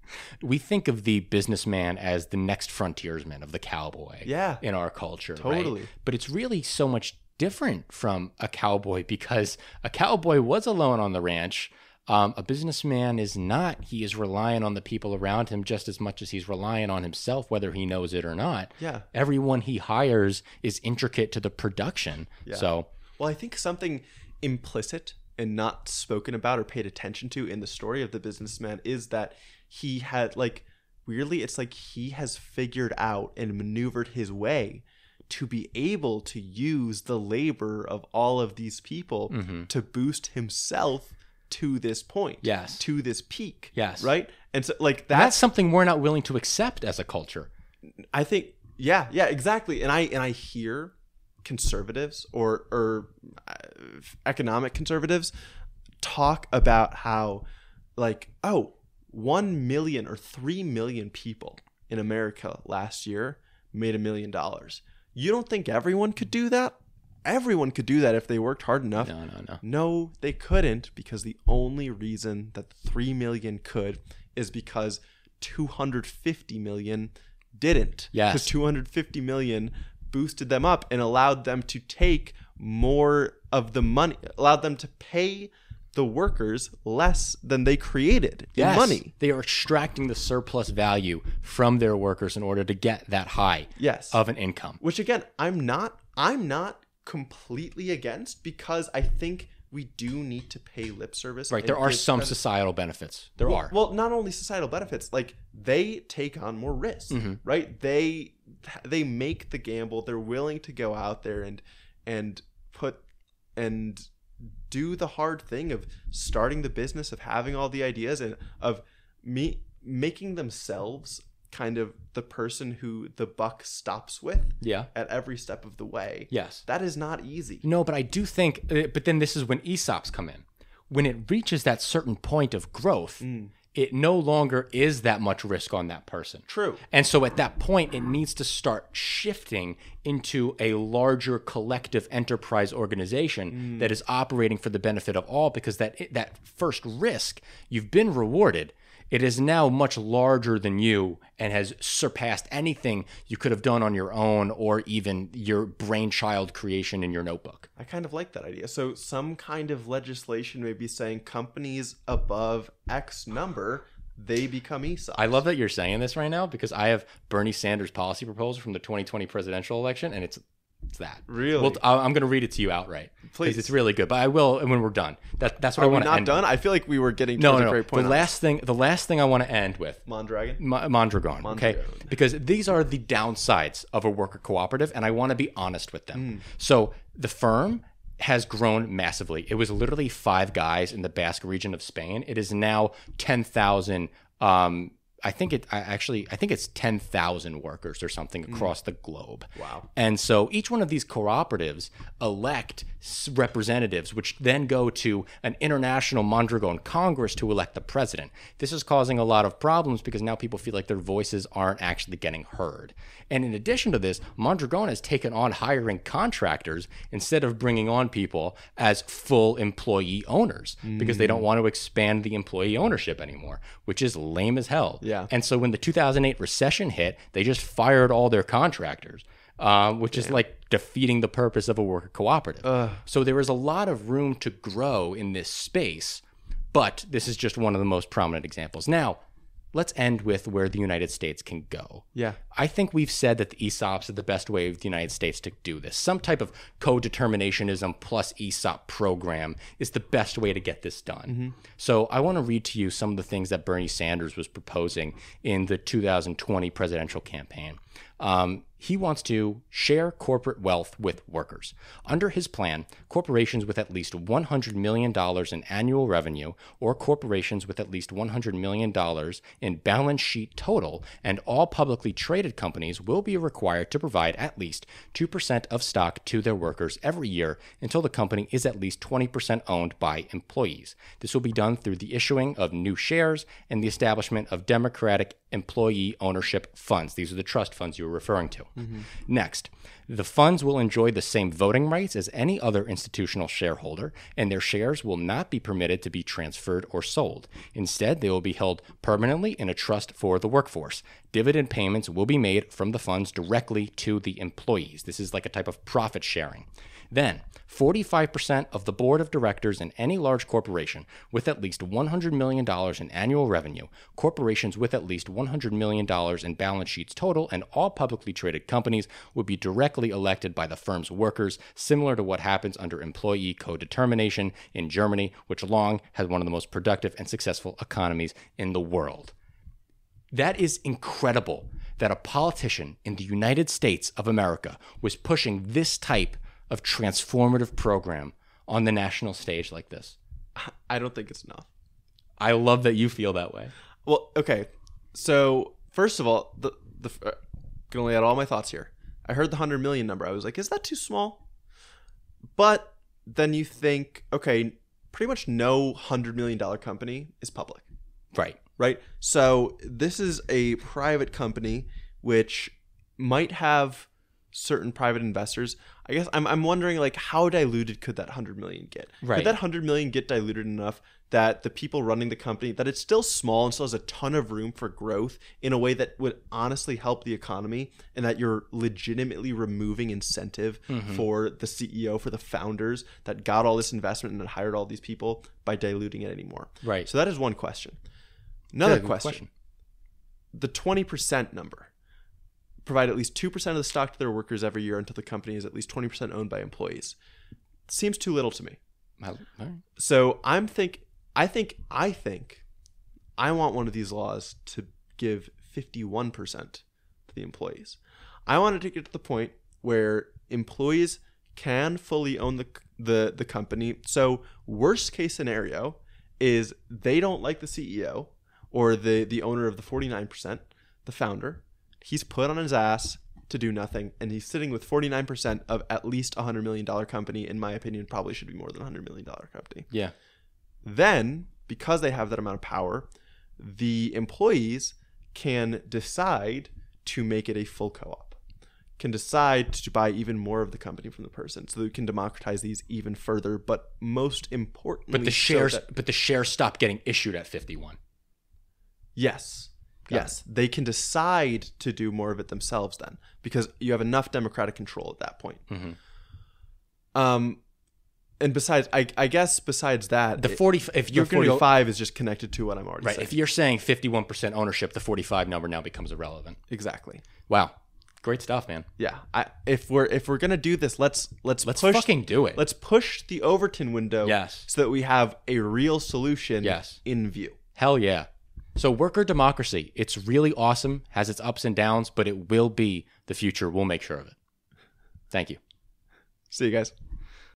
we think of the businessman as the next frontiersman of the cowboy Yeah. in our culture. right? Totally. But it's really so much different from a cowboy because a cowboy was alone on the ranch. Um, a businessman is not. He is relying on the people around him just as much as he's relying on himself, whether he knows it or not. Yeah. Everyone he hires is intricate to the production. So, Well, I think something implicit and not spoken about or paid attention to in the story of the businessman is that he had like weirdly it's like he has figured out and maneuvered his way to be able to use the labor of all of these people to boost himself to this point Yes. to this peak Yes. right and so like that's that's something we're not willing to accept as a culture. I think yeah, yeah, exactly. And I and I hear conservatives or or uh, economic conservatives talk about how like oh, 1 million or 3 million people in America last year made a million dollars. You don't think everyone could do that? Everyone could do that if they worked hard enough. No, no, no. No, they couldn't because the only reason that 3 million could is because 250 million didn't. Yes. Because 250 million boosted them up and allowed them to take more of the money, allowed them to pay the workers less than they created in money. They are extracting the surplus value from their workers in order to get that high Yes. of an income. which again i'm not i'm not completely against because i think we do need to pay lip service Right. There are some credit- societal benefits. There well, are. well not only societal benefits like they take on more risk Mm-hmm. right they they make the gamble they're willing to go out there and and put and do the hard thing of starting the business of having all the ideas and of me making themselves kind of the person who the buck stops with yeah. at every step of the way Yes. that is not easy No, but I do think, uh, but then this is when ESOPs come in. When it reaches that certain point of growth, Mm. It no longer is that much risk on that person. true And so at that point, it needs to start shifting into a larger collective enterprise organization mm. that is operating for the benefit of all because that that first risk, you've been rewarded. It is now much larger than you and has surpassed anything you could have done on your own or even your brainchild creation in your notebook. I kind of like that idea. So some kind of legislation may be saying companies above X number, they become E ESOP. I love that you're saying this right now because I have Bernie Sanders' policy proposal from the 2020 presidential election, and it's that. Really? Well, I'm going to read it to you outright. Please. It's really good, but I will when we're done. That, that's what Are I want to not end. done? I feel like we were getting No, towards no, a no. great point. The last thing, the last thing I want to end with. Mondragon. Mo- Mondragon, okay? Mondragon. Because these are the downsides of a worker cooperative, and I want to be honest with them. Hmm. So the firm has grown massively. It was literally five guys in the Basque region of Spain. It is now ten thousand. Um, I think it. I actually, I think it's ten thousand workers or something mm. across the globe. Wow. And so each one of these cooperatives elect representatives, which then go to an international Mondragon Congress to elect the president. This is causing a lot of problems because now people feel like their voices aren't actually getting heard. And in addition to this, Mondragon has taken on hiring contractors instead of bringing on people as full employee owners because they mm. don't want to expand the employee ownership anymore, which is lame as hell. Yeah. And so when the 2008 recession hit, they just fired all their contractors, um, which is like defeating the purpose of a worker cooperative. So there is a lot of room to grow in this space, but this is just one of the most prominent examples. Now, let's end with where the United States can go. Yeah. I think we've said that the ESOPs are the best way of the United States to do this. Some type of co-determinationism plus ESOP program is the best way to get this done. Mm-hmm. So I want to read to you some of the things that Bernie Sanders was proposing in the 2020 presidential campaign. Um, he wants to share corporate wealth with workers. Under his plan, corporations with at least $100 million in annual revenue or corporations with at least $100 million in balance sheet total and all publicly traded companies will be required to provide at least 2% of stock to their workers every year until the company is at least 20% owned by employees. This will be done through the issuing of new shares and the establishment of democratic employee ownership funds. These are the trust funds you were referring to. Mm-hmm. Next, the funds will enjoy the same voting rights as any other institutional shareholder, and their shares will not be permitted to be transferred or sold. Instead, they will be held permanently in a trust for the workforce. Dividend payments will be made from the funds directly to the employees. This is like a type of profit sharing. Then, 45% of the board of directors in any large corporation with at least $100 million in annual revenue, corporations with at least $100 million in balance sheets total, and all publicly traded companies would be directly elected by the firm's workers, similar to what happens under employee co determination in Germany, which long has one of the most productive and successful economies in the world. That is incredible that a politician in the United States of America was pushing this type of transformative program on the national stage like this. I don't think it's enough. I love that you feel that way. Well, okay. So first of all, the the uh, can only add all my thoughts here. I heard the hundred million number. I was like, is that too small? But then you think, okay, pretty much no hundred million dollar company is public, Right. right? So this is a private company which might have certain private investors. I guess I'm, I'm wondering like how diluted could that 100 million get? Right. Could that 100 million get diluted enough that the people running the company that it's still small and still has a ton of room for growth in a way that would honestly help the economy and that you're legitimately removing incentive mm-hmm. for the CEO for the founders that got all this investment and hired all these people by diluting it anymore. Right. So that is one question. Another Good question the 20% number provide at least 2% of the stock to their workers every year until the company is at least 20% owned by employees. Seems too little to me. So i'm think i think i think i want one of these laws to give 51% to the employees. I want to get to the point where employees can fully own the the, the company. So worst case scenario is they don't like the ceo or the the owner of the 49% the founder he's put on his ass to do nothing and he's sitting with 49% of at least a $100 million company in my opinion probably should be more than a $100 million company Yeah. then because they have that amount of power the employees can decide to make it a full co-op can decide to buy even more of the company from the person so they can democratize these even further but most importantly But the so shares that- but the shares stop getting issued at 51. yes Got yes they can decide to do more of it themselves then because you have enough democratic control at that point Mhm. um and besides I, I guess besides that The it- 40 if you're go 45 is just connected to what i'm already Right. saying If you're saying 51% ownership, the 45 number now becomes irrelevant. exactly Wow. Great stuff, man. Yeah, I, if we're if we're gonna do this, let's let's Let's push fucking do it. let's push the Overton window. Yes. so that we have a real solution. Yes. in view. Hell yeah. So worker democracy, it's really awesome, has its ups and downs, but it will be the future. We'll make sure of it. Thank you. See you guys.